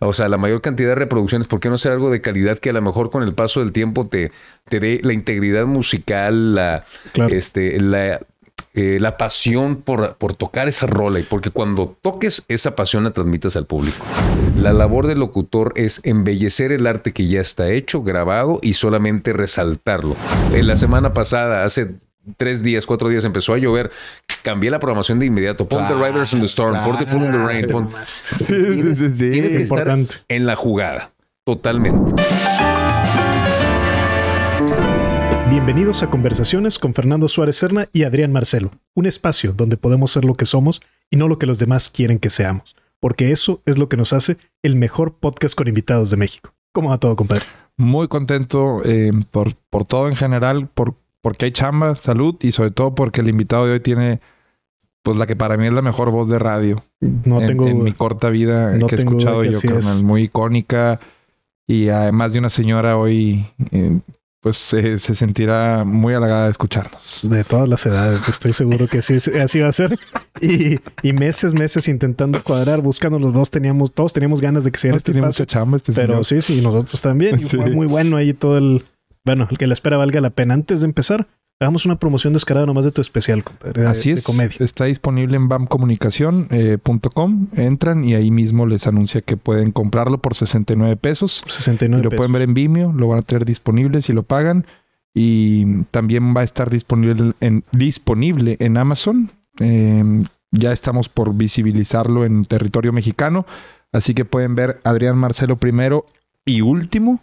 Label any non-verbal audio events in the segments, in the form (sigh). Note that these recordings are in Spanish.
o sea, la mayor cantidad de reproducciones, ¿por qué no hacer algo de calidad que a lo mejor con el paso del tiempo te, te dé la integridad musical, la, este, la, eh, la pasión por, por, tocar esa rola? Y porque cuando toques esa pasión la transmitas al público. La labor del locutor es embellecer el arte que ya está hecho, grabado y solamente resaltarlo. En la semana pasada, hace tres días, cuatro días empezó a llover, cambié la programación de inmediato. Ponte Riders in the Storm, ponte Full in the Rain. Tienes, que estar en la jugada, totalmente. Bienvenidos a Conversaciones con Fernando Suárez Serna y Adrián Marcelo, un espacio donde podemos ser lo que somos y no lo que los demás quieren que seamos, porque eso es lo que nos hace el mejor podcast con invitados de México. ¿Cómo va todo, compadre? Muy contento eh, por, por todo en general, por porque hay chamba, salud y sobre todo porque el invitado de hoy tiene pues la que para mí es la mejor voz de radio. No en, tengo en mi corta vida que he escuchado yo, carnal, muy icónica y además de una señora hoy eh, pues se, sentirá muy halagada de escucharnos. De todas las edades, estoy seguro que así, así va a ser. Y, y, meses, meses intentando cuadrar, buscando los dos, teníamos, todos teníamos ganas de que se diera este espacio. chamba este Pero sí, sí, nosotros también. Y fue muy bueno ahí todo el, bueno, el que la espera valga la pena. Antes de empezar, hagamos una promoción descarada nomás de tu especial, compadre. Así es. Está disponible en bamcomunicación.com. Entran y ahí mismo les anuncia que pueden comprarlo por 69 pesos. 69 y lo pueden ver en Vimeo, lo van a tener disponible si lo pagan. Y también va a estar disponible en, disponible en Amazon. Em, ya estamos por visibilizarlo en territorio mexicano. Así que pueden ver Adrián Marcelo primero y último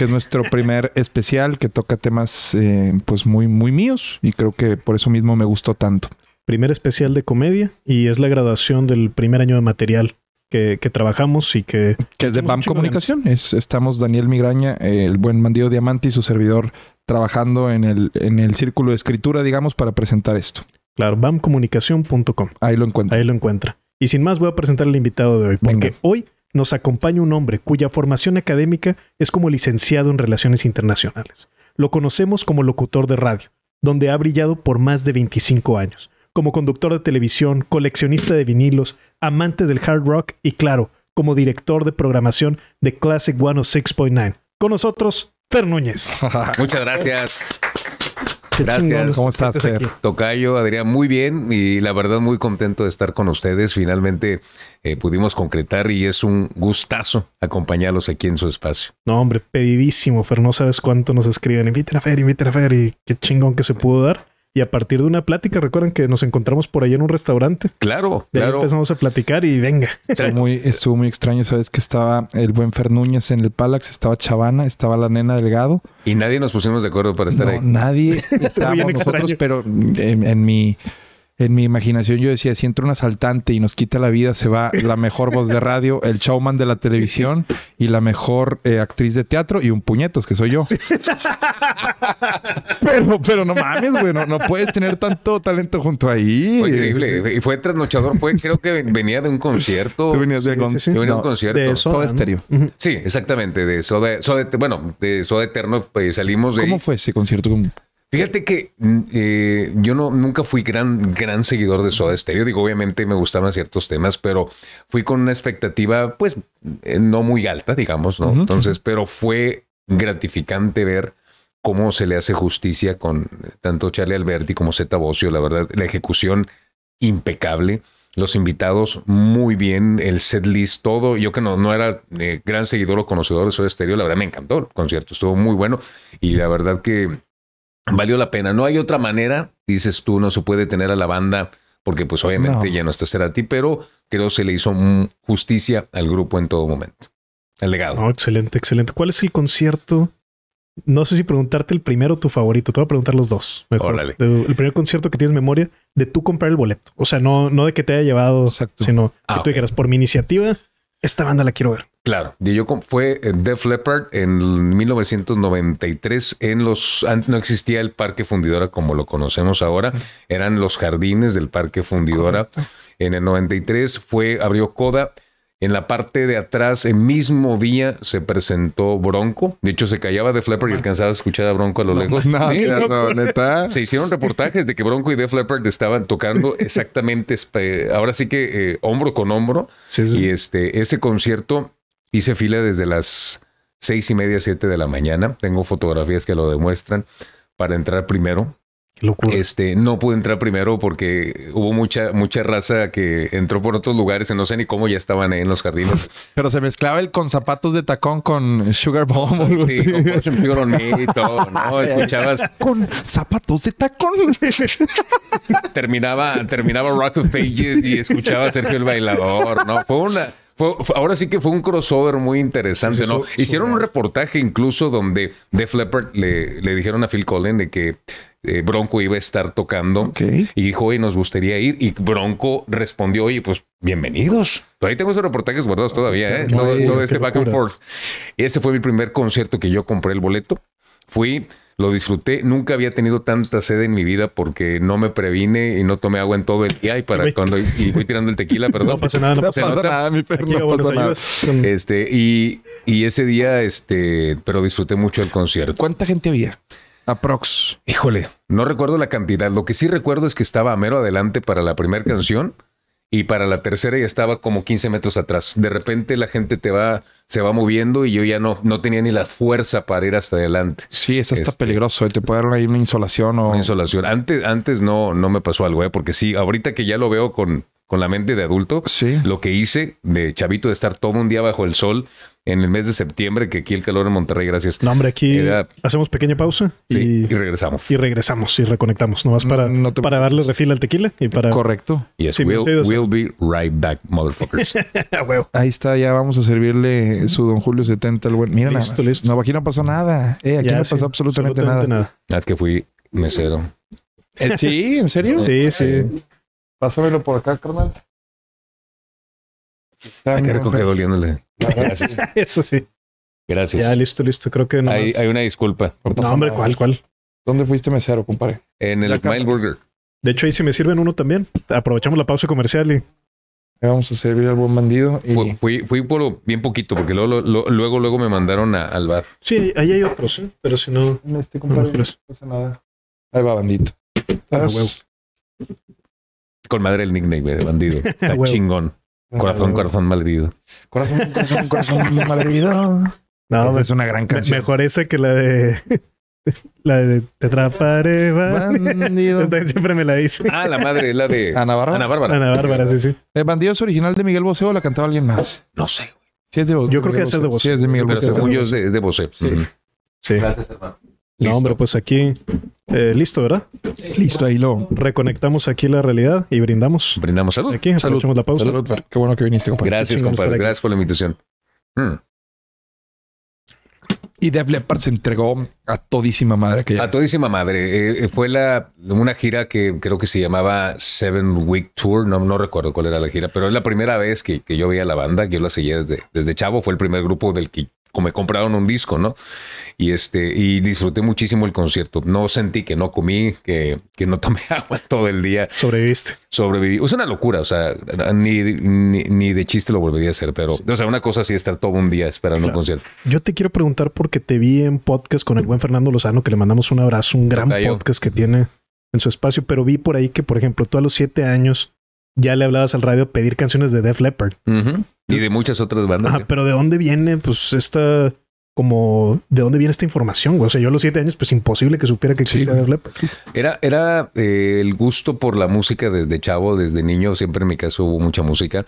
que es nuestro primer (laughs) especial que toca temas eh, pues muy, muy míos y creo que por eso mismo me gustó tanto. Primer especial de comedia y es la graduación del primer año de material que, trabajamos y que... Que es de BAM Comunicación. Es, estamos Daniel Migraña, el buen Mandido Diamante y su servidor trabajando en el, en el círculo de escritura, digamos, para presentar esto. Claro, bamcomunicación.com. Ahí lo encuentra. Ahí lo encuentra. Y sin más voy a presentar al invitado de hoy, porque hoy nos acompaña un hombre cuya formación académica es como licenciado en Relaciones Internacionales. Lo conocemos como locutor de radio, donde ha brillado por más de 25 años, como conductor de televisión, coleccionista de vinilos, amante del hard rock y claro, como director de programación de Classic 106.9. Con nosotros, Fer Núñez. (laughs) Muchas gracias. Gracias. ¿Cómo estás, Fer? Tocayo, Adrián, muy bien y la verdad muy contento de estar con ustedes. Finalmente eh, pudimos concretar y es un gustazo acompañarlos aquí en su espacio. No, hombre, pedidísimo, Fer. No sabes cuánto nos escriben. Inviten a Fer, inviten a Fer y qué chingón que se pudo dar. Y a partir de una plática, recuerdan que nos encontramos por ahí en un restaurante. Claro, de claro. Ahí empezamos a platicar y venga. Estuvo muy, estuvo muy extraño, sabes que estaba el buen Fer Núñez en el Palax, estaba Chavana, estaba la nena Delgado. Y nadie nos pusimos de acuerdo para estar ahí. Nadie (laughs) estábamos nosotros, pero en mi en mi imaginación yo decía, si entra un asaltante y nos quita la vida, se va la mejor voz de radio, el showman de la televisión y la mejor eh, actriz de teatro y un puñetas, que soy yo. (laughs) pero, pero no mames, güey, no, puedes tener tanto talento junto ahí. Fue increíble. Y fue trasnochador, fue, creo que venía de un concierto. Tú venías de, sí, venía de un concierto. De Soda, Stereo. Sí, exactamente, de Soda, Soda, bueno, de Soda Eterno, pues, salimos de ¿Cómo fue ese concierto? Fíjate que mm, eh, yo no, nunca fui gran, gran seguidor de Soda Stereo. Digo, obviamente me gustaban ciertos temas, pero fui con una expectativa, pues, eh, no muy alta, digamos, ¿no? Entonces, pero fue gratificante ver cómo se le hace justicia con tanto Charlie Alberti como Zeta Bocio. La verdad, la ejecución impecable. Los invitados muy bien, el set list, todo. Yo que no, no era eh, gran seguidor o conocedor de Soda Stereo, la verdad me encantó el concierto, estuvo muy bueno. Y la verdad que valió la pena. No hay otra manera, dices tú, no se puede tener a la banda, porque pues obviamente ya no está ti, pero creo que se le hizo justicia al grupo en todo momento. El legado. excelente, excelente. ¿Cuál es el concierto? No sé si preguntarte el primero o tu favorito. Te voy a preguntar los dos. el primer concierto que tienes memoria de tú comprar el boleto. O sea, no, no de que te haya llevado, sino que ah, tú dijeras, por mi iniciativa, esta banda la quiero ver. Claro, yo fue Def Leppard en 1993 en los no existía el Parque Fundidora como lo conocemos ahora, eran los jardines del Parque Fundidora. En el 93 fue abrió Coda en la parte de atrás, el mismo día se presentó Bronco. De hecho, se callaba Def Leppard y alcanzaba a escuchar a Bronco a lo lejos. No, no, neta. (laughs) Se hicieron reportajes de que Bronco y Def Leppard estaban tocando (laughs) exactamente, ahora sí que eh, hombro con hombro. Y este, ese concierto Hice fila desde las seis y media, siete de la mañana. Tengo fotografías que lo demuestran para entrar primero. Locura. Este, no pude entrar primero porque hubo mucha, mucha raza que entró por otros lugares y no sé ni cómo ya estaban ahí en los jardines. (laughs) Pero se mezclaba el con zapatos de tacón con Sugar Bomb o algo Sí, así. con y todo, (laughs) ¿no? Escuchabas, Con zapatos de tacón. (laughs) terminaba, terminaba Rock of Ages y escuchaba a Sergio el Bailador, ¿no? Fue una... ahora sí que fue un crossover muy interesante, ¿no? Hicieron un reportaje incluso donde Def Leppard le, le dijeron a Phil Collins de que eh, Bronco iba a estar tocando y dijo, oye, nos gustaría ir. Y Bronco respondió, oye, pues bienvenidos. Ahí tengo esos reportajes guardados todavía, ¿eh? Todo, este back and forth. Ese fue mi primer concierto que yo compré el boleto. Fui, lo disfruté. Nunca había tenido tanta sed en mi vida porque no me previne y no tomé agua en todo el día. Y para cuando y fui (laughs) tirando el tequila, perdón. No pasa nada, no No pasa nota. nada, mi perro. No pasa nada. ayudas Este, y, y ese día, este, pero disfruté mucho el concierto. ¿Cuánta gente había? Aprox. Híjole, no recuerdo la cantidad. Lo que sí recuerdo es que estaba a mero adelante para la primera canción y para la tercera ya estaba como 15 metros atrás. De repente la gente te va, se va moviendo y yo ya no, no tenía ni la fuerza para ir hasta adelante. Sí, eso está Este- peligroso. eh. Te puede dar ahí una insolación o... Una insolación. Antes, antes no, no me pasó algo, ¿eh? porque sí, ahorita que ya lo veo con, con la mente de adulto, Sí. lo que hice de chavito de estar todo un día bajo el sol en el mes de septiembre, que aquí el calor en Monterrey, gracias. No, hombre, aquí Era- hacemos pequeña pausa Sí, y, y regresamos. y regresamos y reconectamos. Nomás para, No te para darle refil al tequila y para. Correcto. Yes, Sí, we'll, be right back, motherfuckers. (laughs) Ah. Ahí está, ya vamos a servirle su Don Julio 70 el buen. Mira, nada Listo. No, aquí no pasó nada. Eh, aquí Ya, no sí, pasó absolutamente, nada. Ah, es que fui mesero. Eh, sí, ¿en serio? Sí, sí. Pásamelo por acá, carnal. Hay que recoger doliéndole. Gracias. (laughs) (laughs) Eso sí. Gracias. Ya, listo, listo. Creo que no. hay, hay una disculpa. No hombre, nada. ¿cuál, cuál? ¿Dónde fuiste mesero, compadre? En el. Smile Burger. De hecho, ahí si me sirven uno también. Aprovechamos la pausa comercial y. Vamos a servir al buen bandido. Y... Fui, fui, fui por bien poquito, porque luego, lo- luego, luego me mandaron a- al bar. Sí, ahí hay otros, ¿eh? pero si no. Este compadre, no pasa nada. Ahí va, bandito. Con madre el nickname de bandido. (laughs) Está chingón. Corazón, corazón malherido. Corazón, corazón, corazón, (laughs) malherido. No, es una gran canción. mejor esa que la de. (laughs) la de Te atraparé. Bandido. (laughs) Siempre me la dice. Ah, la madre, la de Ana Bárbara. Ana Bárbara. Ana Bárbara, sí, sí. ¿El bandido es original de Miguel Bosé o la cantaba alguien más? No sé, Sí, es de Yo creo que es de Bosé. Sí, es de Miguel pero Bosé. yo es de, Bosé. Sí. Gracias, hermano. No, Listo. hombre, pues aquí. eh, listo, ¿verdad? Listo, ahí lo. Reconectamos aquí la realidad y brindamos. Brindamos salud. Aquí, aprovechamos la pausa. Salud. Qué bueno que viniste, compadre. Gracias, compadre. Gracias por la invitación. Mm. Y Def Leppard se entregó a todísima madre que A todísima madre. Eh, fue la, una gira que creo que se llamaba Seven Week Tour. No, no recuerdo cuál era la gira, pero es la primera vez que, que yo veía la banda, que yo la seguía desde, desde chavo. Fue el primer grupo del que como me compraron un disco, ¿no? Y este, y disfruté muchísimo el concierto. No sentí que no comí, que, que no tomé (laughs) agua todo el día. Sobreviviste. Sobreviví. Es una locura, o sea, ni, ni, ni de chiste lo volvería a hacer, pero, o sea, una cosa así estar todo un día esperando un concierto. Yo te quiero preguntar porque te vi en podcast con el buen Fernando Lozano, que le mandamos un abrazo, un gran Tocayo. podcast que tiene en su espacio, pero vi por ahí que, por ejemplo, tú a los siete años ya le hablabas al radio pedir canciones de Def Leppard. Ujú. Y de muchas otras bandas. Ajá, pero ¿de dónde viene, pues, esta, como, de dónde viene esta información, güey? O sea, yo a los siete años, pues, imposible que supiera que Sí, existía. Def Leppard. Era, era eh, el gusto por la música desde chavo, desde niño. Siempre en mi caso hubo mucha música.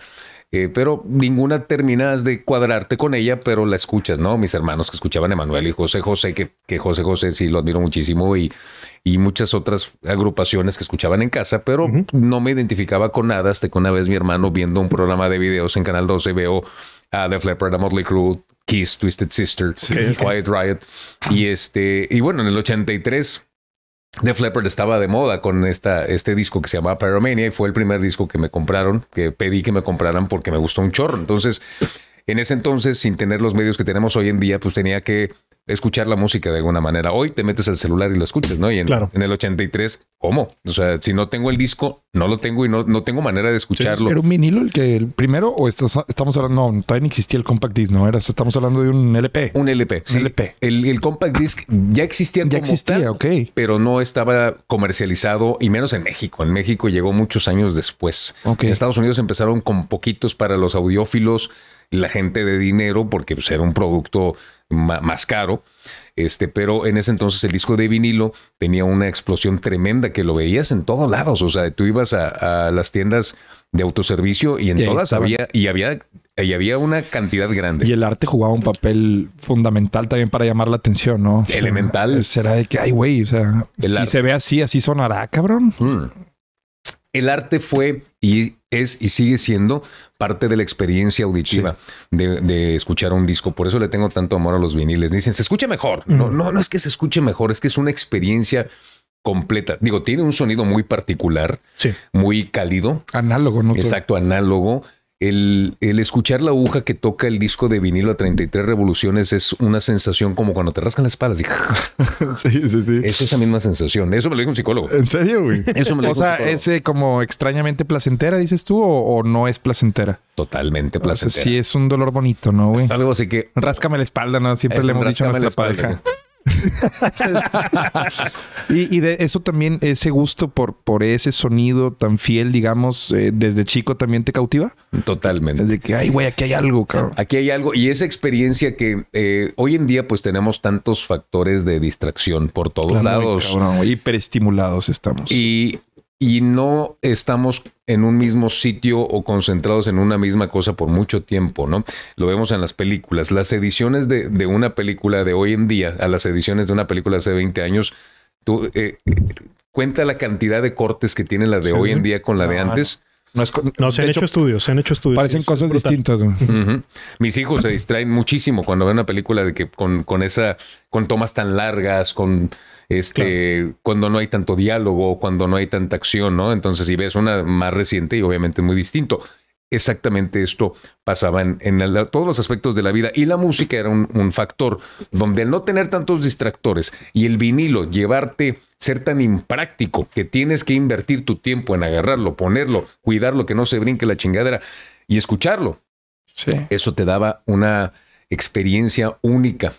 Eh, pero ninguna terminas de cuadrarte con ella, pero la escuchas, ¿no? Mis hermanos que escuchaban Emanuel y José José, que, que José José sí lo admiro muchísimo, y, y muchas otras agrupaciones que escuchaban en casa, pero no me identificaba con nada hasta que una vez mi hermano viendo un programa de videos en Canal 12 veo a The Leppard, a Motley Crue, Kiss, Twisted Sister, Quiet Riot, y este, y bueno, en el 83 Def Leppard estaba de moda con esta, este disco que se llamaba Pyromania y fue el primer disco que me compraron, que pedí que me compraran porque me gustó un chorro. Entonces, en ese entonces, sin tener los medios que tenemos hoy en día, pues tenía que escuchar la música de alguna manera. Hoy te metes al celular y lo escuchas, ¿no? Y en, Claro. en el 83, ¿cómo? O sea, si no tengo el disco, no lo tengo y no, no tengo manera de escucharlo. ¿Era un vinilo el que el primero o estás- estamos hablando? No, todavía no existía el compact disc, ¿no? Era, estamos hablando de un LP. Un LP. sí. LP. El, el compact disc ya existía ya como existía, tal, ok. pero no estaba comercializado y menos en México. En México llegó muchos años después. Ok. En Estados Unidos empezaron con poquitos para los audiófilos, la gente de dinero, porque pues, era un producto más caro. Este, pero en ese entonces el disco de vinilo tenía una explosión tremenda que lo veías en todos lados. O sea, tú ibas a, a las tiendas de autoservicio y en Y todas estaban. había, y había, y había una cantidad grande. Y el arte jugaba un papel fundamental también para llamar la atención, ¿no? O sea, Elemental. será de que, ay, güey, o sea, El si arte. se ve así, así sonará, cabrón. Mm. El arte fue y es y sigue siendo parte de la experiencia auditiva de, de escuchar un disco. Por eso le tengo tanto amor a los viniles. Dicen, se escucha mejor. No, Mm. no, no es que se escuche mejor, es que es una experiencia completa. Digo, tiene un sonido muy particular, Sí. muy cálido, Análogo, ¿no? exacto, análogo. El, el escuchar la aguja que toca el disco de vinilo a 33 revoluciones es una sensación como cuando te rascan las espaldas. Y (laughs) sí, sí, sí. es esa misma sensación. Eso me lo dijo un psicólogo. ¿En serio, güey? Eso me lo O dijo un sea, psicólogo. ¿es eh, como extrañamente placentera, dices tú, o, o no es placentera? Totalmente O sea, placentera. sí es un dolor bonito, ¿no, güey? Algo así que Ráscame la espalda, ¿no? Siempre le un hemos dicho a ráscame la nuestra espalda, pareja. (laughs) y, y de eso también, ese gusto por, por ese sonido tan fiel, digamos, eh, desde chico también te cautiva. Totalmente. Desde que, ay, güey, aquí hay algo, cabrón. Aquí hay algo y esa experiencia que eh, hoy en día pues tenemos tantos factores de distracción por todos Muy lados. Hiperestimulados estamos. y, y no estamos en un mismo sitio o concentrados en una misma cosa por mucho tiempo, ¿no? Lo vemos en las películas. Las ediciones de, de una película de hoy en día a las ediciones de una película hace 20 años, tú eh, cuenta la cantidad de cortes que tiene la de Sí, hoy sí. en día con la de antes. no es con- No, se han hecho, hecho estudios, se han hecho estudios. Parecen cosas brutal. distintas, güey. Ujú. Mis hijos se distraen muchísimo cuando ven una película de que con, con esa, con tomas tan largas, con este, cuando no hay tanto diálogo, cuando no hay tanta acción, ¿no? Entonces, si ves una más reciente y obviamente muy distinto. Exactamente esto pasaba en, todos los aspectos de la vida y la música era un, un factor donde al no tener tantos distractores y el vinilo llevarte, ser tan impráctico que tienes que invertir tu tiempo en agarrarlo, ponerlo, cuidarlo, que no se brinque la chingadera y escucharlo Sí. eso te daba una experiencia única,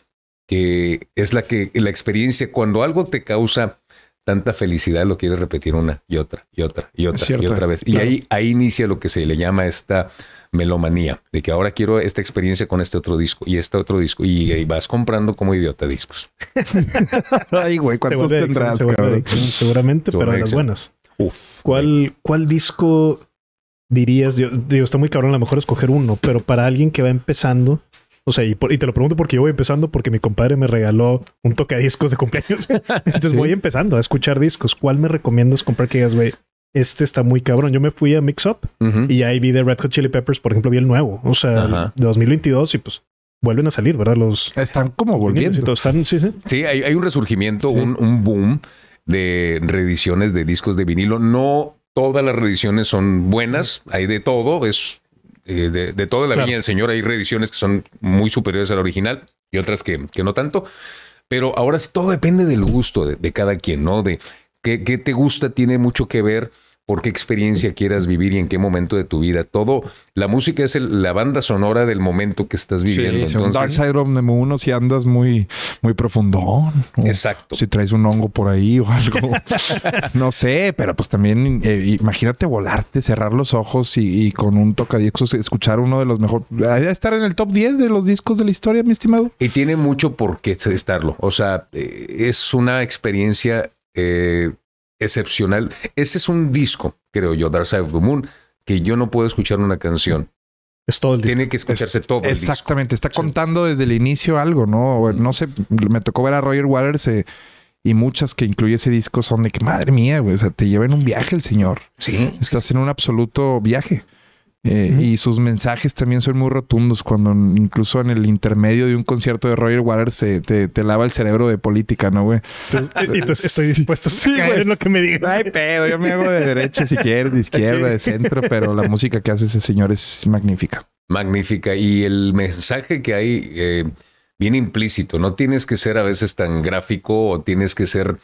que es la que la experiencia cuando algo te causa tanta felicidad lo quieres repetir una y otra y otra y otra cierto, y otra vez. Y ahí ahí inicia lo que se le llama esta melomanía, de que ahora quiero esta experiencia con este otro disco y este otro disco y, y vas comprando como idiota discos. (laughs) Ay, güey, Se ¿cuántos adicción, tendrás, se vuelve cabrón? adicción, seguramente, Se pero de las buenas. Uf. ¿Cuál, ¿Cuál disco dirías? Yo- Digo, está muy cabrón, a lo mejor escoger uno, pero para alguien que va empezando, o sea, y, por- y te lo pregunto porque yo voy empezando porque mi compadre me regaló un tocadiscos de cumpleaños. (laughs) Entonces Sí. voy empezando a escuchar discos. ¿Cuál me recomiendas comprar que digas, güey, este está muy cabrón? Yo me fui a Mix Up y ahí vi de Red Hot Chili Peppers, por ejemplo, vi el nuevo, o sea, Ajá. de 2022 y pues vuelven a salir, ¿verdad? Los Están como volviendo. todo. Están, sí, sí. Sí, hay, hay un resurgimiento, Sí. un, un boom de reediciones de discos de vinilo. No todas las reediciones son buenas, hay de todo, es eh, de, de toda la Claro. viña del señor. Hay reediciones que son muy superiores a la original y otras que, que no tanto. Pero ahora sí, todo depende del gusto de, de cada quien, ¿no? De qué, qué te gusta tiene mucho que ver por qué experiencia quieras vivir y en qué momento de tu vida. Todo, la música es el- la banda sonora del momento que estás viviendo. Sí, según Dark Entonces, Side of the Moon, si andas muy, muy profundón. o exacto. Si traes un hongo por ahí o algo. (laughs) no sé, pero pues también eh, imagínate volarte, cerrar los ojos y, y con un tocadiscos escuchar uno de los mejores. estar en el top 10 de los discos de la historia, mi estimado. Y tiene mucho por qué estarlo. O sea, eh, es una experiencia eh, excepcional. Ese es un disco, creo yo, Dark Side of the Moon, que yo no puedo escuchar una canción. Es todo el disco. Tiene que escucharse todo el disco. Exactamente, está contando desde el inicio algo, ¿no? No sé, me tocó ver a Roger Waters eh, y muchas que incluye ese disco son de que madre mía, güey, o sea, te lleva en un viaje el señor. Sí. Estás en un absoluto viaje. Eh. Y sus mensajes también son muy rotundos cuando incluso en el intermedio de un concierto de Roger Waters se- te, te lava el cerebro de política, ¿no, güey? Entonces, y entonces estoy dispuesto a Sí, caer güey. en lo que me digas. Ay, pedo, yo me hago de derecha si quieres, de izquierda, de centro, pero la música que hace ese señor es magnífica. Magnífica. Y el mensaje que hay, eh, bien implícito. No tienes que ser a veces tan gráfico o tienes que ser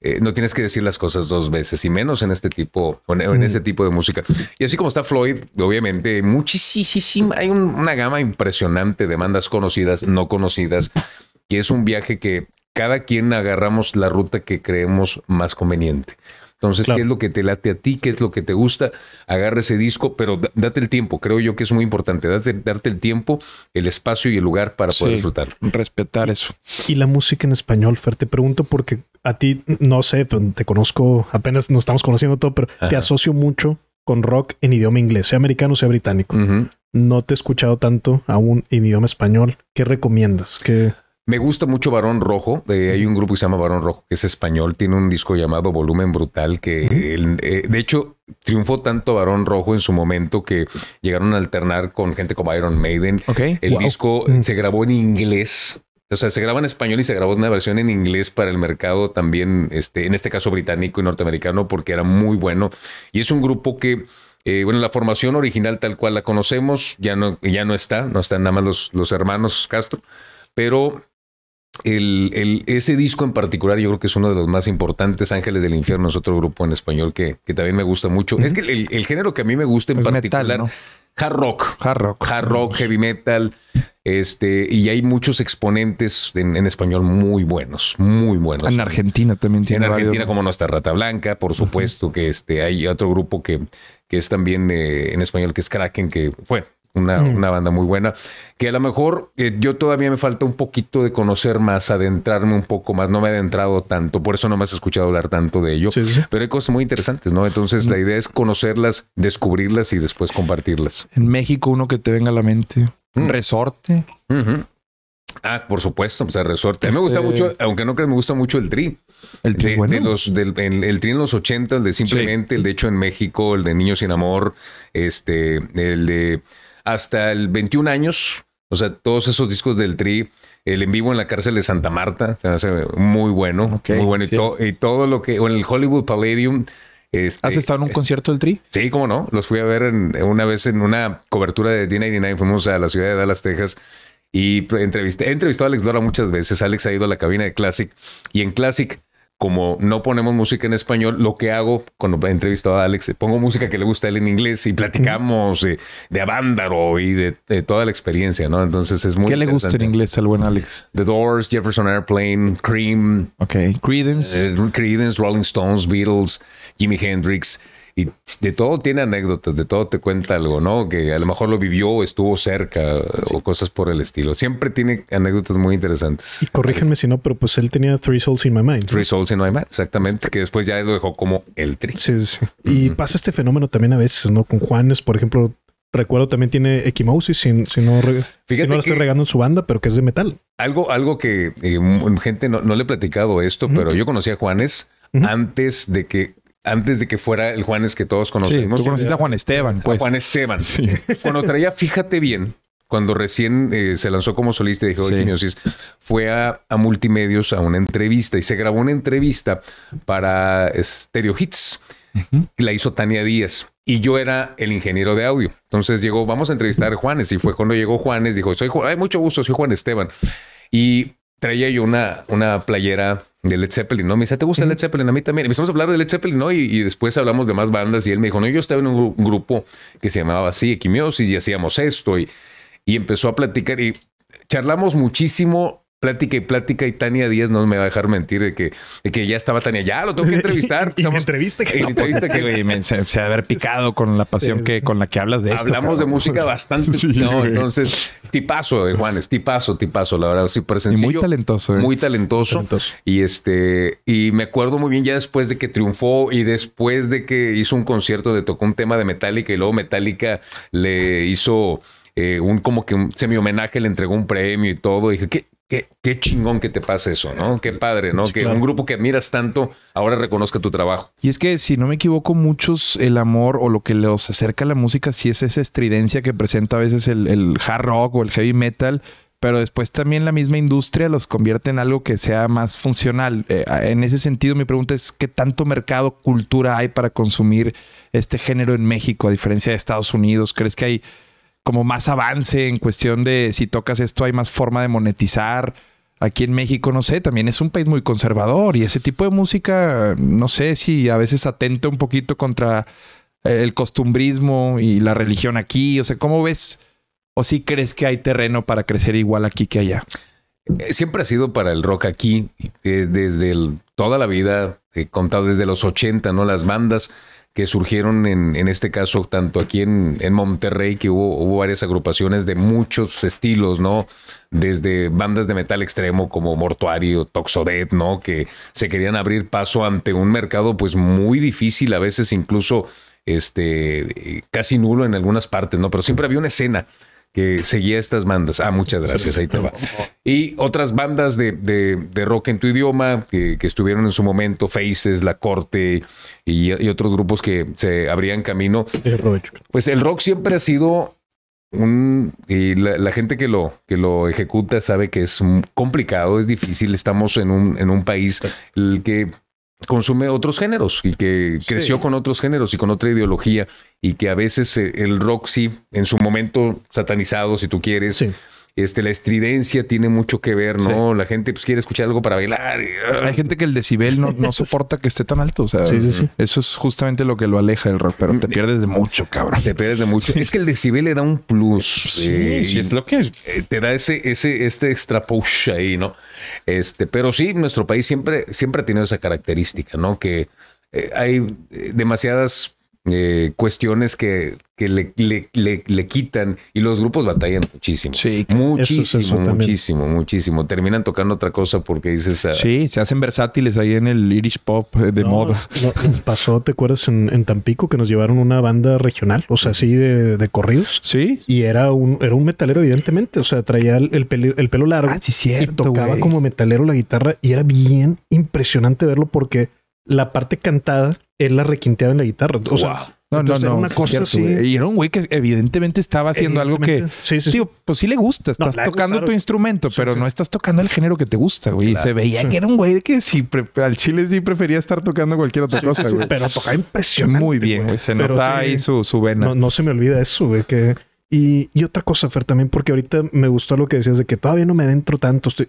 eh, no tienes que decir las cosas dos veces y menos en este tipo, en, en ese tipo de música. Y así como está Floyd, obviamente, muchísima, hay una gama impresionante de bandas conocidas, no conocidas, y es un viaje que cada quien agarramos la ruta que creemos más conveniente. Entonces, ¿qué es lo que te late a ti? ¿Qué es lo que te gusta? Agarra ese disco, pero date el tiempo. Creo yo que es muy importante. Date, darte el tiempo, el espacio y el lugar para poder disfrutarlo. Respetar eso. Y la música en español, Fer, te pregunto porque a ti, no sé, te conozco, apenas nos estamos conociendo todo, pero te asocio mucho con rock en idioma inglés, sea americano, sea británico. No te he escuchado tanto aún en idioma español. ¿Qué recomiendas? ¿Qué... Me gusta mucho Barón Rojo. Eh, hay un grupo que se llama Barón Rojo, que es español. Tiene un disco llamado Volumen Brutal, que eh, de hecho triunfó tanto Barón Rojo en su momento que llegaron a alternar con gente como Iron Maiden. El disco se grabó en inglés. O sea, se graba en español y se grabó una versión en inglés para el mercado también, este, en este caso británico y norteamericano, porque era muy bueno. Y es un grupo que, eh, bueno, la formación original tal cual la conocemos ya no, ya no está, no están nada más los, los hermanos Castro, pero el, ese disco en particular yo creo que es uno de los más importantes. Ángeles del Infierno es otro grupo en español que, que también me gusta mucho. Es que el, género que a mí me gusta en particular, hard rock. Hard rock. Hard rock, heavy metal. Este, y hay muchos exponentes en, español muy buenos, muy buenos. En Argentina también tiene. En Argentina, como nuestra Rata Blanca, por supuesto, que este, hay otro grupo que, que es también eh, en español, que es Kraken, que, bueno, una, banda muy buena, que a lo mejor eh, yo todavía me falta un poquito de conocer más, adentrarme un poco más, no me he adentrado tanto, por eso no me has escuchado hablar tanto de ello, pero hay cosas muy interesantes, ¿no? Entonces la idea es conocerlas, descubrirlas y después compartirlas. En México uno que te venga a la mente, mm. Resorte. Ah, por supuesto, o sea, Resorte. A mí me gusta este mucho, aunque no creas, me gusta mucho el Tri. El tri de, bueno. los, del, el, tri en los 80, el de simplemente, el de hecho en México, el de Niños sin Amor, este, el de hasta el 21 años. O sea, todos esos discos del Tri, el en vivo en la cárcel de Santa Marta, se me hace muy bueno. muy bueno. Y, todo lo que, o en el Hollywood Palladium. Este, ¿Has estado en un concierto del Tri? Sí, cómo no. Los fui a ver en, una vez en una cobertura de D99. Fuimos a la ciudad de Dallas, Texas. Y entrevisté, he entrevistado a Alex Lora muchas veces. Alex ha ido a la cabina de Classic. Y en Classic como no ponemos música en español, lo que hago cuando he entrevistado a Alex, pongo música que le gusta a él en inglés y platicamos de, de Avándaro y de, toda la experiencia, ¿no? Entonces es muy ¿Qué le gusta en inglés al buen Alex? The Doors, Jefferson Airplane, Cream. Ok. Creedence. Eh, Creedence, Rolling Stones, Beatles, Jimi Hendrix y de todo tiene anécdotas, de todo te cuenta algo, ¿no? Que a lo mejor lo vivió, estuvo cerca o cosas por el estilo. Siempre tiene anécdotas muy interesantes. Y corrígenme si no, pero pues él tenía Three Souls in My Mind. Three Souls in My Mind, exactamente, que después ya lo dejó como el tri. Sí, sí. Y pasa este fenómeno también a veces, ¿no? Con Juanes, por ejemplo, recuerdo también tiene Equimosis, si, si, no, si no lo estoy regando en su banda, pero que es de metal. Algo, algo que eh, gente no, le he platicado esto, pero yo conocí a Juanes antes de que antes de que fuera el Juanes que todos conocemos. Sí, tú conociste a Juan Esteban, pues. Juan Esteban. (laughs) Cuando traía Fíjate Bien, cuando recién eh, se lanzó como solista y dijo fue a, Multimedios a una entrevista y se grabó una entrevista para Stereo Hits. La hizo Tania Díaz y yo era el ingeniero de audio. Entonces llegó, vamos a entrevistar a Juanes y fue cuando llegó Juanes, dijo, soy Juan, hay mucho gusto, soy Juan Esteban. Y traía yo una, una playera de Led Zeppelin, ¿no? Me dice, ¿te gusta Led Zeppelin? A mí también. empezamos a hablar de Led Zeppelin, ¿no? Y, después hablamos de más bandas y él me dijo, no, yo estaba en un, grupo que se llamaba así, Equimiosis, y hacíamos esto. Y, y empezó a platicar y charlamos muchísimo plática y plática y Tania Díaz no me va a dejar mentir de que, que ya estaba Tania, ya lo tengo que (laughs) entrevistar. y entrevista que, entrevista que se, ha haber picado con la pasión que con la que hablas de esto. Hablamos de música (laughs) bastante. no, entonces, tipazo de Juanes, tipazo, tipazo, la verdad, súper sencillo. Y muy talentoso. ¿eh? Muy talentoso. Y este, y me acuerdo muy bien ya después de que triunfó y después de que hizo un concierto de tocó un tema de Metallica y luego Metallica le hizo eh, un como que un semi homenaje, le entregó un premio y todo. Y dije, ¿qué, Qué, qué, chingón que te pase eso, ¿no? Qué padre, ¿no? que un grupo que admiras tanto ahora reconozca tu trabajo. Y es que, si no me equivoco, muchos el amor o lo que los acerca a la música, sí es esa estridencia que presenta a veces el, hard rock o el heavy metal, pero después también la misma industria los convierte en algo que sea más funcional. Eh, en ese sentido, mi pregunta es, ¿qué tanto mercado, cultura hay para consumir este género en México, a diferencia de Estados Unidos? ¿Crees que hay como más avance en cuestión de si tocas esto hay más forma de monetizar. Aquí en México, no sé, también es un país muy conservador y ese tipo de música, no sé si a veces atenta un poquito contra el costumbrismo y la religión aquí. O sea, ¿cómo ves? ¿O si crees que hay terreno para crecer igual aquí que allá? Eh, siempre ha sido para el rock aquí, eh, desde toda la vida, he contado desde los 80, ¿no? Las bandas que surgieron en, en este caso, tanto aquí en, en Monterrey, que hubo, hubo, varias agrupaciones de muchos estilos, ¿no? Desde bandas de metal extremo como Mortuario, Toxodet, ¿no? Que se querían abrir paso ante un mercado pues muy difícil, a veces incluso este, casi nulo en algunas partes, ¿no? Pero siempre había una escena que seguía estas bandas. Ah, muchas gracias, ahí te va. Y otras bandas de, de, rock en tu idioma que, que, estuvieron en su momento, Faces, La Corte y, y otros grupos que se abrían camino. Pues el rock siempre ha sido un, y la, la, gente que lo, que lo ejecuta sabe que es complicado, es difícil. Estamos en un, en un país el que consume otros géneros y que creció con otros géneros y con otra ideología y que a veces eh, el rock sí, en su momento satanizado, si tú quieres, este, la estridencia tiene mucho que ver, ¿no? La gente pues quiere escuchar algo para bailar. Hay gente que el decibel no, no (laughs) soporta que esté tan alto, o sea, eso es justamente lo que lo aleja del rock, pero te pierdes de mucho, cabrón. Te (laughs) pierdes de mucho. Es que el decibel le da un plus. Sí, eh, sí es lo que es. Eh, te da ese, ese, este extra push ahí, ¿no? Este, pero sí, nuestro país siempre, siempre ha tenido esa característica, ¿no? Que eh, hay demasiadas eh, cuestiones que, que le, le, le, quitan y los grupos batallan muchísimo. Sí, muchísimo, muchísimo, muchísimo. Terminan tocando otra cosa porque dices. Ah, sí, se hacen versátiles ahí en el Irish pop eh, de moda. pasó, ¿te acuerdas en, Tampico que nos llevaron una banda regional? O sea, así de, de, corridos. Sí. Y era un, era un metalero, evidentemente. O sea, traía el, pelo, el pelo largo. Ah, sí, cierto. Y tocaba como metalero la guitarra y era bien impresionante verlo porque la parte cantada él la requinteaba en la guitarra. O sea, no, no, no. Una cosa así. Y era un güey que evidentemente estaba haciendo algo que. Sí, sí, pues sí le gusta. Estás tocando tu instrumento, pero no estás tocando el género que te gusta, güey. Se veía que era un güey que sí, al chile sí prefería estar tocando cualquier otra cosa, güey. Pero tocaba impresionante. Muy bien, güey. Se nota ahí su, su vena. No, no, se me olvida eso, güey. Que... Y, y otra cosa, Fer, también, porque ahorita me gustó lo que decías de que todavía no me dentro tanto. Estoy...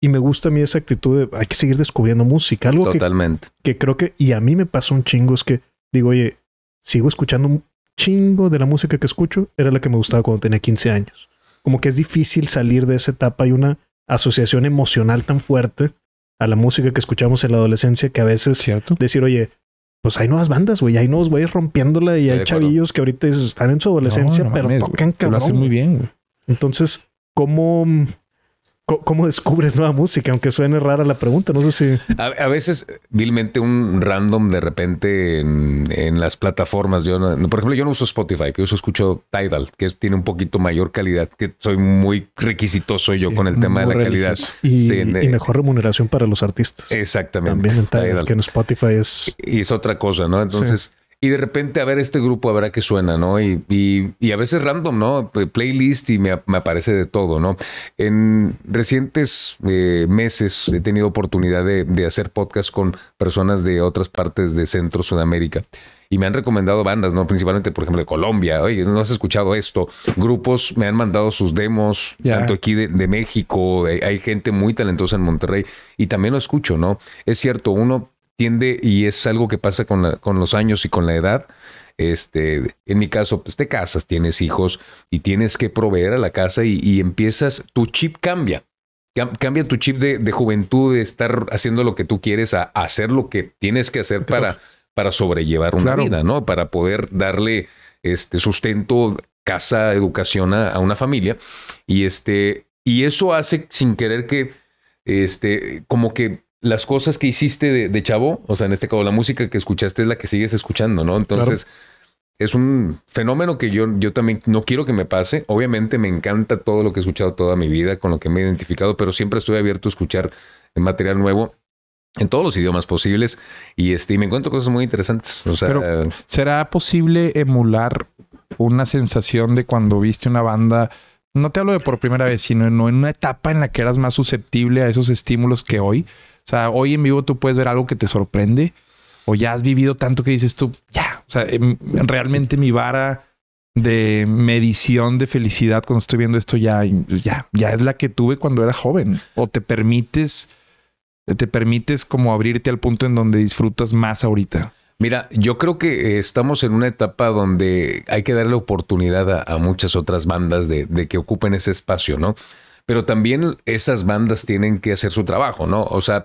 Y me gusta a mí esa actitud de hay que seguir descubriendo música. Algo Totalmente. Que, creo que, y a mí me pasa un chingo, es que digo, oye, sigo escuchando un chingo de la música que escucho, era la que me gustaba cuando tenía 15 años. Como que es difícil salir de esa etapa. Hay una asociación emocional tan fuerte a la música que escuchamos en la adolescencia que a veces ¿Cierto? decir, oye, pues hay nuevas bandas, güey, hay nuevos güeyes rompiéndola y hay chavillos que ahorita están en su adolescencia, pero tocan cabrón. Lo hacen muy bien, güey. Entonces, ¿cómo ¿Cómo descubres nueva música? Aunque suene rara la pregunta, no sé si... A, veces, vilmente, un random de repente en, las plataformas. Yo, por ejemplo, yo no uso Spotify, yo uso escucho Tidal, que tiene un poquito mayor calidad, que soy muy requisitoso yo con el tema de la calidad. Y, y, mejor remuneración para los artistas. Exactamente. También en Tidal, que en Spotify es... Y es otra cosa, ¿no? Entonces... Y de repente, a ver, este grupo, a ver a qué suena, ¿no? Y, y, a veces random, ¿no? Playlist y me, aparece de todo, ¿no? En recientes eh, meses he tenido oportunidad de, hacer podcast con personas de otras partes de Centro Sudamérica y me han recomendado bandas, ¿no? Principalmente, por ejemplo, de Colombia. Oye, ¿no has escuchado esto? Grupos me han mandado sus demos, tanto aquí de, de México. Hay gente muy talentosa en Monterrey y también lo escucho, ¿no? Es cierto, uno tiende, y es algo que pasa con, con los años y con la edad, este, en mi caso, pues te casas, tienes hijos y tienes que proveer a la casa y, empiezas, tu chip cambia. Cambia tu chip de, juventud, de estar haciendo lo que tú quieres, a, hacer lo que tienes que hacer para, para sobrellevar una vida, ¿no? Para poder darle este sustento, casa, educación a, a, una familia. Y este, y eso hace sin querer que, este, como que las cosas que hiciste de, chavo, o sea, en este caso la música que escuchaste es la que sigues escuchando, ¿no? Entonces, es un fenómeno que yo, yo también no quiero que me pase. Obviamente me encanta todo lo que he escuchado toda mi vida, con lo que me he identificado, pero siempre estoy abierto a escuchar material nuevo en todos los idiomas posibles y este y me encuentro cosas muy interesantes. O sea, pero, ¿será posible emular una sensación de cuando viste una banda? No te hablo de por primera vez, sino en una etapa en la que eras más susceptible a esos estímulos que hoy. O sea, hoy en vivo tú puedes ver algo que te sorprende o ya has vivido tanto que dices tú, ya, o sea, em, realmente mi vara de medición de felicidad cuando estoy viendo esto ya, ya, ya es la que tuve cuando era joven. O te permites, te permites como abrirte al punto en donde disfrutas más ahorita. Mira, yo creo que estamos en una etapa donde hay que darle oportunidad a, muchas otras bandas de, de, que ocupen ese espacio, ¿no? Pero también esas bandas tienen que hacer su trabajo, ¿no? O sea,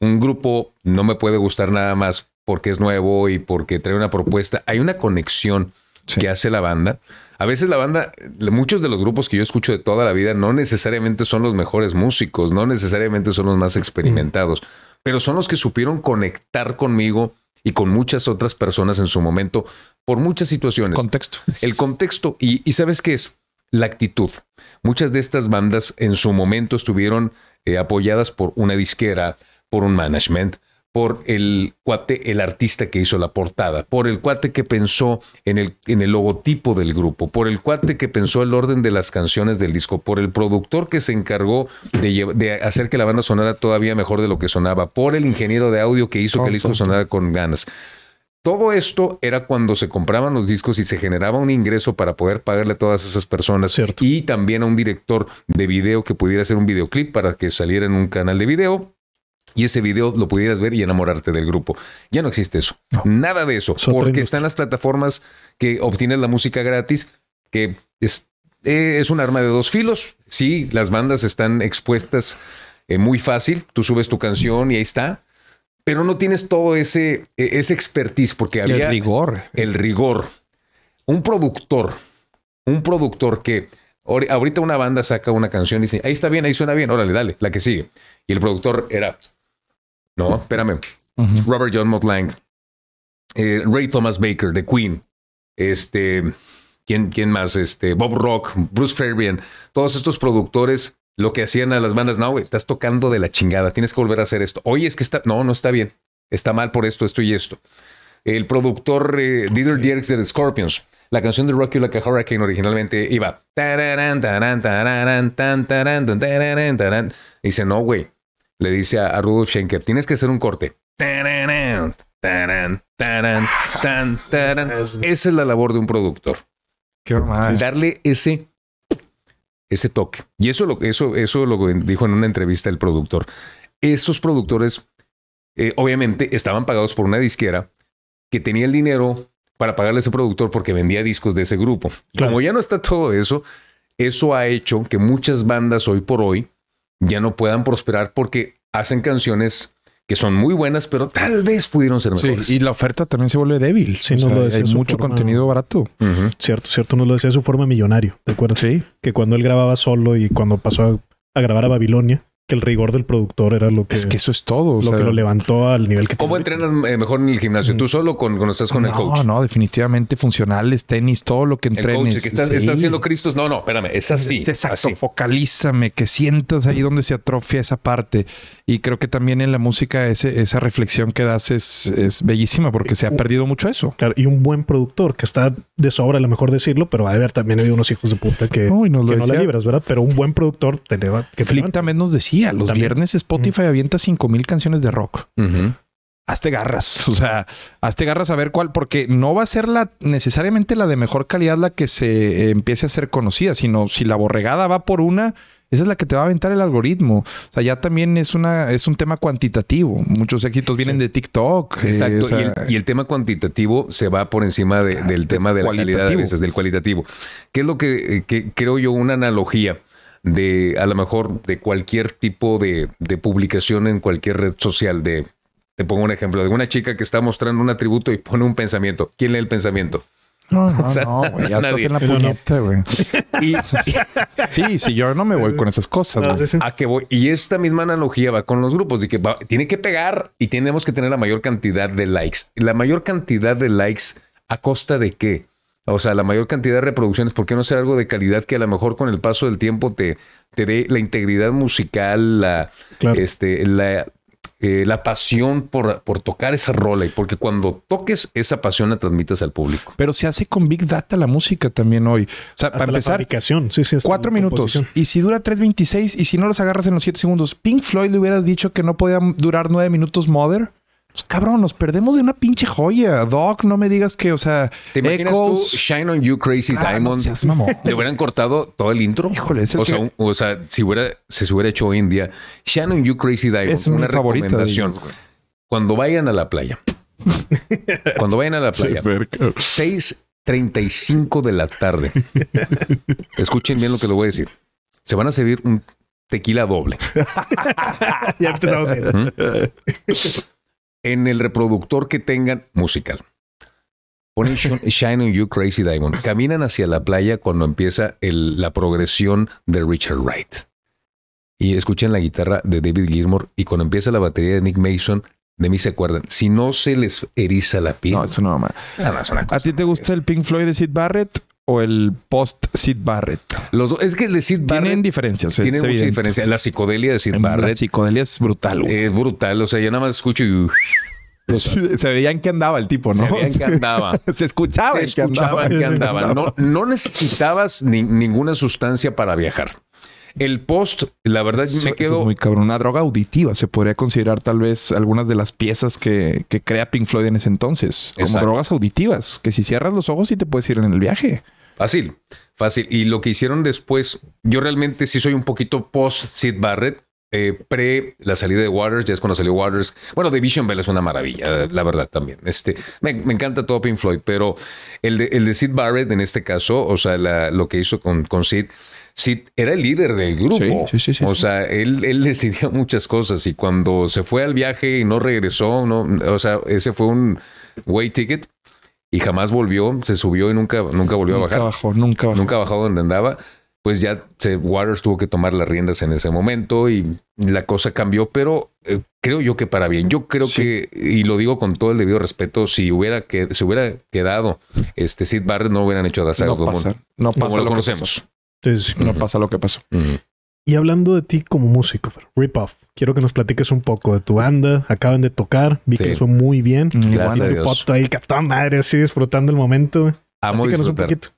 un grupo no me puede gustar nada más porque es nuevo y porque trae una propuesta. Hay una conexión que hace la banda. A veces la banda, muchos de los grupos que yo escucho de toda la vida no necesariamente son los mejores músicos, no necesariamente son los más experimentados, pero son los que supieron conectar conmigo y con muchas otras personas en su momento por muchas situaciones. Contexto. El contexto. Y, ¿sabes qué es? La actitud. Muchas de estas bandas en su momento estuvieron eh, apoyadas por una disquera, por un management, por el cuate, el artista que hizo la portada, por el cuate que pensó en el, en el logotipo del grupo, por el cuate que pensó el orden de las canciones del disco, por el productor que se encargó de, de hacer que la banda sonara todavía mejor de lo que sonaba, por el ingeniero de audio que hizo que el disco sonara con ganas. Todo esto era cuando se compraban los discos y se generaba un ingreso para poder pagarle a todas esas personas y también a un director de video que pudiera hacer un videoclip para que saliera en un canal de video y ese video lo pudieras ver y enamorarte del grupo. Ya no existe eso. Nada de eso. porque están las plataformas que obtienes la música gratis, que es, eh, es un arma de dos filos. Sí, las bandas están expuestas eh, muy fácil. Tú subes tu canción y ahí está. Pero no tienes todo ese, e, ese expertise porque había... El rigor. El rigor. Un productor, un productor que ahorita una banda saca una canción y dice, ahí está bien, ahí suena bien, órale, dale, la que sigue. Y el productor era, no, espérame. Robert John Motlang. Eh, Ray Thomas Baker de Queen. Este. ¿quién, ¿Quién más? Este, Bob Rock, Bruce Fairbairn. Todos estos productores lo que hacían a las bandas, no, güey, estás tocando de la chingada, tienes que volver a hacer esto. Oye, es que está, no, no está bien, está mal por esto, esto y esto. El productor eh, Dieter Dierks de The Scorpions, la canción de Rocky Like a Hurricane originalmente iba. Dice, no, güey, le dice a, Rudolf Schenker, tienes que hacer un corte. Esa es la labor de un productor. Qué Darle ese, ese toque. Y eso lo, eso, eso lo dijo en una entrevista el productor. Esos productores, eh, obviamente, estaban pagados por una disquera que tenía el dinero para pagarle a ese productor porque vendía discos de ese grupo. Como ya no está todo eso, eso ha hecho que muchas bandas hoy por hoy ya no puedan prosperar porque hacen canciones que son muy buenas, pero tal vez pudieron ser mejores. y la oferta también se vuelve débil. Sí, no lo decía hay mucho contenido barato. Cierto, cierto, no lo decía de su forma millonario, ¿de acuerdo? Sí. Que cuando él grababa solo y cuando pasó a grabar a Babilonia, que el rigor del productor era lo que... Es que eso es todo. Lo que lo levantó al nivel que... ¿Cómo entrenas eh, mejor en el gimnasio? ¿Tú solo con, cuando estás con el coach? No, no, definitivamente funcionales, tenis, todo lo que entrenes. El coach que está, haciendo Cristos. No, no, espérame, es así. exacto, focalízame, que sientas ahí donde se atrofia esa parte. Y creo que también en la música ese, esa reflexión que das es, es bellísima porque se ha perdido mucho eso. Claro, y un buen productor que está de sobra, a lo mejor decirlo, pero a ver, también hay unos hijos de puta que, no, no la libras, ¿verdad? Pero un buen productor te Que Flip también nos decía, los viernes Spotify avienta cinco mil canciones de rock. Hazte garras, (laughs) o sea, hazte garras a ver cuál, porque no va a ser la necesariamente la de mejor calidad la que se empiece a ser conocida, sino si la borregada va por una, esa es la que te va a aventar el algoritmo. O sea, ya también es una es un tema cuantitativo. Muchos éxitos vienen de TikTok. Eh, Exacto. y, el, tema cuantitativo se va por encima del tema de la calidad a veces, del cualitativo. ¿Qué es lo que, que creo yo una analogía? De a lo mejor de cualquier tipo de, de, publicación en cualquier red social. De, te pongo un ejemplo de una chica que está mostrando un atributo y pone un pensamiento. ¿Quién lee el pensamiento? No, (laughs) no, no, güey. Ya (laughs) estás en la puñeta, güey. (laughs) sí, sí, yo no me voy con esas cosas. a que voy. Y esta misma analogía va con los grupos, de que tiene que pegar y tenemos que tener la mayor cantidad de likes. La mayor cantidad de likes a costa de qué? O sea, la mayor cantidad de reproducciones, ¿por qué no ser algo de calidad que a lo mejor con el paso del tiempo te, te dé la integridad musical, la, este, la, eh, la pasión por, por, tocar esa rola? Y porque cuando toques esa pasión la transmitas al público. Pero se hace con Big Data la música también hoy. O sea, para empezar, sí, sí, cuatro minutos. Y si dura 3.26 y si no los agarras en los siete segundos, Pink Floyd le hubieras dicho que no podía durar nueve minutos Mother Pues, cabrón, nos perdemos de una pinche joya. Doc, no me digas que, o sea, ¿Te imaginas Echoes- tú Shine on You Crazy Claro, no Diamond? seas mamón. Le hubieran cortado todo el intro. Híjole, es el o, sea, un- o sea, si hubiera, si se hubiera hecho hoy en día, Shine on You Crazy Diamond, Es una recomendación. ellos. Cuando vayan a la playa, (laughs) cuando vayan a la playa, 6:35 de la tarde. (laughs) Escuchen bien lo que les voy a decir. Se van a servir un tequila doble. (laughs) ya empezamos a ir. ¿Mm? En el reproductor que tengan musical. Ponen Sh- (laughs) Shine on You Crazy Diamond. Caminan hacia la playa cuando empieza el- la progresión de Richard Wright. Y escuchan la guitarra de David Gilmour y cuando empieza la batería de Nick Mason, de mí se acuerdan. Si no se les eriza la piel. No, eso no mamá. Ah, no, es una ¿A cosa. ti te gusta el Pink Floyd de Sid Barrett o el post Sid Barrett? Los dos- es que el de Sid Tienen Barrett diferencias. es tiene mucha evidente. diferencia. La psicodelia de Sid En La Barrett psicodelia es brutal, güey. es brutal. O sea, yo nada más escucho y (laughs) se veía en qué andaba el tipo, ¿no? se veía que andaba. (laughs) Se escuchaba se en qué andaba. escuchaba que andaba. No, no necesitabas ni- ninguna sustancia para viajar. El post, la verdad, Eso- me quedo. es muy cabrón. Una droga auditiva. Se podría considerar tal vez algunas de las piezas que, que crea Pink Floyd en ese entonces. Como Exacto. drogas auditivas. Que si cierras los ojos sí te puedes ir en el viaje. Fácil, fácil. Y lo que hicieron después, yo realmente sí soy un poquito post Sid Barrett. eh, pre la salida de Waters, ya es cuando salió Waters. Bueno, The Vision Bell es una maravilla, la verdad también. Este, me, me encanta todo Pink Floyd, pero el de, el de Sid Barrett en este caso, o sea, la- lo que hizo con, con Sid, Sid era el líder del grupo. Sí, sí, sí, o sea, él, él (laughs) decidía muchas cosas y cuando se fue al viaje y no regresó, no, o sea, ese fue un way ticket y jamás volvió, se subió y nunca, nunca volvió a Nunca bajar bajó, nunca bajó. nunca bajó donde andaba, pues ya se, Waters tuvo que tomar las riendas en ese momento y la cosa cambió, pero eh, creo yo que para bien. Yo creo Sí. que, y lo digo con todo el debido respeto, si hubiera que se hubiera quedado este Sid Barrett, no hubieran hecho Side No pasa. No como pasa lo lo que conocemos. No pasa lo que pasó. Y hablando de ti como músico, Rip Off, quiero que nos platiques un poco de tu banda. Acaban de tocar, vi Sí. que les fue muy bien. Mm, Gracias a tu foto ahí, captán madre, así disfrutando el momento. Amo Platícanos un disfrutar. poquito.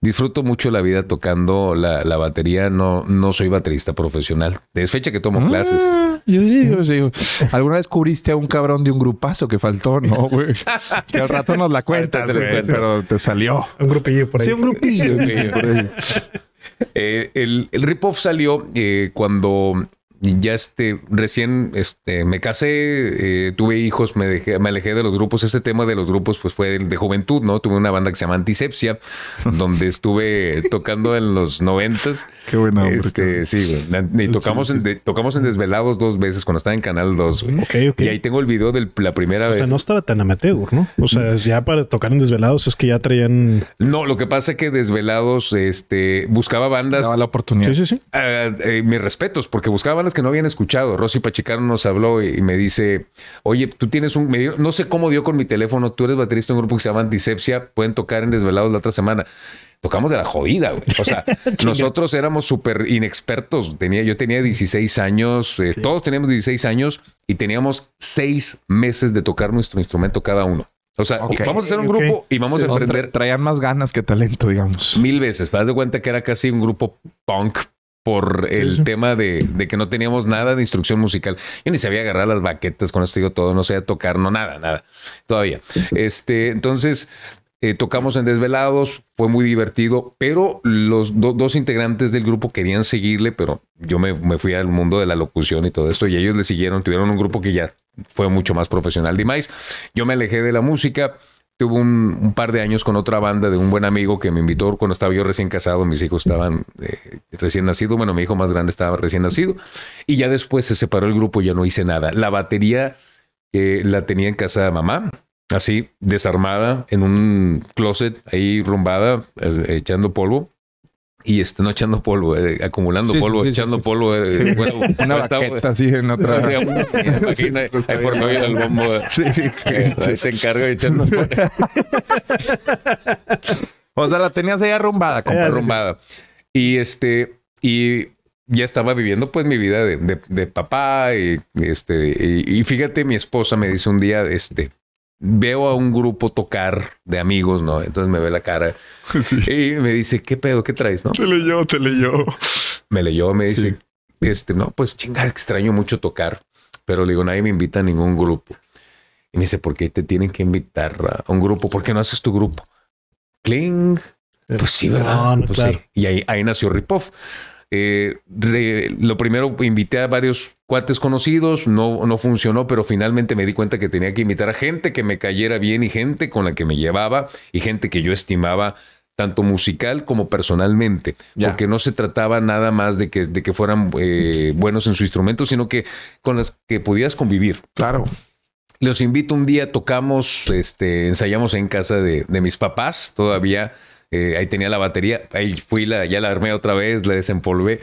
Disfruto mucho la vida tocando la, la batería. No, no soy baterista profesional. Es fecha que tomo clases. Ah, Yo diría, yo digo, ¿alguna vez cubriste a un cabrón de un grupazo que faltó? No, güey. (laughs) que al rato nos la cuentas, pero te salió. Un grupillo por ahí. Sí, un grupillo. (laughs) grupillo. por ahí. Eh, el, el rip-off salió eh, cuando ya este, recién este, me casé, eh, tuve hijos, me, dejé, me alejé de los grupos. Este tema de los grupos pues fue de, de juventud, ¿no? Tuve una banda que se llama Antisepsia, (laughs) donde estuve tocando en los noventas. Qué buena hombre. Este, sí, güey. Y tocamos, En, de- tocamos en Desvelados dos veces cuando estaba en Canal 2, güey. Ok, ok. Y ahí tengo el video de la primera O sea, vez. no estaba tan amateur, ¿no? O sea, ya para tocar en desvelados es que ya traían. No, lo que pasa es que Desvelados este, buscaba bandas Daba la oportunidad. Sí, sí, sí. Ah, eh, mis respetos, porque buscaba que no habían escuchado. Rosy Pachicano nos habló y me dice, oye, tú tienes un... me dio- no sé cómo dio con mi teléfono, tú eres baterista de un grupo que se llama Antisepsia, pueden tocar en Desvelados la otra semana. Tocamos de la jodida, güey. O sea, (laughs) nosotros éramos súper inexpertos. Tenía, yo tenía 16 años, eh, todos teníamos 16 años y teníamos seis meses de tocar nuestro instrumento cada uno. O sea, vamos a hacer un grupo y vamos a Nos tra- aprender traían más ganas que talento, digamos. mil veces. Te das de cuenta que era casi un grupo punk por el sí. tema de, de que no teníamos nada de instrucción musical. Yo ni sabía agarrar las baquetas, con esto digo todo, no sabía tocar, no nada, nada, todavía. Este, entonces eh, tocamos en Desvelados, fue muy divertido, pero los do- dos integrantes del grupo querían seguirle, pero yo me, me fui al mundo de la locución y todo esto, y ellos le siguieron, tuvieron un grupo que ya fue mucho más profesional. Dimais, yo me alejé de la música, Tuve un, un par de años con otra banda de un buen amigo que me invitó cuando estaba yo recién casado. Mis hijos estaban eh, recién nacidos. Bueno, mi hijo más grande estaba recién nacido. Y ya después se separó el grupo y ya no hice nada. La batería eh, la tenía en casa de mamá, así desarmada, en un closet ahí rumbada, eh, echando polvo. Y este, no echando polvo, eh, acumulando Sí, polvo, sí, echando sí. polvo. eh, bueno, Una baqueta así en otra. me imagino, ahí por no al bombo. Sí, eh, ahí se encarga de echando (laughs) polvo. O sea, la tenías ahí arrumbada, compa. Eh, sí. arrumbada. Y este, y ya estaba viviendo pues mi vida de, de- de papá y este, y, y fíjate, mi esposa me dice un día, este, veo a un grupo tocar de amigos, ¿no? Entonces me ve la cara (laughs) y me dice, ¿qué pedo? ¿Qué traes? ¿No? Te leyó, te leyó. Me leyó, me dice, este, no, pues chinga, extraño mucho tocar, pero le digo, nadie me invita a ningún grupo. Y me dice, ¿por qué te tienen que invitar a un grupo? ¿Por qué no haces tu grupo? Kling. Pues sí, ¿verdad? No, no, pues claro. sí. Y ahí, ahí nació Ripoff. Eh, re- lo primero, invité a varios cuates conocidos, no, no funcionó, pero finalmente me di cuenta que tenía que invitar a gente que me cayera bien y gente con la que me llevaba y gente que yo estimaba tanto musical como personalmente, Ya. porque no se trataba nada más de que, de que fueran eh, buenos en su instrumento, sino que con las que podías convivir. Claro. Los invito un día, tocamos, este, ensayamos en casa de, de mis papás, todavía eh, ahí tenía la batería, ahí fui, la, ya la armé otra vez, la desempolvé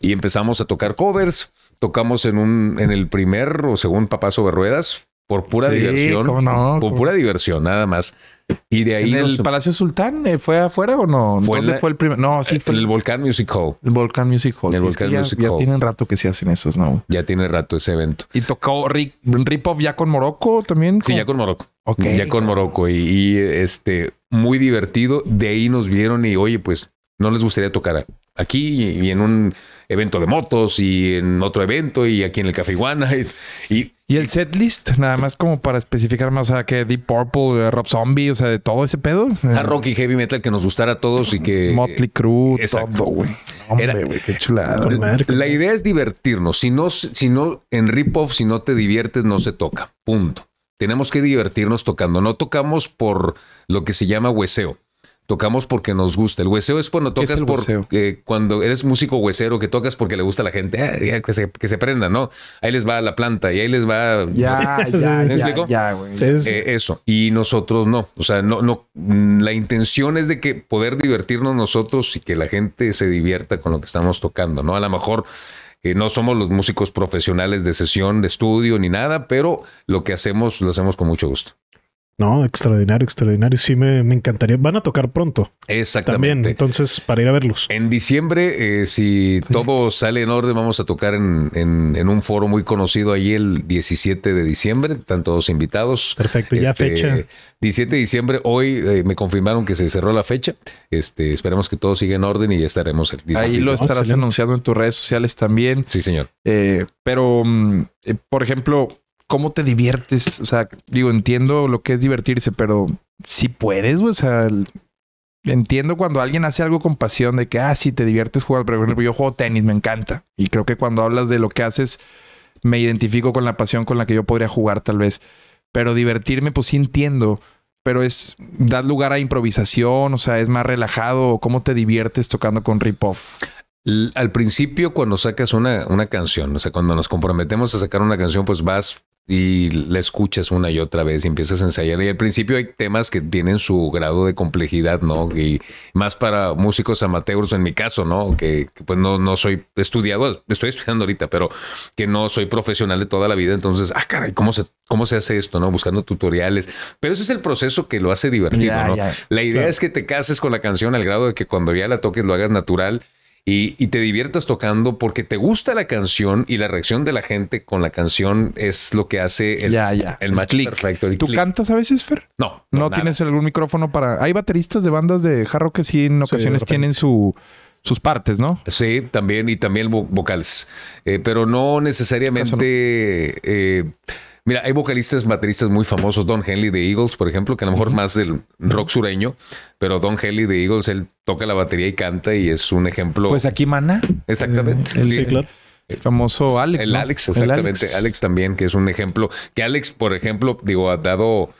y empezamos a tocar covers. Tocamos en un, en el primer o segundo Papá sobre Ruedas, por pura Sí, diversión. cómo no, por cómo- pura diversión, nada más. Y de ahí ¿En el nos- Palacio Sultán eh, fue afuera o no? Fue en ¿Dónde la- fue el primer? No, sí en fue el Volcán Music Hall. el Volcán Music Hall. El Sí, Volcán ya, Music ya Hall. tienen rato que se hacen esos, ¿no? Ya tiene rato ese evento. Y tocó Rip, Ripoff ya con Morocco también. Sí, ¿Cómo? ya con Morocco. Ok. Ya con Morocco. Y, y, este, muy divertido. De ahí nos vieron y, oye, pues, ¿no les gustaría tocar aquí y, en un evento de motos y en otro evento y aquí en el Café Iguana? (laughs) Y, y Y el setlist, nada más como para especificar más, o sea, que Deep Purple, eh, Rob Zombie, o sea, de todo ese pedo. hard rock y heavy metal que nos gustara a todos y que... Motley Crue, exacto. todo, güey. Hombre, Era- güey, qué chulada. Madre. La idea es divertirnos. Si no, si no, en rip-off, si no te diviertes, no se toca. Punto. Tenemos que divertirnos tocando. No tocamos por lo que se llama hueseo. Tocamos porque nos gusta. El hueseo es cuando ¿Qué es tocas el por hueseo? eh, cuando eres músico huesero que tocas porque le gusta a la gente. Ah, que, se, que se prenda, ¿no? Ahí les va la planta y ahí les va. Ya, (laughs) ya, ¿Me ya, explico? ya, güey. Es- Eh, eso. Y nosotros no. O sea, no, no. mm, La intención es de que poder divertirnos nosotros y que la gente se divierta con lo que estamos tocando, ¿no? A lo mejor eh, no somos los músicos profesionales de sesión, de estudio ni nada, pero lo que hacemos lo hacemos con mucho gusto. No, extraordinario, extraordinario. Sí, me, me encantaría. Van a tocar pronto también. Exactamente. Entonces, para ir a verlos. En diciembre, eh, si todo sale en orden, vamos a tocar en, en- en un foro muy conocido ahí el 17 de diciembre. Están todos invitados. Perfecto. Ya Este, fecha. 17 de diciembre, hoy eh, me confirmaron que se cerró la fecha. Este, esperemos que todo siga en orden y ya estaremos el 17 Ahí lo diciembre. estarás anunciando en tus redes sociales también. Sí, señor. Eh, pero, mm, eh, por ejemplo, ¿cómo te diviertes? O sea, digo, entiendo lo que es divertirse, pero si puedes, güey, o sea, entiendo cuando alguien hace algo con pasión de que, ah, sí, te diviertes jugando, pero por ejemplo, yo juego tenis, me encanta. Y creo que cuando hablas de lo que haces, me identifico con la pasión con la que yo podría jugar tal vez. Pero divertirme, pues sí entiendo. Pero es dar lugar a improvisación, o sea, es más relajado. ¿Cómo te diviertes tocando con rip-off? Al principio, cuando sacas una, una canción, o sea, cuando nos comprometemos a sacar una canción, pues vas y la escuchas una y otra vez y empiezas a ensayar. Y al principio hay temas que tienen su grado de complejidad, ¿no? Y más para músicos amateurs, en mi caso, ¿no? Que, que, pues no, no soy estudiado, estoy estudiando ahorita, pero que no soy profesional de toda la vida. Entonces, ah, caray, ¿cómo se, cómo se hace esto, no? Buscando tutoriales. Pero ese es el proceso que lo hace divertido, Ya, ¿no? ya. La idea Claro. es que te cases con la canción al grado de que cuando ya la toques lo hagas natural y, y te diviertas tocando porque te gusta la canción y la reacción de la gente con la canción es lo que hace el, ya, ya. el match click. perfecto. el ¿Tú click. cantas a veces, Fer? No, ¿No, tienes algún micrófono para...? Hay bateristas de bandas de hard rock que sí en ocasiones tienen su, sus partes, ¿no? Sí, también y también vo- vocales, Eh, pero no necesariamente. eh, mira, hay vocalistas, bateristas muy famosos, Don Henley de Eagles, por ejemplo, que a lo mejor más del rock sureño, pero Don Henley de Eagles, él toca la batería y canta y es un ejemplo. Pues aquí Mana, exactamente. el- sí. Claro. el famoso Alex, El ¿no? Alex, El exactamente. Alex. también, que es un ejemplo. Que Alex, por ejemplo, digo, ha dado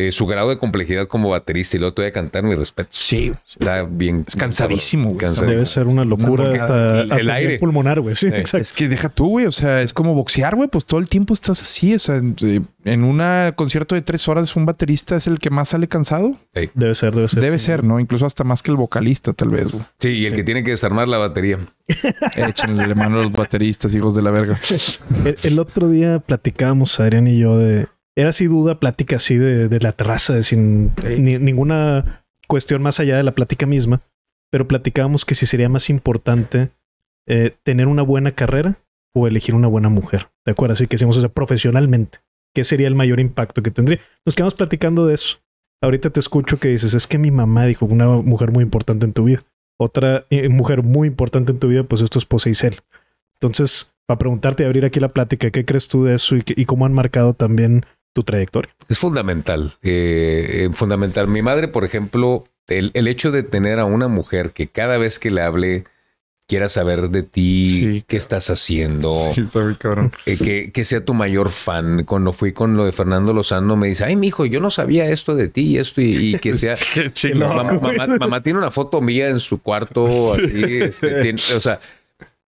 eh, su grado de complejidad como baterista y luego te voy a cantar mi respeto. Sí. Está bien. Es cansadísimo, güey. Cansadísimo. Debe ser una locura hasta, el- hasta el nivel aire. pulmonar, güey. Sí, Eh, exacto. Es que deja tú, güey. O sea, es como boxear, güey. Pues todo el tiempo estás así. O sea, en, en un concierto de tres horas, un baterista es el que más sale cansado. Debe ser, debe ser. Debe sí. ser, ¿no? Incluso hasta más que el vocalista, tal vez, güey. Sí, y el que tiene que desarmar la batería. (laughs) Échenle mano a los bateristas, hijos de la verga. (laughs) El, el otro día platicábamos, Adrián y yo, de. Era así duda, plática así de, de la terraza, sin ni- ninguna cuestión más allá de la plática misma. Pero platicábamos que si sería más importante eh, tener una buena carrera o elegir una buena mujer. ¿De acuerdo? Así que decimos, o sea, profesionalmente, ¿qué sería el mayor impacto que tendría? Nos quedamos platicando de eso. Ahorita te escucho que dices, es que mi mamá dijo una mujer muy importante en tu vida. Otra eh, mujer muy importante en tu vida, pues es tu esposa Isel. Entonces, para preguntarte y abrir aquí la plática, ¿qué crees tú de eso y cómo han marcado también tu trayectoria. Es fundamental, eh, eh, fundamental. Mi madre, por ejemplo, el, el, hecho de tener a una mujer que cada vez que le hable quiera saber de ti, sí, qué estás haciendo. Sí, está. Eh, que, que, sea tu mayor fan. Cuando fui con lo de Fernando Lozano, me dice, ay, mijo, yo no sabía esto de ti y esto, y, y que (laughs) sea. mamá, mamá, mamá, tiene una foto mía en su cuarto, así, (laughs) este, tiene, o sea.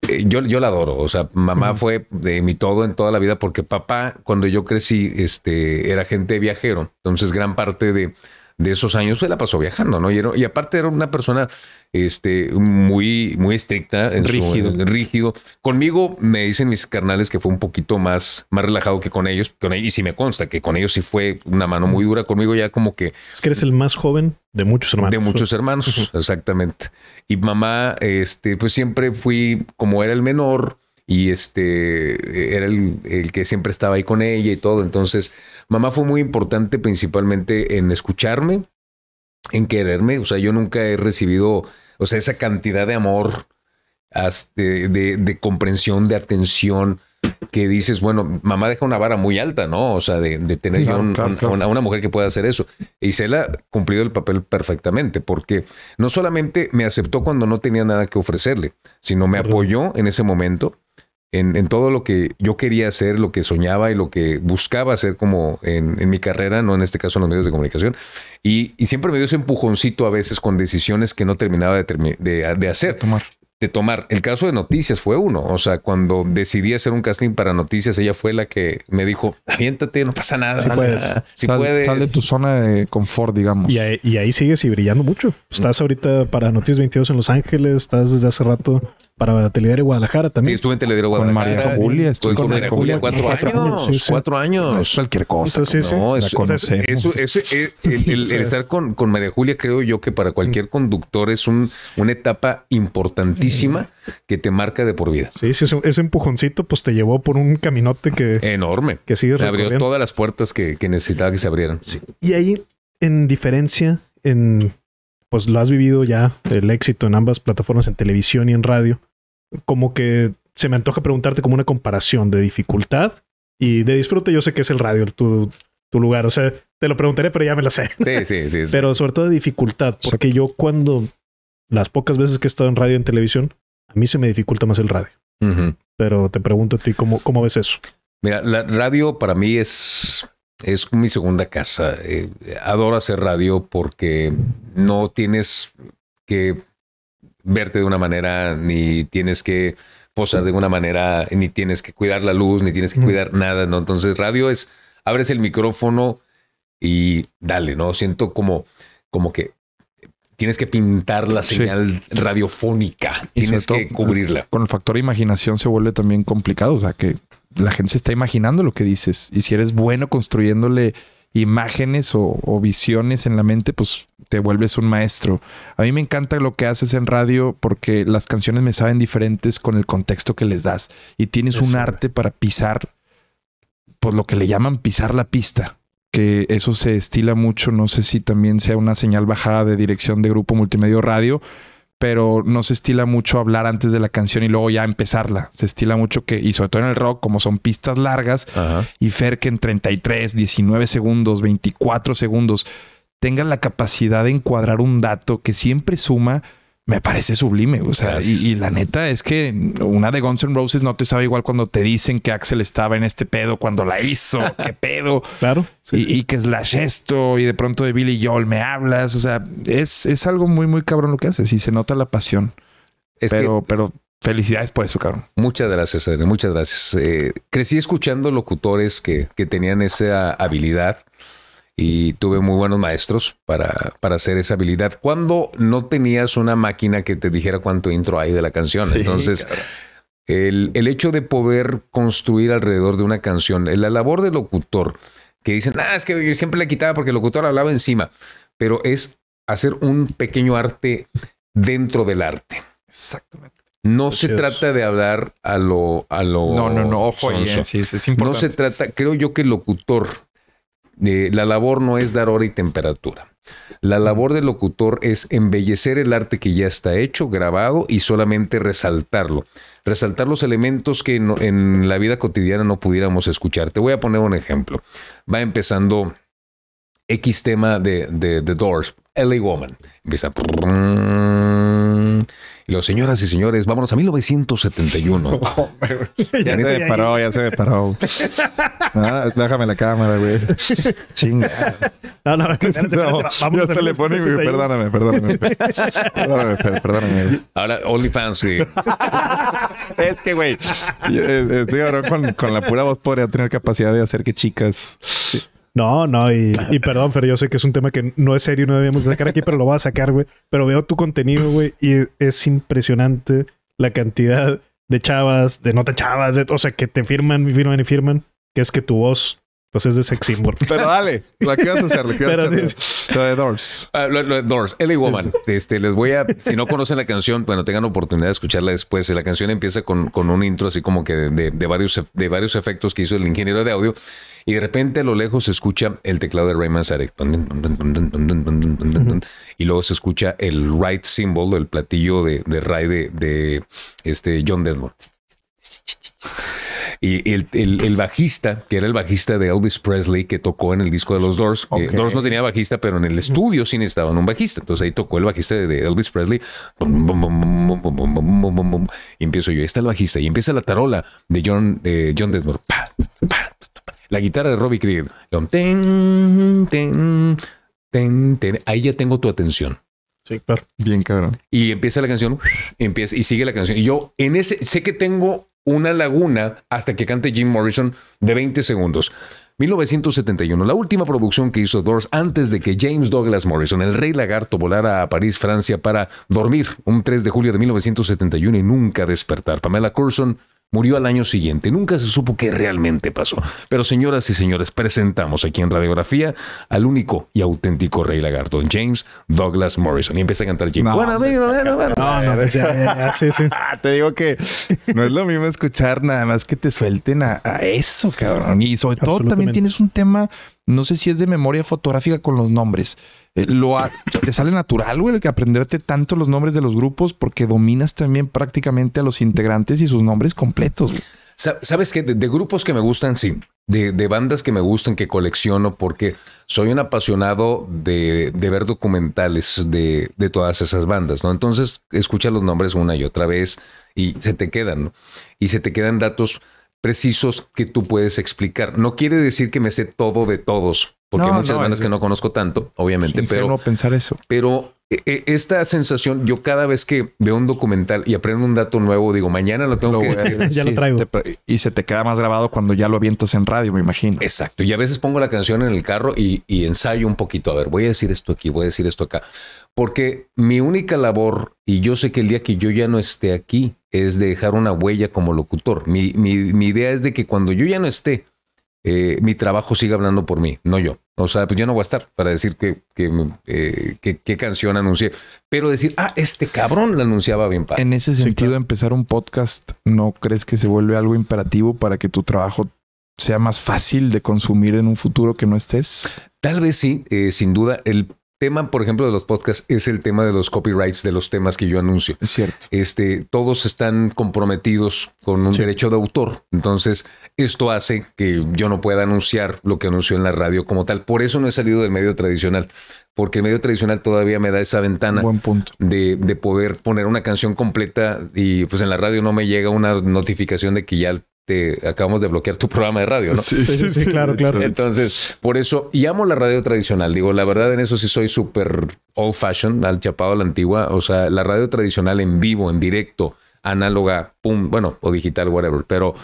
Eh, Yo, yo la adoro, o sea, mamá fue de mi todo en toda la vida porque papá, cuando yo crecí, este, era gente viajero, entonces gran parte de, de esos años se la pasó viajando, ¿no? Y, era, y aparte era una persona este, muy, muy estricta, en Rígido. Su, rígido. Conmigo me dicen mis carnales que fue un poquito más, más relajado que con ellos. Con ellos, y sí me consta que con ellos sí fue una mano muy dura. Conmigo ya como que... Es que eres el más joven de muchos hermanos. De muchos hermanos, exactamente. Y mamá, este, pues siempre fui, como era el menor, y este era el, el, que siempre estaba ahí con ella y todo. Entonces, mamá fue muy importante principalmente en escucharme, en quererme. O sea, yo nunca he recibido, o sea, esa cantidad de amor, hasta de, de, comprensión, de atención. Que dices, bueno, mamá deja una vara muy alta, ¿no? O sea, de, de tener Claro, un- claro, un- claro. Una, una mujer que pueda hacer eso. Y se ha cumplido el papel perfectamente, porque no solamente me aceptó cuando no tenía nada que ofrecerle, sino me apoyó en ese momento en, en todo lo que yo quería hacer, lo que soñaba y lo que buscaba hacer como en, en mi carrera, no en este caso en los medios de comunicación. Y, y siempre me dio ese empujoncito a veces con decisiones que no terminaba de, termi- de, de hacer Tomar. de tomar. El caso de noticias fue uno. O sea, cuando decidí hacer un casting para noticias, ella fue la que me dijo, aviéntate, no pasa nada. Sí puedes. Si sal, puedes. sal de tu zona de confort, digamos. Y ahí, y ahí sigues y brillando mucho. Estás ahorita para Noticias 22 en Los Ángeles, estás desde hace rato para Telediario Guadalajara Sí, también. estuve en Con Guadalajara. María Julia, Estuve con con María Julia Julia cuatro, cuatro años. años, sí, sí. Cuatro años. No es cualquier cosa. Sí, sí. No, es- conocemos. Eso, ese, eh, (laughs) el, el- el estar con, con María Julia, creo yo que para cualquier conductor es un, una etapa importantísima que te marca de por vida. Sí, sí, ese, empujoncito pues te llevó por un caminote que, Enorme. que sigues Me abrió todas las puertas que, que necesitaba que se abrieran. Y ahí, en diferencia, en pues lo has vivido ya, el éxito en ambas plataformas, en televisión y en radio, como que se me antoja preguntarte como una comparación de dificultad y de disfrute. Yo sé que es el radio, tu, tu lugar. O sea, te lo preguntaré, pero ya me lo sé. Sí, sí, sí. sí. Pero sobre todo de dificultad, porque yo cuando las pocas veces que he estado en radio y en televisión, a mí se me dificulta más el radio. Pero te pregunto a ti, ¿cómo, cómo ves eso? Mira, la radio para mí es, es mi segunda casa. Eh, adoro hacer radio porque no tienes que verte de una manera, ni tienes que posar de una manera, ni tienes que cuidar la luz, ni tienes que cuidar nada, ¿no? Entonces, radio es, abres el micrófono y dale, ¿no? Siento como, como que tienes que pintar la Sí. señal radiofónica, Y tienes que cubrirla. Con el factor de imaginación se vuelve también complicado. O sea, que la gente se está imaginando lo que dices. Y si eres bueno construyéndole imágenes o, o visiones en la mente, pues te vuelves un maestro. A mí me encanta lo que haces en radio porque las canciones me saben diferentes con el contexto que les das. Y tienes un arte para pisar, pues lo que le llaman pisar la pista. Que eso se estila mucho. No sé si también sea una señal bajada de dirección de Grupo Multimedia Radio pero no se estila mucho hablar antes de la canción y luego ya empezarla. Se estila mucho que, y sobre todo en el rock, como son pistas largas, Ajá. y Fer que en 33, 19 segundos, 24 segundos tenga la capacidad de encuadrar un dato que siempre suma, me parece sublime. O sea, y, la neta es que una de Guns N' Roses no te sabe igual cuando te dicen que Axel estaba en este pedo, cuando la hizo, (laughs) qué pedo. Claro. y, y que Slash esto, y de pronto de Billy Joel me hablas. O sea, es, es algo muy, muy cabrón lo que haces y se nota la pasión. Es que pero, pero felicidades por eso, cabrón. Muchas gracias, Adrián. Muchas gracias. Eh, crecí escuchando locutores que, que tenían esa habilidad y tuve muy buenos maestros para, para hacer esa habilidad. Cuando no tenías una máquina que te dijera cuánto intro hay de la canción. Entonces, el, el hecho de poder construir alrededor de una canción, la labor del locutor, que dicen, ah, es que siempre le quitaba porque el locutor hablaba encima, pero es hacer un pequeño arte dentro del arte. Exactamente. No se trata de hablar a lo, a lo No, no, no. Ojo ahí, eh, sí, es, es No importante. se trata, creo yo que el locutor Eh, la labor no es dar hora y temperatura. La labor del locutor es embellecer el arte que ya está hecho, grabado y solamente resaltarlo. Resaltar los elementos que en la vida cotidiana no pudiéramos escuchar. Te voy a poner un ejemplo. Va empezando X tema de, The Doors, LA Woman. Empieza. Y los señoras y señores, vámonos a 1971. ya se me paró, ya se me paró. Ah, déjame la cámara, güey. Chinga. No, no, no vamos a le pone, perdóname, perdóname. Perdóname, perdóname. Ahora, OnlyFans, güey. es que, güey, eh, estoy ahora con, con la pura voz podría tener capacidad de hacer que chicas no, no, y, perdón, pero yo sé que es un tema que no es serio y no debemos sacar aquí, pero lo voy a sacar, güey. Pero veo tu contenido, güey, y es impresionante la cantidad de chavas, de nota chavas, de, o sea, que te firman, firman y firman, que es que tu voz pues es de sex symbol. (laughs) Pero dale, lo que vas a hacer, lo que vas a hacer. Lo de Doors. Ah, lo, de Doors, LA Woman. Este, les voy a, si no conocen la canción, bueno, tengan oportunidad de escucharla después. La canción empieza con, con un intro así como que de, de, varios, de varios efectos que hizo el ingeniero de audio. Y de repente a lo lejos se escucha el teclado de Rayman Sarek. Y luego se escucha el right symbol, el platillo de, de Ray de, de este John Denver. Y el, bajista, que era el bajista de Elvis Presley, que tocó en el disco de los Doors. Doors no tenía bajista, pero en el estudio sí necesitaban un bajista. Entonces ahí tocó el bajista de Elvis Presley. Y empiezo yo, ahí está el bajista. Y empieza la tarola de John, de John Desmond. La guitarra de Robbie Krieger. Ahí ya tengo tu atención. Sí, claro. Bien, cabrón. Y empieza la canción, empieza y sigue la canción. Y yo en ese sé que tengo una laguna hasta que cante Jim Morrison de 20 segundos. 1971, la última producción que hizo Doors antes de que James Douglas Morrison, el rey lagarto, volara a París, Francia, para dormir un 3 de julio de 1971 y nunca despertar. Pamela Curson Murió al año siguiente. Nunca se supo qué realmente pasó. Pero señoras y señores, presentamos aquí en Radiografía al único y auténtico rey lagarto, James Douglas Morrison. Y empieza a cantar Jim. bueno, bueno, bueno, bueno. No, no, pues sí, sí. (laughs) Te digo que no es lo mismo escuchar nada más que te suelten a, a eso, cabrón. Y sobre todo también tienes un tema, no sé si es de memoria fotográfica con los nombres. Eh, lo te sale natural, güey, que aprenderte tanto los nombres de los grupos porque dominas también prácticamente a los integrantes y sus nombres completos. Sabes que de, grupos que me gustan, sí. De, bandas que me gustan, que colecciono, porque soy un apasionado de, ver documentales de, de, todas esas bandas, ¿no? Entonces, escucha los nombres una y otra vez y se te quedan, ¿no? Y se te quedan datos precisos que tú puedes explicar. No quiere decir que me sé todo de todos, porque hay muchas bandas que no conozco tanto, obviamente, pero no pensar eso. Pero e, e, esta sensación, yo cada vez que veo un documental y aprendo un dato nuevo, digo, mañana lo tengo que decir. ya lo traigo. y se te queda más grabado cuando ya lo avientas en radio, me imagino. Exacto. Y a veces pongo la canción en el carro y, y ensayo un poquito. A ver, voy a decir esto aquí, voy a decir esto acá. Porque mi única labor, y yo sé que el día que yo ya no esté aquí, es dejar una huella como locutor. Mi, mi, idea es de que cuando yo ya no esté, eh, mi trabajo siga hablando por mí, no yo. O sea, pues yo no voy a estar para decir que, que, eh, qué canción anuncié, pero decir, ah, este cabrón la anunciaba bien padre. En ese sentido, empezar un podcast, ¿no crees que se vuelve algo imperativo para que tu trabajo sea más fácil de consumir en un futuro que no estés? Tal vez sí, eh, sin duda. El tema, por ejemplo, de los podcasts es el tema de los copyrights de los temas que yo anuncio. Es cierto. Este, todos están comprometidos con un derecho de autor. Entonces, esto hace que yo no pueda anunciar lo que anunció en la radio como tal. Por eso no he salido del medio tradicional. Porque el medio tradicional todavía me da esa ventana Buen punto. De, de poder poner una canción completa y pues en la radio no me llega una notificación de que ya acabamos de bloquear tu (laughs) programa de radio, ¿no? Sí, sí, sí, claro, claro. Entonces, por eso, y amo la radio tradicional. Digo, la verdad, en eso sí soy súper old fashioned, al chapado a la antigua. O sea, la radio tradicional en vivo, en directo, análoga, pum, bueno, o digital, whatever. Pero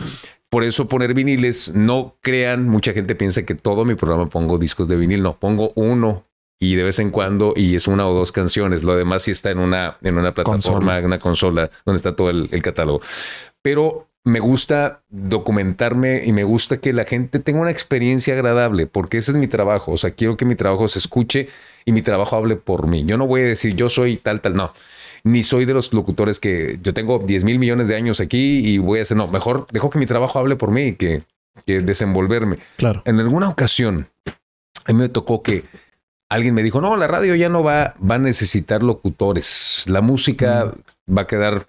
por eso poner viniles, no crean, mucha gente piensa que todo mi programa pongo discos de vinil. No, pongo uno y de vez en cuando y es una o dos canciones. Lo demás sí está en una, en una plataforma, en una consola donde está todo el, el catálogo. Pero me gusta documentarme y me gusta que la gente tenga una experiencia agradable, porque ese es mi trabajo. O sea, quiero que mi trabajo se escuche y mi trabajo hable por mí. Yo no voy a decir yo soy tal, tal, no. Ni soy de los locutores que yo tengo 10 mil millones de años aquí y voy a hacer, no, mejor dejo que mi trabajo hable por mí y que, que desenvolverme. Claro. En alguna ocasión a mí me tocó que alguien me dijo, no, la radio ya no va, va a necesitar locutores. La música va a quedar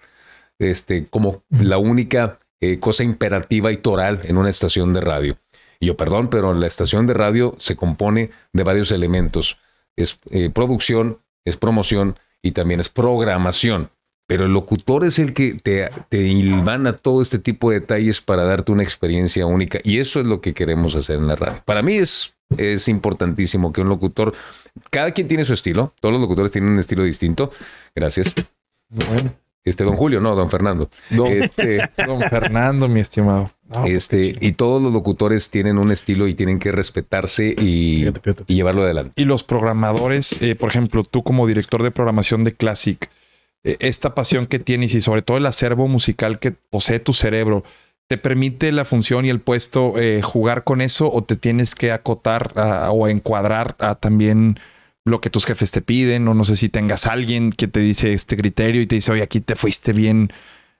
este, como la única eh, cosa imperativa y toral en una estación de radio. Y yo, perdón, pero la estación de radio se compone de varios elementos. Es eh, producción, es promoción y también es programación. Pero el locutor es el que te, te todo este tipo de detalles para darte una experiencia única. Y eso es lo que queremos hacer en la radio. Para mí es, es importantísimo que un locutor, cada quien tiene su estilo, todos los locutores tienen un estilo distinto. Gracias. Bueno. Este, don Julio, no, don Fernando. Don, Este, (laughs) don Fernando, mi estimado. No, pues, este, y todos los locutores tienen un estilo y tienen que respetarse y, Fíjate, fíjate. y llevarlo adelante. Y los programadores, eh, por ejemplo, tú como director de programación de Classic, eh, esta pasión que tienes y sobre todo el acervo musical que posee tu cerebro, ¿te permite la función y el puesto eh, jugar con eso o te tienes que acotar a- o encuadrar a también lo que tus jefes te piden? O no sé si tengas alguien que te dice este criterio y te dice, oye, aquí te fuiste bien.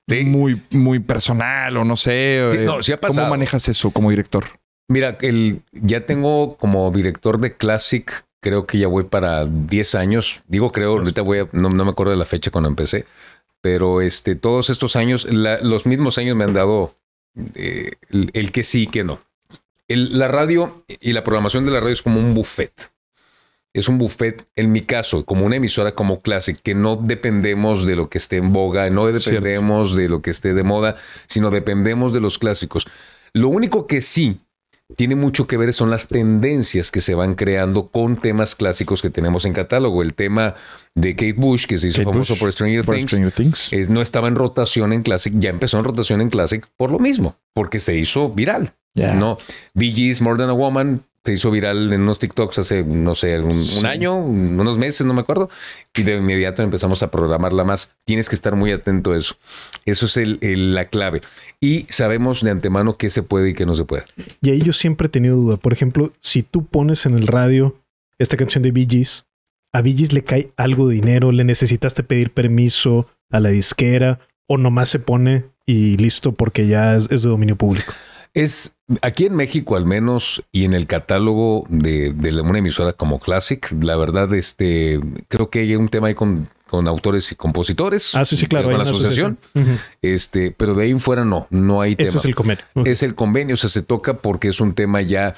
Sí. Muy, muy personal o no sé. Sí, eh, no, sí ha ¿Cómo pasado. manejas eso como director? Mira, el, ya tengo como director de Classic, creo que ya voy para 10 años. Digo, creo, ahorita voy a, no, no me acuerdo de la fecha cuando empecé, pero este, todos estos años, la- los mismos años me han dado eh, el, el que sí, que no. El- la radio y la programación de la radio es como un buffet. Es un buffet, en mi caso, como una emisora como Classic, que no dependemos de lo que esté en boga, no dependemos de lo que esté de moda, sino dependemos de los clásicos. Lo único que sí tiene mucho que ver son las tendencias que se van creando con temas clásicos que tenemos en catálogo. El tema de Kate Bush, que se hizo Kate famoso Bush, por Stranger por Things, Stranger Things. es- no estaba en rotación en Classic, ya empezó en rotación en Classic por lo mismo, porque se hizo viral. Ya. No, Gees, More Than a Woman, se hizo viral en unos TikToks hace, no sé, un, año, unos meses, no me acuerdo. Y de inmediato empezamos a programarla más. Tienes que estar muy atento a eso. Eso es el- el- la clave. Y sabemos de antemano qué se puede y qué no se puede. Y ahí yo siempre he tenido duda. Por ejemplo, si tú pones en el radio esta canción de Bee Gees, a Bee Gees le cae algo de dinero, le necesitaste pedir permiso a la disquera o nomás se pone y listo porque ya es, es de dominio público. Es aquí en México, al menos, y en el catálogo de, de la- una emisora como Classic, la verdad, este, creo que hay un tema ahí con, con autores y compositores. Ah, sí, sí, claro. Con hay la una asociación. Este, pero de ahí en fuera no, no hay tema. Ese es el convenio. es el convenio, o sea, se toca porque es un tema ya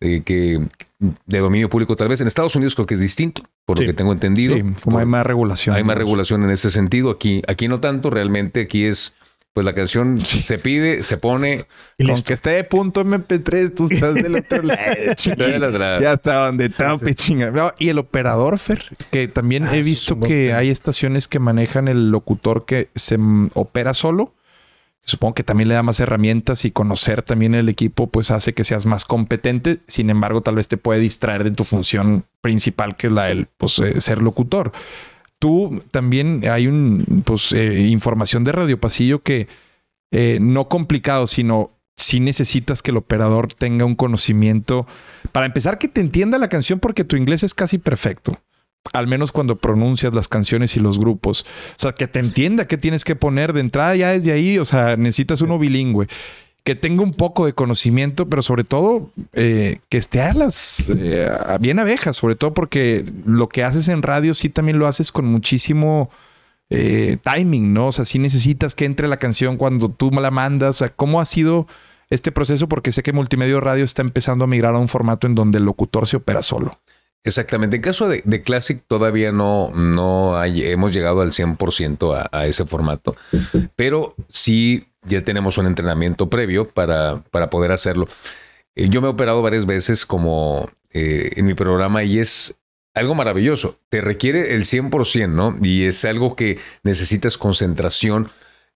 eh, que de dominio público tal vez. En Estados Unidos creo que es distinto, por Sí. lo que tengo entendido. Sí, como hay más regulación. hay más regulación en ese sentido. Aquí, aquí no tanto, realmente aquí es, pues la canción (laughs) se pide, se pone. Y. Aunque esté de punto MP3, tú estás del (laughs) otro lado. ya está donde chinga. No, y el operador, Fer, que también Ah, he es visto que hay estaciones que manejan el locutor que se opera solo. Supongo que también le da más herramientas y conocer también el equipo, pues hace que seas más competente. Sin embargo, tal vez te puede distraer de tu función principal, que es la del pues, eh, ser locutor. Tú también hay un pues eh, información de Radio Pasillo que eh, no complicado, sino si necesitas que el operador tenga un conocimiento. Para empezar, que te entienda la canción, porque tu inglés es casi perfecto. Al menos cuando pronuncias las canciones y los grupos. O sea, que te entienda qué tienes que poner de entrada ya desde ahí. O sea, necesitas uno bilingüe. Que tenga un poco de conocimiento, pero sobre todo eh, que esté a las eh, bien abejas, sobre todo porque lo que haces en radio sí también lo haces con muchísimo eh, timing, ¿no? O sea, sí necesitas que entre la canción cuando tú la mandas. O sea, ¿cómo ha sido este proceso? Porque sé que Multimedia Radio está empezando a migrar a un formato en donde el locutor se opera solo. Exactamente. En caso de, Classic, todavía no, no hay- hemos llegado al 100% a, a ese formato, pero sí ya tenemos un entrenamiento previo para, para poder hacerlo. Eh, Yo me he operado varias veces como eh, en mi programa y es algo maravilloso. Te requiere el 100%, ¿no? Y es algo que necesitas concentración,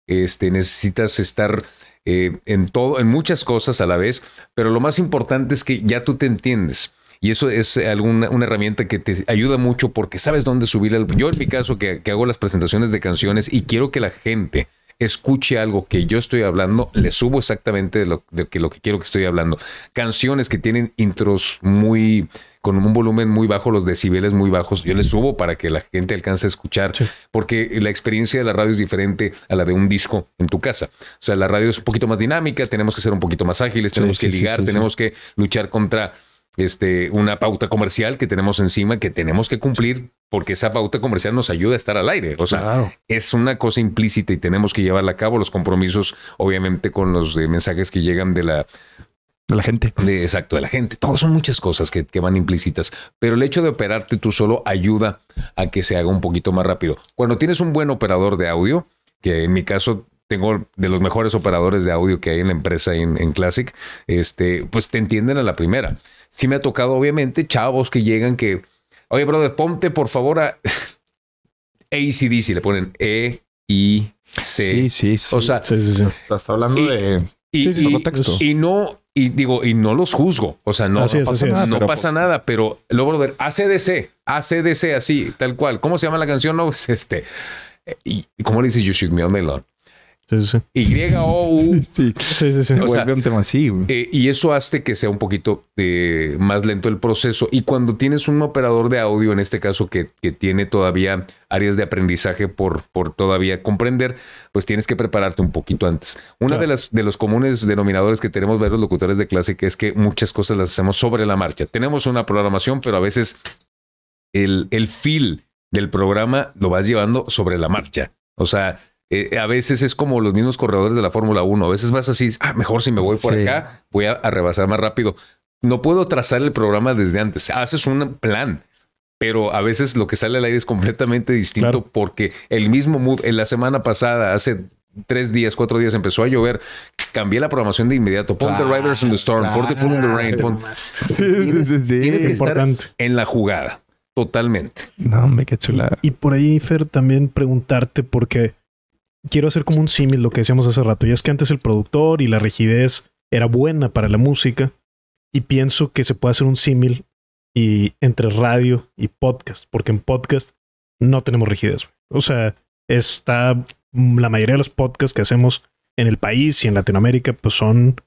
este, necesitas estar eh, en todo, en muchas cosas a la vez, pero lo más importante es que ya tú te entiendes. Y eso es alguna una herramienta que te ayuda mucho porque sabes dónde subir el... Yo en mi caso que, que hago las presentaciones de canciones y quiero que la gente escuche algo que yo estoy hablando, le subo exactamente de lo, de que, lo que quiero que estoy hablando. Canciones que tienen intros muy con un volumen muy bajo, los decibeles muy bajos, yo les subo para que la gente alcance a escuchar, Sí. porque la experiencia de la radio es diferente a la de un disco en tu casa. O sea, la radio es un poquito más dinámica, tenemos que ser un poquito más ágiles, Sí, tenemos que sí, ligar, tenemos que luchar contra este, una pauta comercial que tenemos encima que tenemos que cumplir porque esa pauta comercial nos ayuda a estar al aire. O sea, es una cosa implícita y tenemos que llevarla a cabo. Los compromisos, obviamente, con los eh, mensajes que llegan de la de la gente. De, exacto, de la gente. Todos son muchas cosas que, que, van implícitas, pero el hecho de operarte tú solo ayuda a que se haga un poquito más rápido. Cuando tienes un buen operador de audio, que en mi caso tengo de los mejores operadores de audio que hay en la empresa en, en Classic, este, pues te entienden a la primera. Sí me ha tocado, obviamente, chavos que llegan que, oye, brother, ponte por favor a (laughs) ACDC, le ponen E, I, C. Sí, sí, sí. O sea, sí, sí, sí. estás hablando de... Y, y, y, no, y digo, y no los juzgo. O sea, no, Así no es, pasa, nada, no Pero, pasa pues, nada, pero luego, brother, ACDC, ACDC, así, tal cual. ¿Cómo se llama la canción? No, es este. Y, y ¿Cómo le dice You Shook Me on Melon? Sí, sí, sí. Y-O-U. (laughs) Sí, Sí, sí, O sea, un tema así, güey. Eh, y eso hace que sea un poquito eh, más lento el proceso. Y cuando tienes un operador de audio, en este caso, que, que tiene todavía áreas de aprendizaje por, por todavía comprender, pues tienes que prepararte un poquito antes. Una Claro. de, las, de los comunes denominadores que tenemos ver los locutores de clase que es que muchas cosas las hacemos sobre la marcha. Tenemos una programación, pero a veces el, el feel del programa lo vas llevando sobre la marcha. O sea, eh, a veces es como los mismos corredores de la Fórmula 1. A veces vas así, ah, mejor si me voy por Sí. acá, voy a, a rebasar más rápido. No puedo trazar el programa desde antes. Haces un plan, pero a veces lo que sale al aire es completamente distinto Claro. porque el mismo mood en la semana pasada, hace tres días, cuatro días, empezó a llover. Cambié la programación de inmediato. Ponte Claro, Riders in the Storm, ponte Full in the Rain. pon- Tienes- Sí, tienes que estar Importante. en la jugada. Totalmente. No, me qué chulada. Y por ahí, Fer, también preguntarte, porque quiero hacer como un símil lo que decíamos hace rato. Y es que antes el productor y la rigidez era buena para la música. Y pienso que se puede hacer un símil y entre radio y podcast, porque en podcast no tenemos rigidez. O sea, está la mayoría de los podcasts que hacemos en el país y en Latinoamérica, pues son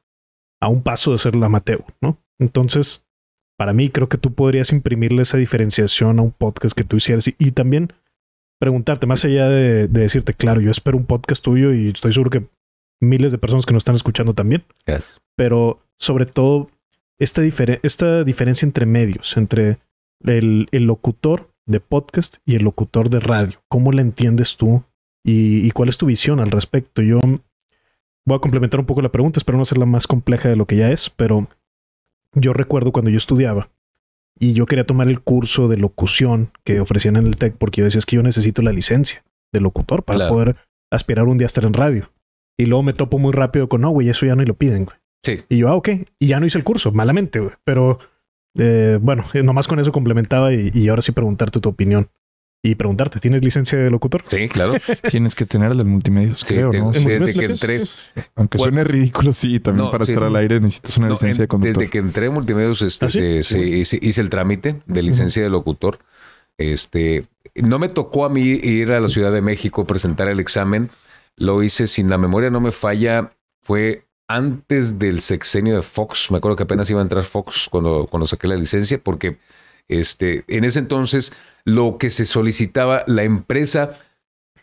a un paso de ser la amateur, ¿no? Entonces, para mí creo que tú podrías imprimirle esa diferenciación a un podcast que tú hicieras y también preguntarte, más allá de, de decirte, claro, yo espero un podcast tuyo y estoy seguro que miles de personas que nos están escuchando también, pero sobre todo esta, esta diferencia entre medios, entre el, el locutor de podcast y el locutor de radio. ¿Cómo la entiendes tú y, y cuál es tu visión al respecto? Yo voy a complementar un poco la pregunta, espero no hacerla más compleja de lo que ya es, pero yo recuerdo cuando yo estudiaba y yo quería tomar el curso de locución que ofrecían en el TEC porque yo decía es que yo necesito la licencia de locutor para Claro. poder aspirar un día a estar en radio. Y luego me topo muy rápido con, no, güey, eso ya no lo piden, güey. Sí. Y yo, ah, ok. Y ya no hice el curso, malamente, güey. Pero eh, bueno, nomás con eso complementaba y, y ahora sí preguntarte tu opinión. Y preguntarte, ¿tienes licencia de locutor? Sí, claro. (laughs) Tienes que tener el del multimedios, Sí, creo, tengo- ¿no? sí, ¿En desde que entré. Aunque ¿Cuál? suene ridículo, sí, también No, para sí. estar al aire necesitas una No, licencia en- de conductor. Desde que entré a Multimedios, este, ¿Ah, sí? se- se- hice, hice el trámite de licencia de locutor. Este, no me tocó a mí ir a la Ciudad de México a presentar el examen. Lo hice sin la memoria, no me falla. Fue antes del sexenio de Fox. Me acuerdo que apenas iba a entrar Fox cuando, cuando saqué la licencia, porque este, en ese entonces lo que se solicitaba, la empresa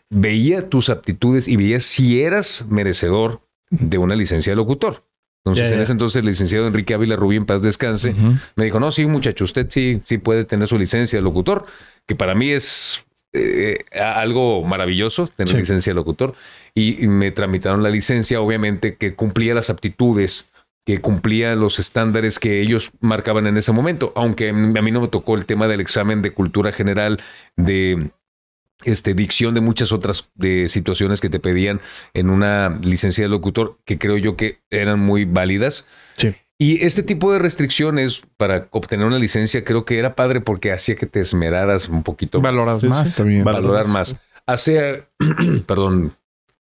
veía tus aptitudes y veía si eras merecedor de una licencia de locutor. Entonces, en ese entonces, el licenciado Enrique Ávila Rubí, en paz descanse, me dijo, no, sí, muchacho, usted sí, sí puede tener su licencia de locutor, que para mí es eh, algo maravilloso tener Sí. licencia de locutor. Y me tramitaron la licencia, obviamente, que cumplía las aptitudes, que cumplía los estándares que ellos marcaban en ese momento, aunque a mí no me tocó el tema del examen de cultura general, de este, dicción de muchas otras de situaciones que te pedían en una licencia de locutor, que creo yo que eran muy válidas. Sí. Y este tipo de restricciones para obtener una licencia creo que era padre porque hacía que te esmeraras un poquito. más, Valoras sí. más también. Valorar más. Hace, (clears throat) perdón,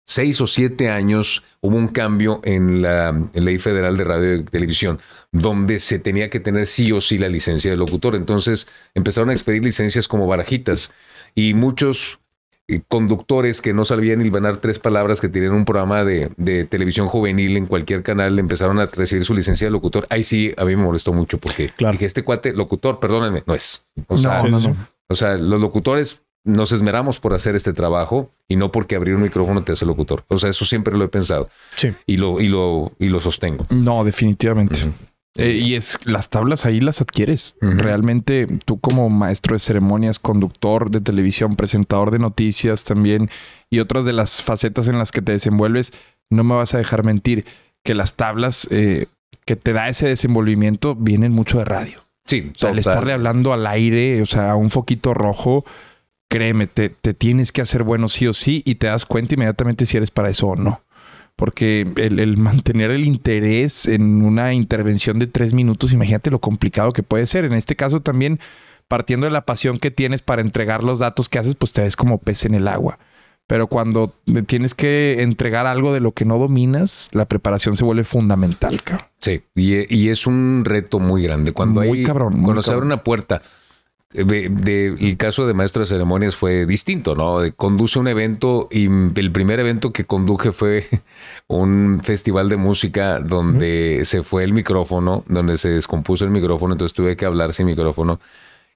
seis o siete años hubo un cambio en la Ley Federal de Radio y Televisión, donde se tenía que tener sí o sí la licencia de locutor. Entonces empezaron a expedir licencias como barajitas y muchos eh, conductores que no sabían hilvanar tres palabras que tenían un programa de, de televisión juvenil en cualquier canal empezaron a recibir su licencia de locutor. Ahí sí, a mí me molestó mucho porque Claro. dije, este cuate, locutor, perdónenme, no es. O sea, no, no, sí, no. o sea, los locutores nos esmeramos por hacer este trabajo y no porque abrir un micrófono te hace locutor. O sea, eso siempre lo he pensado Sí. y lo, y lo, y lo sostengo. No, definitivamente. Eh, y es las tablas ahí las adquieres. Realmente tú como maestro de ceremonias, conductor de televisión, presentador de noticias también y otras de las facetas en las que te desenvuelves, no me vas a dejar mentir que las tablas eh, que te da ese desenvolvimiento vienen mucho de radio. Sí, o sea, el estarle hablando al aire, o sea, a un foquito rojo, créeme, te, te tienes que hacer bueno sí o sí y te das cuenta inmediatamente si eres para eso o no porque el, mantener el interés en una intervención de tres minutos, imagínate lo complicado que puede ser. En este caso también, partiendo de la pasión que tienes para entregar los datos que haces, pues te ves como pez en el agua. Pero cuando tienes que entregar algo de lo que no dominas, la preparación se vuelve fundamental. Cabrón. Sí, y, es un reto muy grande. Cuando muy cabrón, cuando se abre una puerta, de, el caso de maestro de ceremonias fue distinto, ¿no? Conduce un evento y el primer evento que conduje fue (laughs) un festival de música donde se fue el micrófono, donde se descompuso el micrófono, entonces tuve que hablar sin micrófono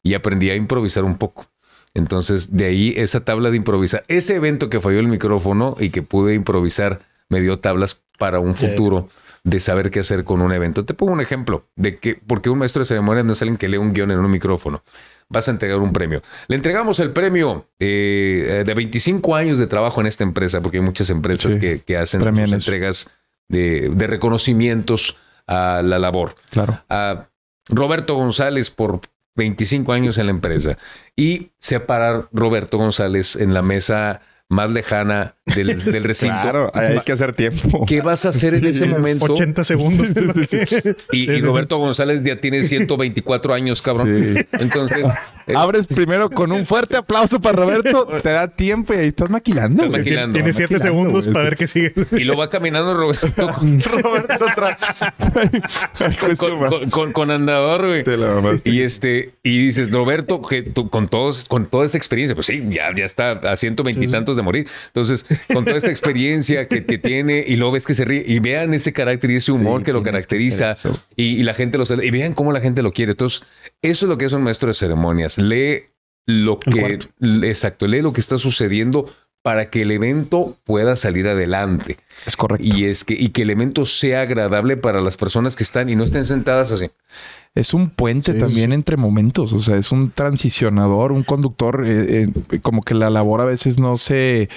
y aprendí a improvisar un poco. Entonces, de ahí esa tabla de improvisar, ese evento que falló el micrófono y que pude improvisar, me dio tablas para un futuro de saber qué hacer con un evento. Te pongo un ejemplo de que, porque un maestro de ceremonias no es alguien que lee un guion en un micrófono vas a entregar un premio. Le entregamos el premio eh, de 25 años de trabajo en esta empresa, porque hay muchas empresas que, hacen entregas de, reconocimientos a la labor. Claro. A Roberto González por 25 años en la empresa y separar Roberto González en la mesa más lejana del, (laughs) del recinto. Claro, hay que hacer tiempo. ¿Qué vas a hacer en ese momento? 80 segundos. (laughs) y, Roberto González ya tiene 124 años, cabrón. Entonces. (laughs) Abres primero con un fuerte aplauso para Roberto, te da tiempo y ahí estás maquilando. Estás maquilando. Tiene 7 segundos para ver qué sigue. Y lo va caminando Roberto. Roberto con, con, con, andador, güey. Y este, y dices, Roberto, que tú, con todos, con toda esa experiencia, pues sí, ya, ya está a ciento veintitantos de morir. Entonces, con toda esta experiencia que, tiene y luego ves que se ríe y vean ese carácter y ese humor que lo caracteriza y, la gente lo y vean cómo la gente lo quiere. Entonces, eso es lo que es un maestro de ceremonias. Lee lo que, exacto, lee lo que está sucediendo para que el evento pueda salir adelante. Es correcto. Y es que, y que el evento sea agradable para las personas que están y no estén sentadas así. Es un puente también entre momentos, o sea, es un transicionador, un conductor, eh, eh, como que la labor a veces no se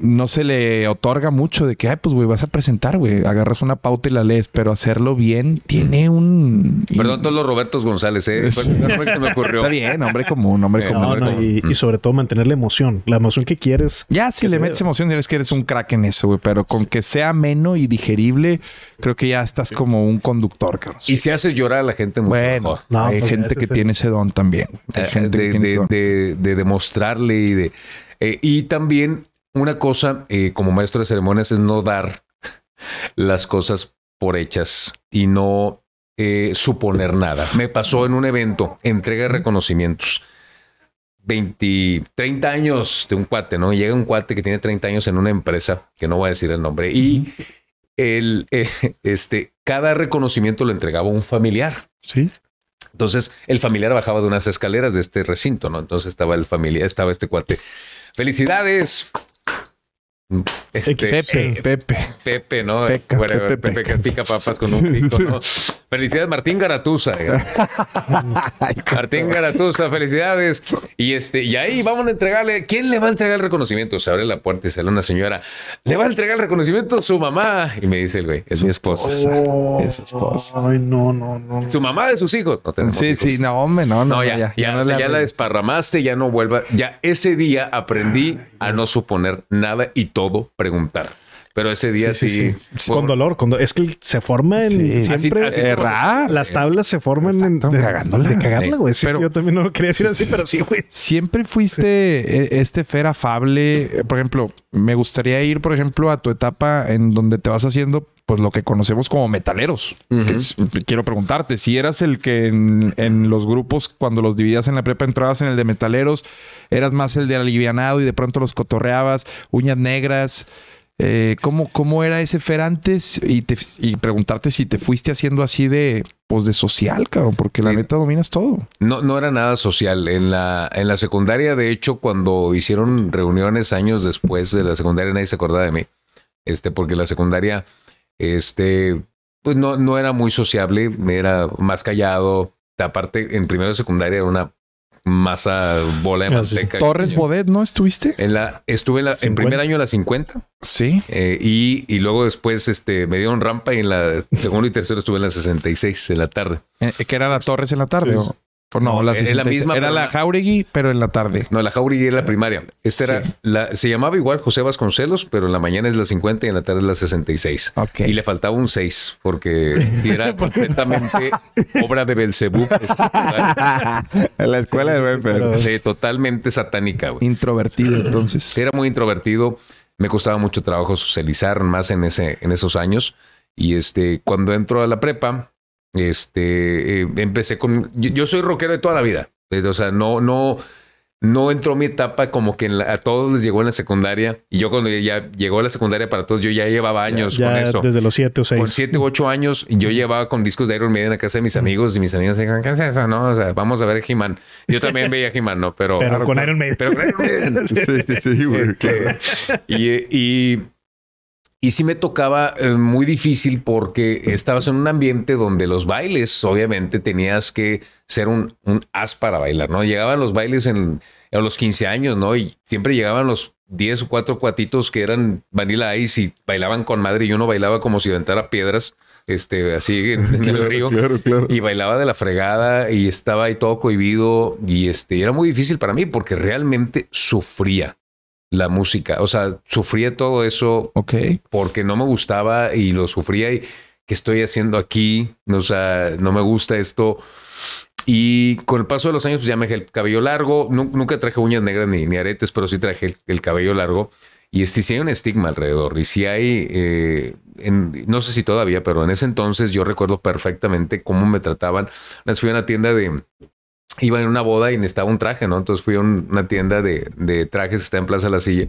no se le otorga mucho de que, ay, pues, güey, vas a presentar, güey, agarras una pauta y la lees, pero hacerlo bien tiene un... Perdón, todos los Robertos González, ¿eh? Fue, se me ocurrió. Está bien, hombre común, hombre común. y, sobre todo mantener la emoción, la emoción que quieres. Ya, si le metes emoción, eres que eres un crack en eso, güey, pero con que sea ameno y digerible, creo que ya estás como un conductor, cabrón. Y si haces llorar a la gente mucho Bueno, hay pues, gente que tiene ese don también. Hay eh, gente de, que tiene de, de, demostrarle y de... Eh, y también una cosa eh, como maestro de ceremonias es no dar (laughs) las cosas por hechas y no eh, suponer nada. Me pasó en un evento, entrega de reconocimientos. 20, 30 años de un cuate, ¿no? Llega un cuate que tiene 30 años en una empresa, que no voy a decir el nombre, y el, (laughs) eh, este, cada reconocimiento lo entregaba un familiar. Sí. Entonces, el familiar bajaba de unas escaleras de este recinto, ¿no? Entonces estaba el familiar, estaba este cuate. Felicidades, este, Pepe, Pepe. Pepe, ¿no? Pepe, Pepe, que pica papas con un pico, ¿no? Felicidades, Martín Garatusa. (laughs) Martín Garatusa, felicidades. Y este, y ahí vamos a entregarle. ¿Quién le va a entregar el reconocimiento? Se abre la puerta y sale una señora. Le va a entregar el reconocimiento su mamá. Y me dice el güey, es mi esposa. es su esposa. Ay, no, no, no. Su mamá de sus hijos. No tenemos sí, sí, no, hombre, no, no. ya, ya, ya, ya la desparramaste, ya no vuelva. Ya ese día aprendí a no suponer nada y todo preguntar. Pero ese día sí. Con dolor, con Es que se forma en. siempre. errar. Las tablas se forman en. De, cagándola. De cagarla, güey. pero, yo también no lo quería decir así, pero sí, güey. Siempre fuiste e, este fer afable. Por ejemplo, me gustaría ir, por ejemplo, a tu etapa en donde te vas haciendo pues lo que conocemos como metaleros. quiero preguntarte, si eras el que en, en, los grupos, cuando los dividías en la prepa, entrabas en el de metaleros, eras más el de alivianado y de pronto los cotorreabas, uñas negras, eh, ¿cómo, ¿cómo, era ese Fer antes? Y, y, preguntarte si te fuiste haciendo así de, pues de social, cabrón, porque la neta dominas todo. No, no era nada social. En la, en la secundaria, de hecho, cuando hicieron reuniones años después de la secundaria, nadie se acordaba de mí. Este, porque la secundaria, este, pues no, no era muy sociable, era más callado. Aparte, en primero de secundaria era una masa bola de Ah, manteca. Torres Bodet, ¿no estuviste? En la, estuve en, la, en 50. primer año en la 50 Sí. eh, y, y luego después este, me dieron rampa y en la (laughs) segundo y tercero estuve en la 66 en la tarde. Eh, que era la Torres en la tarde. Sí. ¿o? O no, No, la es la 66. misma, Era la Jauregui, pero en la tarde. No, la Jauregui era la primaria. Esta Sí. era la, se llamaba igual José Vasconcelos, pero en la mañana es la 50 y en la tarde es la 66. Ok. Y le faltaba un 6 porque era (laughs) completamente obra de Belcebú. en (laughs) la escuela de pero- Sí, totalmente satánica. güey. Introvertido, entonces. Era muy introvertido. Me costaba mucho trabajo socializar más en ese, en esos años. Y este, cuando entro a la prepa, este, eh, empecé con. Yo, yo soy rockero de toda la vida. Eh, O sea, no, no, no entró mi etapa como que en la- a todos les llegó en la secundaria. Y yo cuando ya llegó la secundaria para todos, yo ya llevaba años ya con eso. desde los siete o Con seis. siete u ocho años, yo llevaba con discos de Iron Maiden en la casa de mis amigos y mis amigos decían, ¿qué es eso? No, o sea, vamos a ver He-Man. Yo también veía He-Man, ¿no? Pero, Pero con Iron Maiden. Pero con Iron Maiden. (laughs) Sí. sí, Este, y, y, y sí me tocaba eh, muy difícil porque estabas en un ambiente donde los bailes, obviamente, tenías que ser un, un as para bailar, ¿no? Llegaban los bailes en, los 15 años, ¿no? Y siempre llegaban los 10 o 4 cuatitos que eran Vanilla Ice y bailaban con madre y uno bailaba como si aventara piedras, este, así en, en (laughs) el río. Claro, claro. Y bailaba de la fregada y estaba ahí todo cohibido y este y era muy difícil para mí porque realmente sufría la música, o sea, sufría todo eso porque no me gustaba y lo sufría y qué estoy haciendo aquí, o sea, no me gusta esto. Y con el paso de los años, pues ya me dejé el cabello largo. Nu- Nunca traje uñas negras ni, ni aretes, pero sí traje el, el cabello largo. Y este, sí hay un estigma alrededor. Y sí hay, eh, en- no sé si todavía, pero en ese entonces yo recuerdo perfectamente cómo me trataban. Vez fui a una tienda de, iba en una boda y necesitaba un traje, ¿no? Entonces fui a un- una tienda de, de trajes que está en Plaza La Silla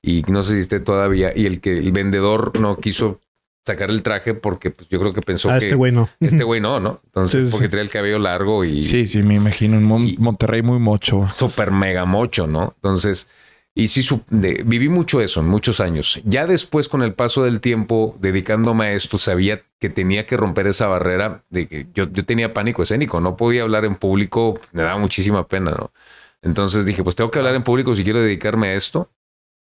y no sé si esté todavía. Y el que el vendedor no quiso sacar el traje porque pues, yo creo que pensó Ah, que este güey no. este güey no, ¿no? Entonces, Sí, sí, porque sí. traía el cabello largo y Sí, sí, me imagino. En Mon- Y- Monterrey muy mocho. súper mega mocho, ¿no? Entonces, y sí, su- viví mucho eso muchos años. Ya después, con el paso del tiempo, dedicándome a esto, sabía que tenía que romper esa barrera de que yo, yo tenía pánico escénico, no podía hablar en público, me daba muchísima pena, ¿no? Entonces dije, pues tengo que hablar en público si quiero dedicarme a esto.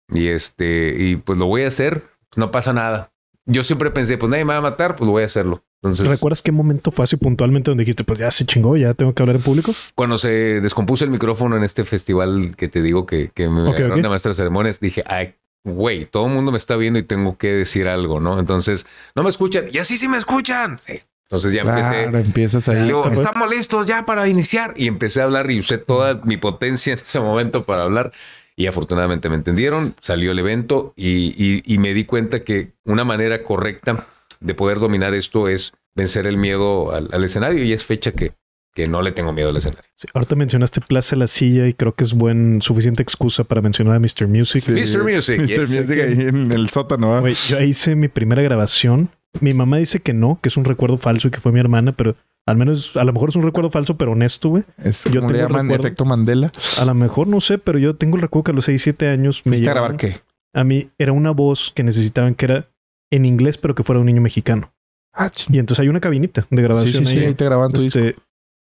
Y este, y pues lo voy a hacer, no pasa nada. Yo siempre pensé, pues nadie me va a matar, pues lo voy a hacerlo. Entonces, ¿Recuerdas qué momento fue así puntualmente donde dijiste, pues ya se chingó, ya tengo que hablar en público? Cuando se descompuso el micrófono en este festival que te digo que, que me Ok, agarraron ok. de maestra de ceremonias, dije, ay, güey, todo el mundo me está viendo y tengo que decir algo, ¿no? Entonces, no me escuchan. Y así sí me escuchan. Sí. Entonces ya Claro, empecé. empiezas ahí. Digo, estamos listos ya para iniciar. Y empecé a hablar y usé toda mi potencia en ese momento para hablar. Y afortunadamente me entendieron, salió el evento y, y- y me di cuenta que una manera correcta de poder dominar esto es vencer el miedo al, al escenario y es fecha que, que no le tengo miedo al escenario. Sí, ahorita mencionaste Plaza La Silla y creo que es buen suficiente excusa para mencionar a Mr. Music. Sí. Mr. Music. (laughs) Mr. yes. Music ahí en el sótano. ahí hice mi primera grabación. Mi mamá dice que no, que es un recuerdo falso y que fue mi hermana, pero al menos, a lo mejor es un recuerdo falso, pero honesto, güey. Es yo como le llaman recuerdo- efecto Mandela. A lo mejor no sé, pero yo tengo el recuerdo que a los 6, 7 años me ¿Fuiste a llevaron- grabar qué? A mí era una voz que necesitaban que era en inglés, pero que fuera un niño mexicano. Ah. Y entonces hay una cabinita de Sí, grabación sí, sí. ahí. Ahí te graban tu disco. Este,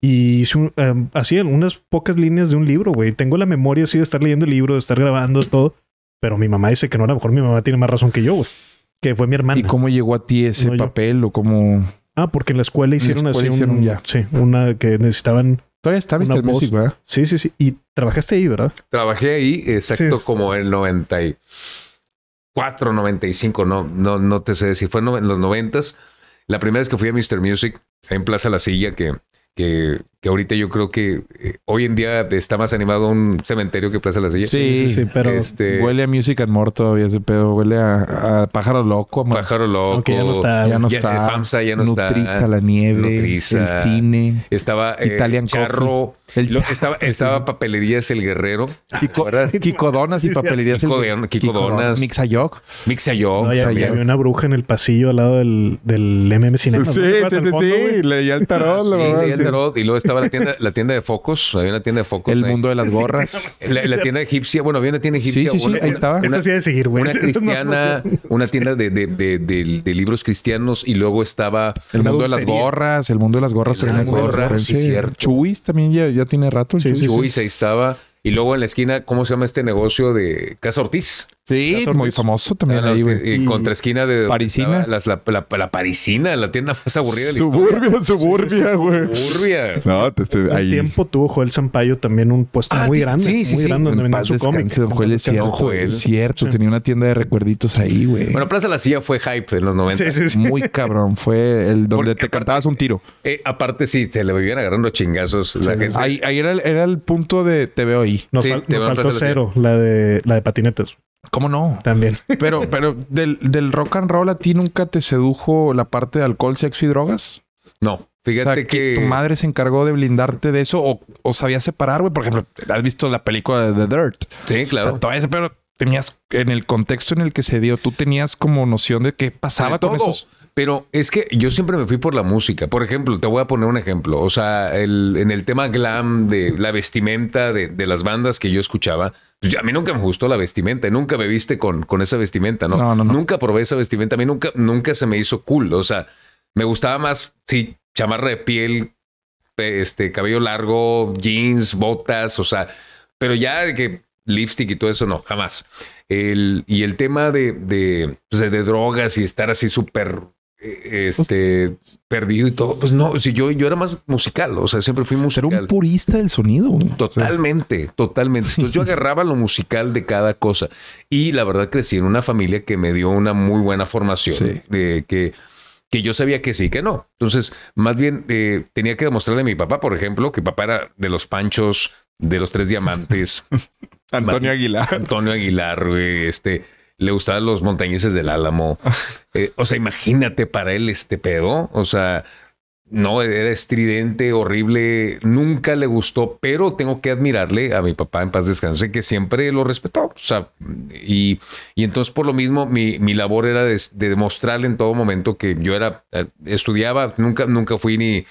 y hice un- em, así unas pocas líneas de un libro, güey. Tengo la memoria así de estar leyendo el libro, de estar grabando todo. Pero mi mamá dice que no, a lo mejor mi mamá tiene más razón que yo, güey. Que fue mi hermana. ¿Y cómo llegó a ti ese No, yo. papel o cómo...? Ah, porque en la escuela hicieron escuela así hicieron un, ya. Sí, una que necesitaban. Todavía está Una Mr. voz. Music, ¿verdad? Sí, sí, sí. Y trabajaste ahí, ¿verdad? Trabajé ahí exacto Sí. como el 94, 95, no, no, no te sé decir, fue en en los 90. La primera vez que fui a Mr. Music en Plaza La Silla, que, que, que ahorita yo creo que eh, hoy en día está más animado un cementerio que Plaza La Silla. Sí, sí, sí, pero Este, Huele a Music and More todavía ese pedo. Huele a, a pájaro loco. a Pájaro Loco. aunque ya no está. Ya no Ya, está. FAMSA ya no está. Nutriza la nieve. Nutriza. El cine. Estaba eh, Italian Charro, El Lo, estaba, estaba Papelerías El Guerrero. Kiko, Kiko Donas y Papelerías Kiko, El Kiko, Donas. Mixayog. Mixayog. No, había una bruja en el pasillo al lado del, del MM Cinema. Sí, sí, sí, sí. Leía el tarot. sí, leía el tarot. Y luego estaba la tienda, la tienda de focos. Había una tienda de focos. El ahí. mundo de las gorras. (laughs) La, la, tienda egipcia. Bueno, había una tienda egipcia. Sí, sí, sí. Una, ahí estaba. Una, una, de seguir, una (laughs) cristiana. una tienda de, de, de, de, libros cristianos. Y luego estaba... El mundo de las gorras. El mundo de las gorras. El mundo de las gorras, sí, cierto. Chuis también ya, ya tiene rato. Sí, ahí estaba. Y luego en la esquina, ¿cómo se llama este negocio de Casa Ortiz? Sí, muy famoso también Ah, ahí, güey. Y contra esquina de... Parisina. La, la, la, la, Parisina, la tienda más aburrida de la Suburbia, Suburbia, güey. Suburbia. No, te estoy Un ahí. tiempo tuvo Joel Sampaio también un puesto Ah, muy grande. sí, sí, muy sí. grande donde su cómic. Joel, es cierto, Joel. es cierto. Sí. Tenía una tienda de recuerditos ahí, güey. Bueno, Plaza La Silla fue hype en los 90. Sí, sí, sí. Muy cabrón. Fue el donde Porque te cantabas un tiro. Eh, aparte, sí, se le vivían agarrando chingazos la gente. Ahí, ahí era, el, era el punto de te veo ahí. Nos, fal- nos faltó de cero, la de, la de patinetas ¿Cómo no? también. (laughs) Pero, pero del, del rock and roll a ti nunca te sedujo la parte de alcohol, sexo y drogas. No, O fíjate sea, que... tu madre se encargó de blindarte de eso o, o sabías separar, güey. Por ejemplo, has visto la película de The Dirt. Sí, O claro. sea, todo pero tenías en el contexto en el que se dio, tú tenías como noción de qué pasaba De con todo. esos. Pero es que yo siempre me fui por la música. Por ejemplo, te voy a poner un ejemplo. O sea, el- en el tema glam de la vestimenta de, de las bandas que yo escuchaba, a mí nunca me gustó la vestimenta. Nunca me viste con, con esa vestimenta, ¿no? No, no, no. Nunca probé esa vestimenta. A mí nunca, nunca se me hizo cool. O sea, me gustaba más, sí, chamarra de piel, este, cabello largo, jeans, botas, o sea, pero ya de que lipstick y todo eso, no, jamás. El, y el tema de, de, pues, de, de drogas y estar así súper eh, este perdido y todo, pues no, si yo, yo era más musical, o sea, siempre fui Ser musical. un purista del sonido. Totalmente, totalmente. (laughs) Entonces yo agarraba lo musical de cada cosa. Y la verdad crecí en una familia que me dio una muy buena formación. Sí. eh, que, que yo sabía que sí, que no. Entonces, más bien eh, tenía que demostrarle a mi papá, por ejemplo, que papá era de los panchos, de los tres diamantes, (laughs) Antonio Aguilar. Antonio Aguilar, güey, este, le gustaban los montañeses del Álamo. (laughs) Eh, o sea, imagínate para él este pedo. O sea, no, era estridente, horrible, nunca le gustó, pero tengo que admirarle a mi papá en paz descanse que siempre lo respetó. O sea, y, y entonces por lo mismo mi, mi labor era de, de demostrarle en todo momento que yo era, eh, estudiaba, nunca, nunca fui ni,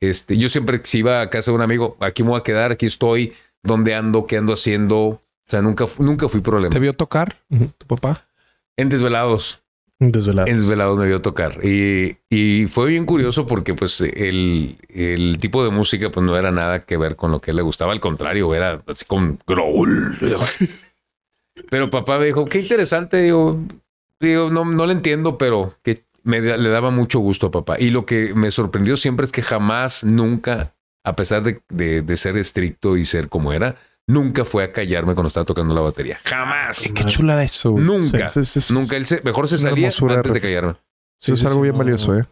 este, yo siempre si iba a casa de un amigo, aquí me voy a quedar, aquí estoy, dónde ando, qué ando haciendo. O sea, nunca, nunca fui problema. ¿Te vio tocar tu papá? En Desvelados. Desvelado. En Desvelados me vio tocar. Y, y fue bien curioso porque pues el, el tipo de música pues no era nada que ver con lo que le gustaba. Al contrario, era así con growl. (laughs) Pero papá me dijo, qué interesante. Digo, digo no, no le entiendo, pero que me, le daba mucho gusto a papá. Y lo que me sorprendió siempre es que jamás, nunca, a pesar de, de- de ser estricto y ser como era, nunca fue a callarme cuando estaba tocando la batería. Jamás. Qué chulada eso. güey. Nunca. Sí, sí, sí. Nunca. Él se, mejor se salía de antes de callarme. Eso es algo bien no, valioso, ¿eh?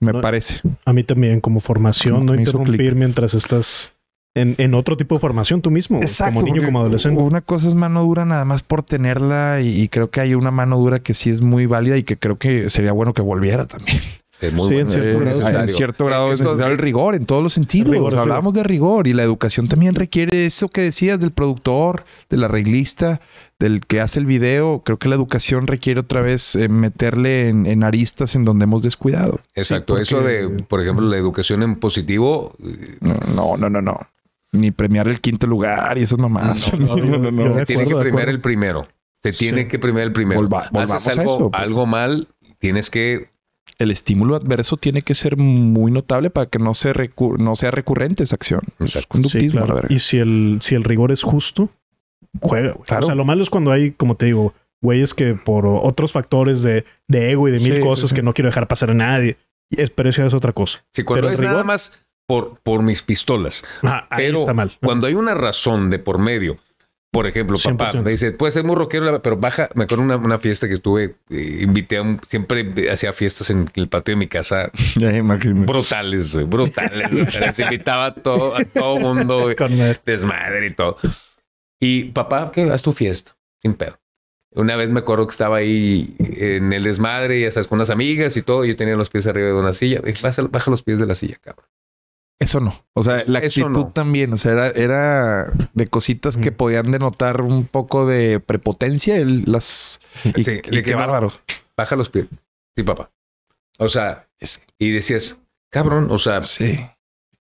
Me No. parece. A mí también, como formación, Como no interrumpir mientras estás en, en otro tipo de formación tú mismo, como niño, como adolescente. Una cosa es mano dura nada más por tenerla y, y creo que hay una mano dura que sí es muy válida y que creo que sería bueno que volviera también. Es muy Sí, en cierto Es grado. necesario. En cierto grado es necesario el rigor en todos los sentidos. Rigor. Hablábamos de rigor y la educación también requiere eso que decías del productor, del arreglista, del que hace el video. Creo que la educación requiere otra vez eh, meterle en, en aristas en donde hemos descuidado. Exacto. Sí, Eso de, por ejemplo, la educación en positivo. No, no, no, no. Ni premiar el quinto lugar y esas mamás. No, no, no, no. (laughs) Se tiene que premiar el primero. Te tiene Sí. que premiar el primero. Volva- Haces algo, pues. algo mal, tienes que. El estímulo adverso tiene que ser muy notable para que no, se recu- no sea recurrente esa acción. Es Exacto. conductismo, Sí, claro. la verga. Y si el, si el rigor es justo, juega. güey. Claro. O sea, lo malo es cuando hay, como te digo, güeyes que por otros factores de, de ego y de mil Sí, cosas sí, sí. que no quiero dejar pasar a nadie. Y es- Pero eso es otra cosa. Si cuando Pero es nada más por, por mis pistolas. Ah, ahí Pero está mal. cuando hay una razón de por medio, por ejemplo, papá 100%. me dice, puede ser muy rockero, pero baja. Me acuerdo una, una fiesta que estuve, eh, invité a un, siempre hacía fiestas en el patio de mi casa (laughs) Ya imagino. brutales, brutales. O sea, Les invitaba a todo, a todo mundo, desmadre y todo. Y papá, ¿qué? Haz tu fiesta, sin pedo. Una vez me acuerdo que estaba ahí en el desmadre, ya sabes, con unas amigas y todo. y Yo tenía los pies arriba de una silla. Dije, baja, baja los pies de la silla, cabrón. Eso no. O sea, la actitud no. también. O sea, era, era de cositas que podían denotar un poco de prepotencia. el- las... Y, Sí, y qué bárbaro. Baja los pies. Sí, papá. O sea, y decías, cabrón, o sea, Sí.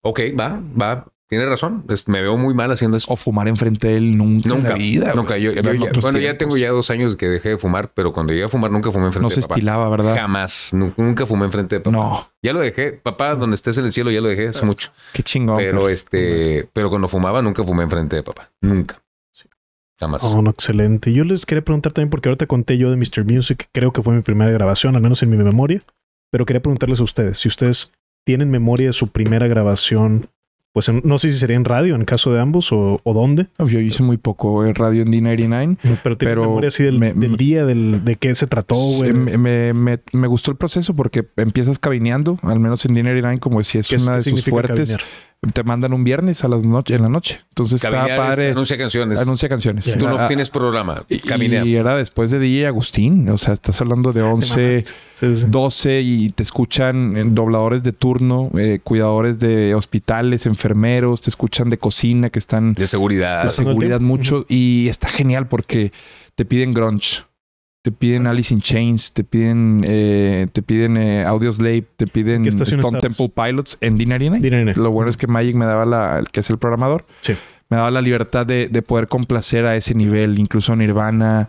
ok, va, va, tiene razón. Es- me veo muy mal haciendo eso. O fumar enfrente de él nunca, en Nunca, la vida. nunca. Yo, yo Eran ya- otros bueno, ya tengo ya dos años que dejé de fumar, pero cuando llegué a fumar nunca fumé enfrente No de se papá. estilaba, ¿verdad? Jamás. Nu- Nunca fumé enfrente de papá. No. Ya lo dejé. Papá, donde estés en el cielo, ya lo dejé hace mucho. Qué chingón. Pero este, pero cuando fumaba, nunca fumé enfrente de papá. Nunca. Jamás. Oh, no, excelente. Yo les quería preguntar también, porque ahorita conté yo de Mr. Music, creo que fue mi primera grabación, al menos en mi memoria, pero quería preguntarles a ustedes, si ustedes tienen memoria de su primera grabación, pues en- no sé si sería en radio, en caso de ambos, o, o dónde, Yo hice muy poco en radio en D99. pero tienen Pero memoria así del, me- del día, del, de qué se trató, güey. Me, me- me- me gustó el proceso porque empiezas cabineando, al menos en D99, como decía, es ¿Qué, una de sus fuertes. cabinear? Te mandan un viernes a las noche, en la noche. Entonces está es- padre. anuncia canciones. Anuncia canciones. Tú no Ah, tienes programa. y, Caminea. y era después de DJ Agustín. O sea, estás hablando de 11, Sí, sí. 12 y te escuchan dobladores de turno, eh, cuidadores de hospitales, enfermeros, te escuchan de cocina que están De seguridad. de seguridad mucho y está genial porque te piden grunge, te piden Alice in Chains, te piden eh, te piden eh, Audioslave, te piden ¿Qué estación Stone estabas? Temple Pilots en D99. D99. Lo bueno es que Magic me daba la, el que es el programador, Sí. me daba la libertad de, de poder complacer a ese nivel, incluso Nirvana,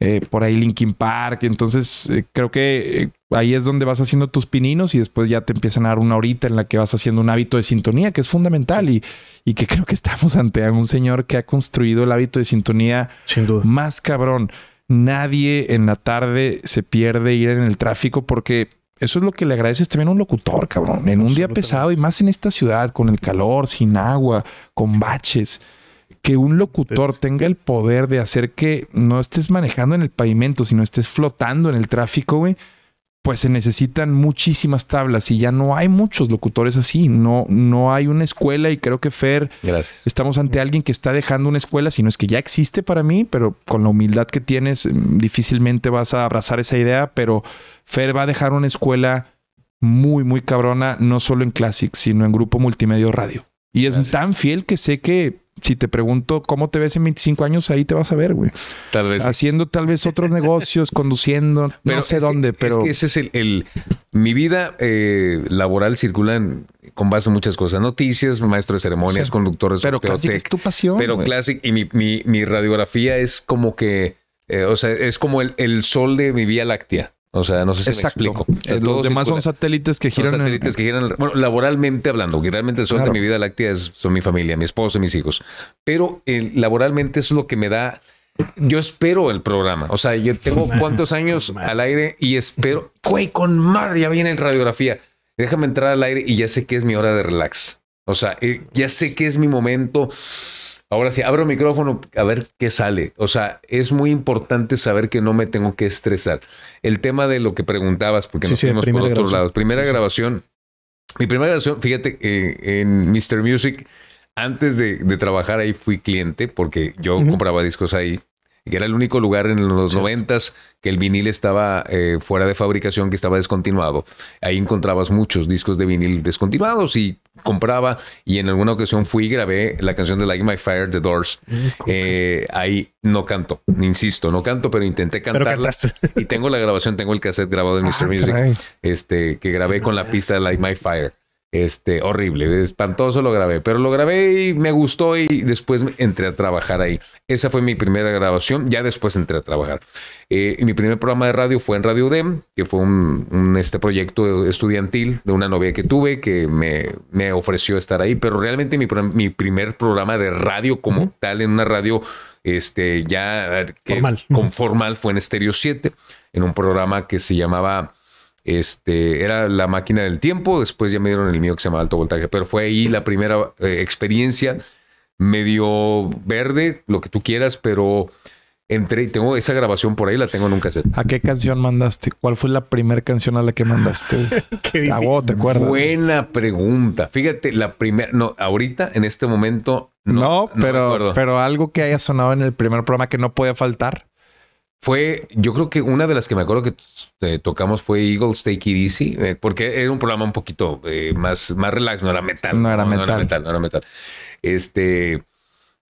eh, por ahí Linkin Park. Entonces, eh, creo que eh, ahí es donde vas haciendo tus pininos y después ya te empiezan a dar una horita en la que vas haciendo un hábito de sintonía, que es fundamental y, y que creo que estamos ante un señor que ha construido el hábito de sintonía Sin duda. más cabrón. Nadie en la tarde se pierde ir en el tráfico porque eso es lo que le agradeces también a un locutor, cabrón. En un día pesado y más en esta ciudad, con el calor, sin agua, con baches. Que un locutor tenga el poder de hacer que no estés manejando en el pavimento, sino estés flotando en el tráfico, güey. Pues se necesitan muchísimas tablas y ya no hay muchos locutores así. No, no hay una escuela y creo que Fer Gracias. Estamos ante alguien que está dejando una escuela, si no es que ya existe para mí, pero con la humildad que tienes, mm, difícilmente vas a abrazar esa idea. Pero Fer va a dejar una escuela muy, muy cabrona, no solo en Classic, sino en Grupo Multimedia Radio. Y es Gracias. tan fiel que sé que si te pregunto cómo te ves en 25 años, ahí te vas a ver, güey. Tal vez. Haciendo tal vez otros negocios, (laughs) conduciendo, no sé que- dónde, pero Es que ese es el... el- mi vida eh, laboral circula con base en muchas cosas. Noticias, maestro de ceremonias, Sí. conductor de pero Classic Sorteotec. es tu pasión. Pero güey. Classic y mi, mi- mi radiografía es como que, eh, o sea, es como el, el sol de mi Vía Láctea. O sea, no sé si Exacto. me explico. O sea, Eh, Los demás circula. son satélites que Son giran en- satélites que giran, bueno, laboralmente hablando, que realmente el sol Claro. de mi vida láctea es, son mi familia, mi esposo y mis hijos. Pero eh, laboralmente es lo que me da. Yo espero el programa. O sea, yo tengo (laughs) cuántos años al aire y espero. Güey, con madre, ya viene el radiografía. Déjame entrar al aire y ya sé que es mi hora de relax. O sea, eh, ya sé que es mi momento. Ahora sí, abro micrófono a ver qué sale. O sea, es muy importante saber que no me tengo que estresar. El tema de lo que preguntabas, porque Sí, nos sí, fuimos por otros grabación. lados. Primera Sí, grabación. Mi primera grabación, fíjate, eh, en Mr. Music, antes de, de trabajar ahí fui cliente porque yo compraba discos ahí. Que era el único lugar en los noventas que el vinil estaba eh, fuera de fabricación, que estaba descontinuado. Ahí encontrabas muchos discos de vinil descontinuados y compraba. Y en alguna ocasión fui y grabé la canción de Like My Fire, The Doors. Mm. Eh, ahí no canto, insisto, no canto, pero intenté cantarla. Y tengo la grabación, tengo el cassette grabado en (laughs) Mr. Ah, Music caray. este, que grabé con la pista de Light My Fire. Este, horrible, espantoso lo grabé, pero lo grabé y me gustó y después entré a trabajar ahí. Esa fue mi primera grabación, ya después entré a trabajar. Eh, y mi primer programa de radio fue en Radio UDEM, que fue un, un, este proyecto estudiantil de una novia que tuve que me, me ofreció estar ahí, pero realmente mi, primer programa de radio como tal, en una radio este, ya que, Formal. con formal fue en Stereo 7, en un programa que se llamaba este era la máquina del tiempo. Después ya me dieron el mío que se llama alto voltaje, pero fue ahí la primera eh, experiencia medio verde, lo que tú quieras, pero entré y tengo esa grabación por ahí, la tengo en un cassette. ¿A qué canción mandaste? ¿Cuál fue la primera canción a la que mandaste? (laughs) Qué A vos, ¿te acuerdas? Buena pregunta. Fíjate, la primera, no, ahorita en este momento no, No, pero, acuerdo. pero algo que haya sonado en el primer programa que no podía faltar. Fue, yo creo que una de las que me acuerdo que eh, tocamos fue Eagles Take It Easy, eh, porque era un programa un poquito eh, más, más relax, no era metal. No era No era metal. metal, no era metal. Este,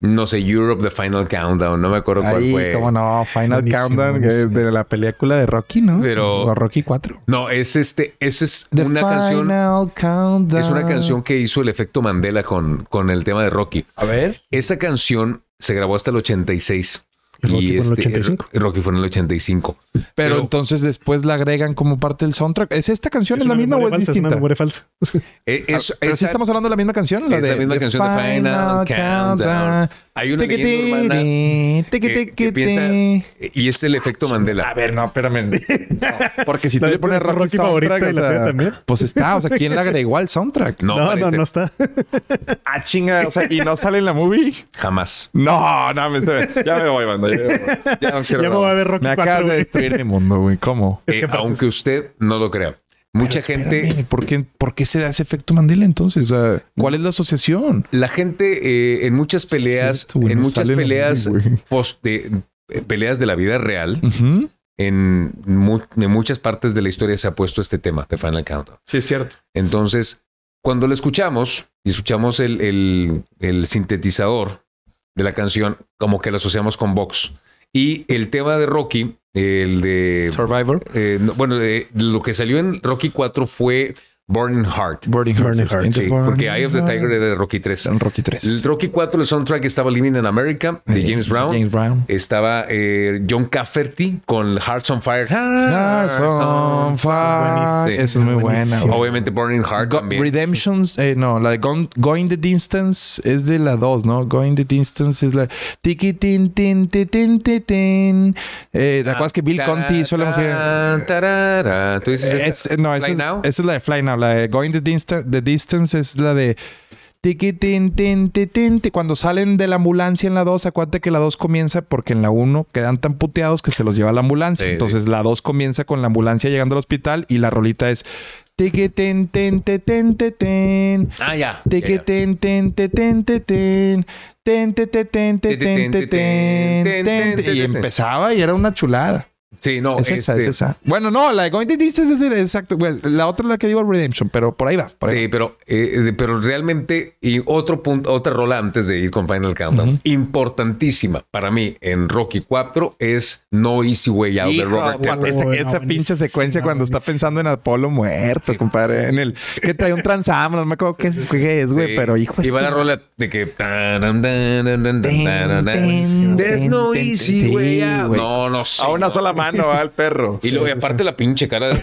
no sé, Europe, The Final Countdown, no me acuerdo cuál Ahí, fue. cómo no, Final Buenísimo, Countdown buenísimo. de la película de Rocky, ¿no? Pero- O Rocky 4. No, es este, eso es The una canción. Final Countdown. Es una canción que hizo el efecto Mandela con, con el tema de Rocky. A ver. Esa canción se grabó hasta el 86. ¿Y Rocky fue en el 85? Rocky fue en el 85. Pero, Pero- entonces después la agregan como parte del soundtrack. ¿Es esta canción? ¿Es, la misma o es falsa, distinta? una memoria falsa. Eh, es- Ah, sí esa- estamos hablando de la misma canción. es la misma canción de Final Countdown. Hay una leyenda urbana que, que piensa y es el efecto Mandela. A ver, no, espérame. (laughs) No, porque si tú ¿No le es pones Rocky, Rocky favorita soundtrack, o sea, también? pues está. O sea, ¿quién la agregó al soundtrack? No, No, no, parece. no está. Ah, chinga. O sea, ¿y no sale en la movie? jamás. No, no, me, ya me voy, banda. Ya, me voy. Ya no quiero Ya me voy a ver Rocky Me 4, acabas de destruir mi mundo, güey. ¿Cómo? Es que Eh, aunque usted no lo crea. Mucha Pero gente, espérame, ¿por qué, ¿Por qué se da ese efecto Mandela entonces? O sea, ¿Cuál es la asociación? la gente eh, en muchas peleas, Cierto, en muchas peleas post de eh, peleas de la vida real, en, mu- en muchas partes de la historia se ha puesto este tema de Final Countdown. Sí, es cierto. Entonces, cuando lo escuchamos y escuchamos el, el- el sintetizador de la canción, como que lo asociamos con Vox. Y el tema de Rocky, el de... Survivor. eh, no, bueno, de lo que salió en Rocky 4 fue Burning Heart. Burning Burning. Heart, In the Sí, porque Burning Eye of the Tiger Heart. era de Rocky 3. En Rocky 3. El Rocky 4, el soundtrack estaba Living in America de Eh, James Brown. James Brown. Estaba eh, John Cafferty con Hearts on Fire. Hearts on Fire. Sí. Esa es muy buena. Obviamente Burning Heart Go- también. Redemptions, eh, no, la de Going, Going the Distance es de la 2, ¿no? Going the Distance es la tiki tin tin tin tin tin tin. Eh, ¿Te acuerdas que Bill Conti hizo la música? Tarara, tarara. Tú dices Es- no, esa Fly es, Now? esa es la de Fly Now. La de Going the Distance, the distance es la de tin. Cuando salen de la ambulancia en la 2, acuérdate que la 2 comienza porque en la 1 quedan tan puteados que se los lleva la ambulancia. Sí, Entonces la 2 comienza con la ambulancia llegando al hospital y la rolita es tiki tin tin. Ah, ya. Y empezaba y era una chulada. Sí, no, Es esa, este, es esa. Bueno, no, la de Going Distance es exacto. güey. La otra es la que digo Redemption, pero por ahí va. Por ahí Sí, pero, eh, pero realmente, y otro punto, otra rola antes de ir con Final Countdown, importantísima para mí en Rocky 4 es No Easy Way Out Hijo, de Robert Tepper. esa, Bueno, esa pinche secuencia cuando está pensando en Apolo muerto, compadre. En el que trae un transam, no me acuerdo qué es, qué es, güey, Sí. pero hijo de Y va la rola de que. There's no easy way out. güey. No, no sé. A una sola mano va el perro. Y luego, y aparte la pinche cara de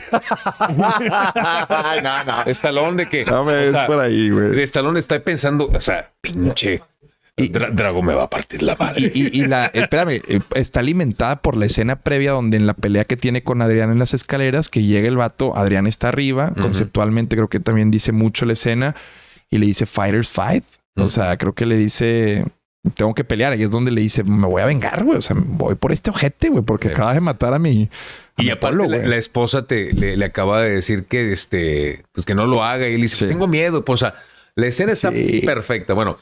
Ay, (laughs) no, no. Estalón de que. No me ves sea, por ahí, güey. de Estalón está pensando, o sea, pinche. Dra- Drago me va a partir la madre. Y, y- y la, espérame, eh, está alimentada por la escena previa donde en la pelea que tiene con Adrián en las escaleras, que llega el vato, Adrián está arriba, conceptualmente creo que también dice mucho la escena y le dice fighters fight. O sea, creo que le dice tengo que pelear y es donde le dice me voy a vengar, güey. O sea, voy por este ojete, güey, porque Sí. acabas de matar a mi. a Y mi aparte la, esposa te le, le acaba de decir que este pues que no lo haga y él dice Sí. tengo miedo pues, o sea la escena está perfecta bueno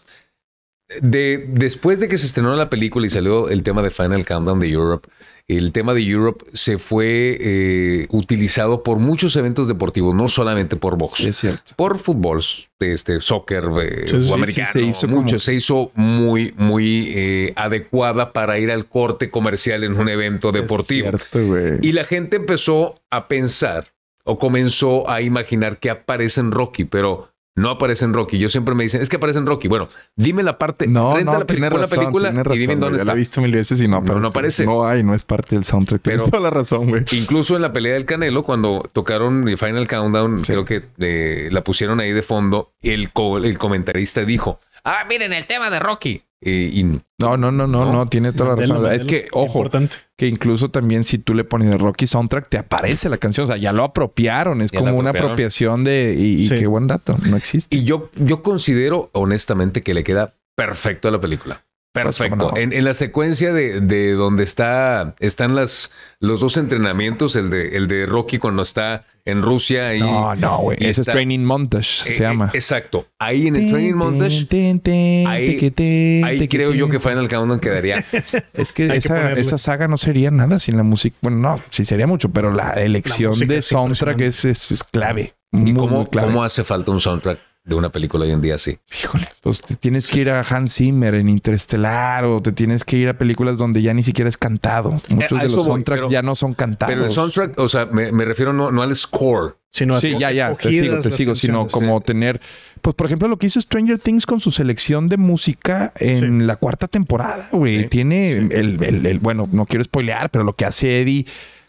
de después de que se estrenó la película y salió el tema de Final Countdown de Europe el tema de Europe se fue eh, utilizado por muchos eventos deportivos no solamente por box Sí, es cierto. por fútbol, este, soccer eh, Sí, o americano, sí, se hizo mucho. como- Se hizo muy, muy eh, adecuada para ir al corte comercial en un evento deportivo. Es cierto. Y la gente empezó a pensar o comenzó a imaginar que aparece en Rocky, pero no aparece en Rocky. Yo siempre me dicen, es que aparece en Rocky. Bueno, dime la parte, No, renta no, la, tiene película, razón, la película tiene y razón, dime dónde está. La he visto mil veces y no, No, no aparece. aparece. No hay, no es parte del soundtrack. Tienes Pero- toda la razón, güey. Incluso en la pelea del Canelo, cuando tocaron el Final Countdown, Sí. creo que eh, la pusieron ahí de fondo, el, co- el comentarista dijo, ah, miren el tema de Rocky. Eh, y No, no, no, no, No. tiene toda la razón. Es que, ojo, Importante. que incluso también si tú le pones el Rocky soundtrack, te aparece la canción. O sea, ya lo apropiaron. Es Ya como una apropiación de. Y, y Sí. qué buen dato. No existe. y yo, yo considero honestamente que le queda perfecto a la película. Perfecto. no. en, en la secuencia de, de donde está, están las, los dos entrenamientos, el de, el de Rocky cuando está en Rusia y. No, no, güey. Ese es Training Montage, eh, se llama. eh, Exacto. Ahí en el Training Montage, ahí, ahí creo yo que Final Countdown quedaría. (laughs) Es que esa, esa saga no sería nada sin la música. Bueno, no, sí sería mucho, pero la elección de soundtrack es, es, es clave. ¿Y Muy, cómo, muy clave. cómo hace falta un soundtrack de una película hoy en día así? Híjole, pues te tienes que ir a Hans Zimmer en Interestelar o te tienes que ir a películas donde ya ni siquiera es cantado. Muchos Eh, a de los voy, soundtracks pero- ya no son cantados. Pero el soundtrack, o sea, me, me refiero no, no al score. Sino Sí, ya, ya, te sigo, te sigo, sino como tener, pues por ejemplo, lo que hizo Stranger Things con su selección de música en Sí. la cuarta temporada, güey. Sí. Tiene El, el- el- bueno, no quiero spoilear, pero lo que hace Eddie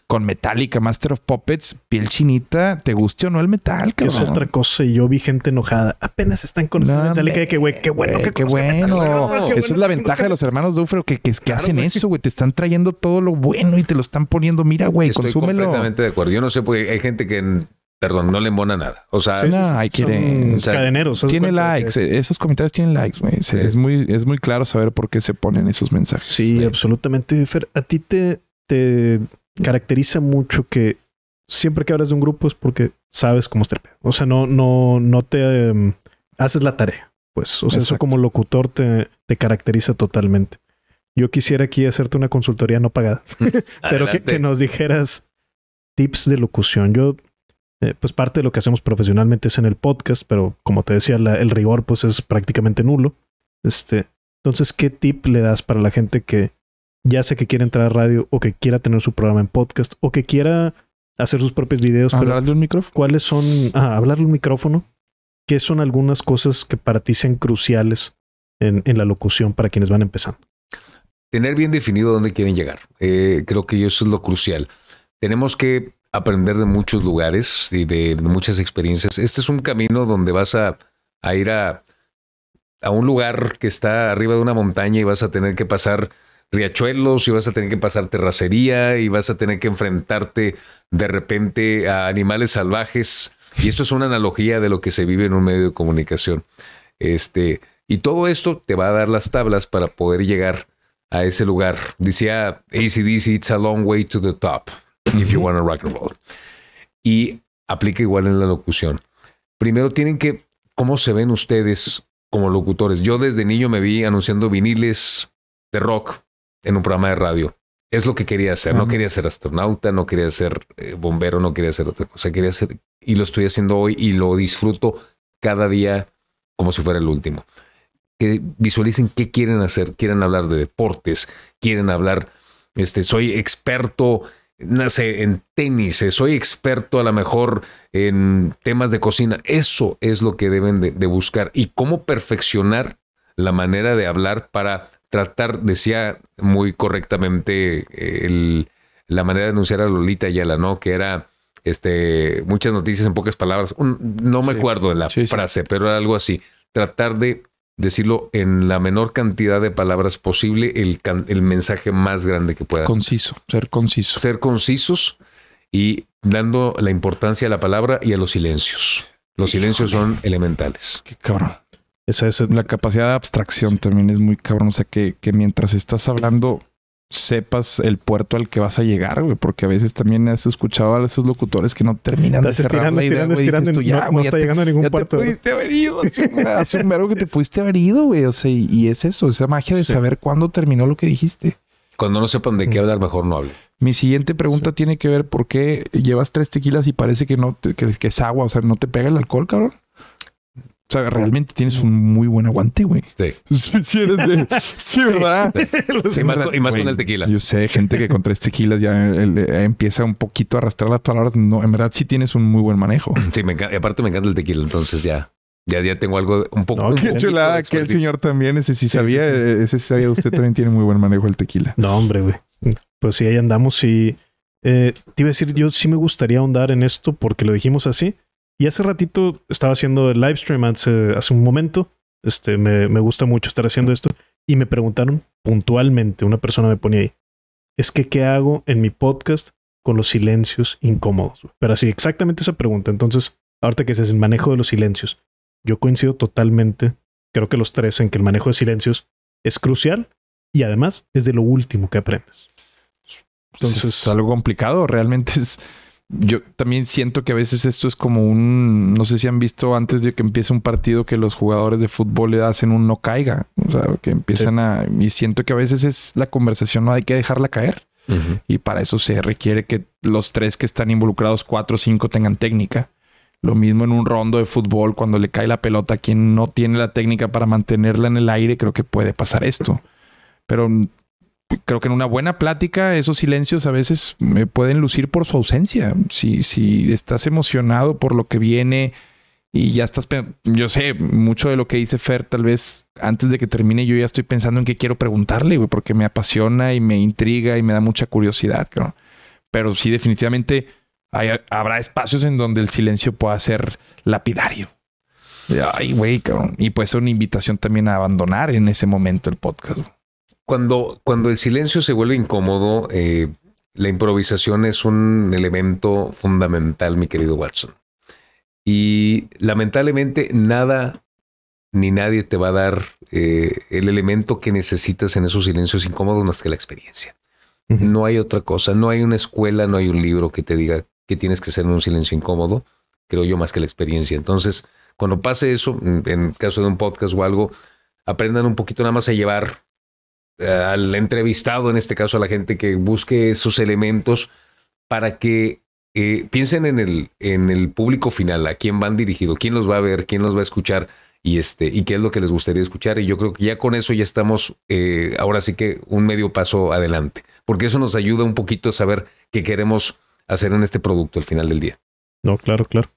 con Metallica, Master of Puppets, piel chinita, ¿te guste o no el metal, Que es cabrón? otra cosa y yo vi gente enojada. Apenas están conociendo No, Metallica de que, güey, qué bueno que qué bueno. Metallica, qué bueno Esa es la ventaja de los hermanos Duffer que, que, que Claro, hacen eso, güey. Te están trayendo todo lo bueno y te lo están poniendo. Mira, güey, Estoy consúmelo. completamente de acuerdo. Yo no sé, porque hay gente que, perdón, no le embona nada. O sea, Sí, No, sí. ahí quiere- Son o sea, cadeneros. ¿haz de Tiene likes, eh, esos comentarios tienen likes, güey. Sí. Es, muy, es muy claro saber por qué se ponen esos mensajes. Sí, absolutamente. Fer, a ti te, te caracteriza mucho que siempre que hablas de un grupo es porque sabes cómo está el pedo. O sea, no, no, no te em, haces la tarea. Pues, o sea, eso como locutor te, te caracteriza totalmente. Yo quisiera aquí hacerte una consultoría no pagada, (laughs) pero que, nos dijeras tips de locución. Yo, eh, pues parte de lo que hacemos profesionalmente es en el podcast, pero como te decía, la- el rigor pues es prácticamente nulo. Este, entonces, ¿qué tip le das para la gente que ya sea que quiera entrar a radio o que quiera tener su programa en podcast o que quiera hacer sus propios videos, pero Hablar de un micrófono. cuáles son, ah, hablarle un micrófono, qué son algunas cosas que para ti sean cruciales en, en la locución para quienes van empezando? tener bien definido dónde quieren llegar. Eh, creo que eso es lo crucial. Tenemos que aprender de muchos lugares y de muchas experiencias. Este es un camino donde vas a, a ir a, a un lugar que está arriba de una montaña y vas a tener que pasar riachuelos y vas a tener que pasar terracería y vas a tener que enfrentarte de repente a animales salvajes. Y esto es una analogía de lo que se vive en un medio de comunicación. Este, y todo esto te va a dar las tablas para poder llegar a ese lugar. Decía ACDC, it's a long way to the top if you want to rock and roll. Y aplica igual en la locución. Primero tienen que, ¿cómo se ven ustedes como locutores? Yo desde niño me vi anunciando viniles de rock en un programa de radio. Es lo que quería hacer. No quería ser astronauta, no quería ser eh, bombero, no quería hacer otra cosa. Quería ser, y lo estoy haciendo hoy y lo disfruto cada día como si fuera el último que visualicen qué quieren hacer, quieren hablar de deportes, quieren hablar, este, soy experto, no sé, en tenis, eh, soy experto a lo mejor en temas de cocina. Eso es lo que deben de, de buscar y cómo perfeccionar la manera de hablar para tratar, decía muy correctamente eh, el- la manera de anunciar a Lolita Ayala, ¿no? Que era este, muchas noticias en pocas palabras. Un- no me Sí. acuerdo de la Sí, sí. frase, pero era algo así. Tratar de decirlo en la menor cantidad de palabras posible, el, el mensaje más grande que pueda. Conciso, ser conciso. Ser concisos y dando la importancia a la palabra y a los silencios. Los silencios son elementales. Qué cabrón. Esa es La capacidad de abstracción también es muy cabrón. O sea, que, que mientras estás hablando, sepas el puerto al que vas a llegar, güey. Porque a veces también has escuchado a esos locutores que no terminan Estás de cerrar estirando, la idea, estirando, güey. estirando. Dices tú, y no, ya, no güey, está te- llegando a ningún ya te puerto. pudiste haber ido. (laughs) Hace un- mero que te pudiste haber ido, güey. O sea, y, y es eso, esa magia de Sí. saber cuándo terminó lo que dijiste. Cuando no sepan de qué Mm. hablar, mejor no hable. Mi siguiente pregunta tiene que ver por qué llevas tres tequilas y parece que no te- que, que es agua, o sea, no te pega el alcohol, cabrón. O sea, realmente tienes un muy buen aguante, güey. Sí. (laughs) Sí, sí eres de... Sí, ¿verdad? Sí, más y más con el tequila. Yo sé, gente que con tres tequilas ya el- eh, empieza un poquito a arrastrar las palabras. No, en verdad sí tienes un muy buen manejo. (clears throat) Sí, me encanta. Y aparte me encanta el tequila, entonces ya, ya, ya tengo algo, un poco. No, un qué de que el señor también, ese sí sabía, sí, sí. eh, ese sí sabía. Usted también tiene muy buen manejo el tequila. No, hombre, güey. Pues sí, ahí andamos y eh, te iba a decir, yo sí me gustaría ahondar en esto porque lo dijimos así. Y hace ratito estaba haciendo el live stream hace, hace un momento. Este, me, me gusta mucho estar haciendo esto. Y me preguntaron puntualmente, una persona me ponía ahí, es que ¿qué hago en mi podcast con los silencios incómodos? Pero así, exactamente esa pregunta. Entonces, ahorita que es el manejo de los silencios, yo coincido totalmente, creo que los tres, en que el manejo de silencios es crucial y además es de lo último que aprendes. Entonces es algo complicado, realmente es... Yo también siento que a veces esto es como un, no sé si han visto antes de que empiece un partido que los jugadores de fútbol le hacen un no caiga, o sea, que empiezan a, y siento que a veces es la conversación, no hay que dejarla caer. Y para eso se requiere que los tres que están involucrados, cuatro o cinco, tengan técnica. Lo mismo en un rondo de fútbol, cuando le cae la pelota a quien no tiene la técnica para mantenerla en el aire, creo que puede pasar esto. Pero creo que en una buena plática esos silencios a veces me pueden lucir por su ausencia. Si, si estás emocionado por lo que viene y ya estás, yo sé, mucho de lo que dice Fer, tal vez antes de que termine yo ya estoy pensando en qué quiero preguntarle, güey, porque me apasiona y me intriga y me da mucha curiosidad, Pero sí, definitivamente habrá espacios en donde el silencio pueda ser lapidario. Ay, güey, cabrón. Y puede ser una invitación también a abandonar en ese momento el podcast. Cuando, cuando el silencio se vuelve incómodo, eh, la improvisación es un elemento fundamental, mi querido Watson. Y lamentablemente nada ni nadie te va a dar eh, el elemento que necesitas en esos silencios incómodos más que la experiencia. No hay otra cosa, no hay una escuela, no hay un libro que te diga que tienes que hacer en un silencio incómodo, creo yo, más que la experiencia. Entonces, cuando pase eso, en caso de un podcast o algo, aprendan un poquito nada más a llevar al entrevistado, en este caso a la gente que busque esos elementos para que eh, piensen en el, en el público final, a quién van dirigidos, quién los va a ver, quién los va a escuchar y, este, y qué es lo que les gustaría escuchar. Y yo creo que ya con eso ya estamos, eh, ahora sí que un medio paso adelante, porque eso nos ayuda un poquito a saber qué queremos hacer en este producto al final del día. No, claro, claro.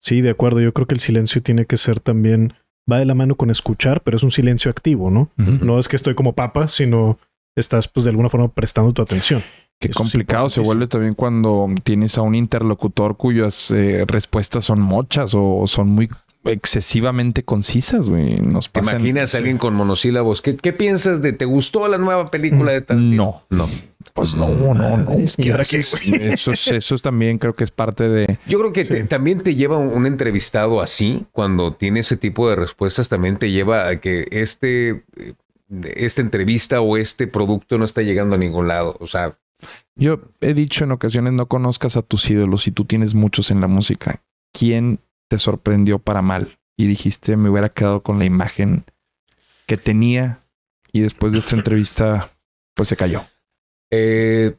Sí, de acuerdo. Yo creo que el silencio tiene que ser también va de la mano con escuchar, pero es un silencio activo, ¿no? No es que estoy como papa, sino estás pues de alguna forma prestando tu atención. Qué complicado se vuelve también cuando tienes a un interlocutor cuyas eh, respuestas son mochas o son muy excesivamente concisas, güey. Nos ¿Te imaginas a alguien con monosílabos? ¿Qué, ¿Qué, piensas de te gustó la nueva película de tal? No, no. Pues no, no, no. (laughs) eso, eso también creo que es parte de. Yo creo que también te lleva un, entrevistado así, cuando tiene ese tipo de respuestas, también te lleva a que este, esta entrevista o este producto no está llegando a ningún lado. O sea. Yo he dicho en ocasiones no conozcas a tus ídolos y tú tienes muchos en la música. ¿Quién te sorprendió para mal y dijiste me hubiera quedado con la imagen que tenía y después de esta entrevista pues se cayó? Eh,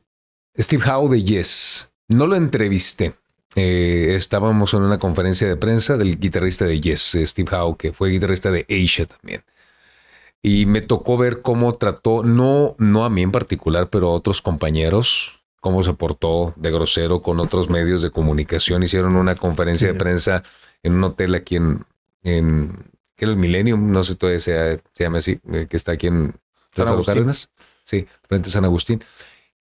Steve Howe de Yes. No lo entrevisté. Eh, estábamos en una conferencia de prensa del guitarrista de Yes, Steve Howe, que fue guitarrista de Asia también. Y me tocó ver cómo trató, no, no a mí en particular, pero a otros compañeros, cómo se portó de grosero con otros medios de comunicación. Hicieron una conferencia de prensa en un hotel aquí en, en que era el Millennium, no sé todavía se, se llama así, eh, que está aquí en San Agustín. Sí, frente a San Agustín.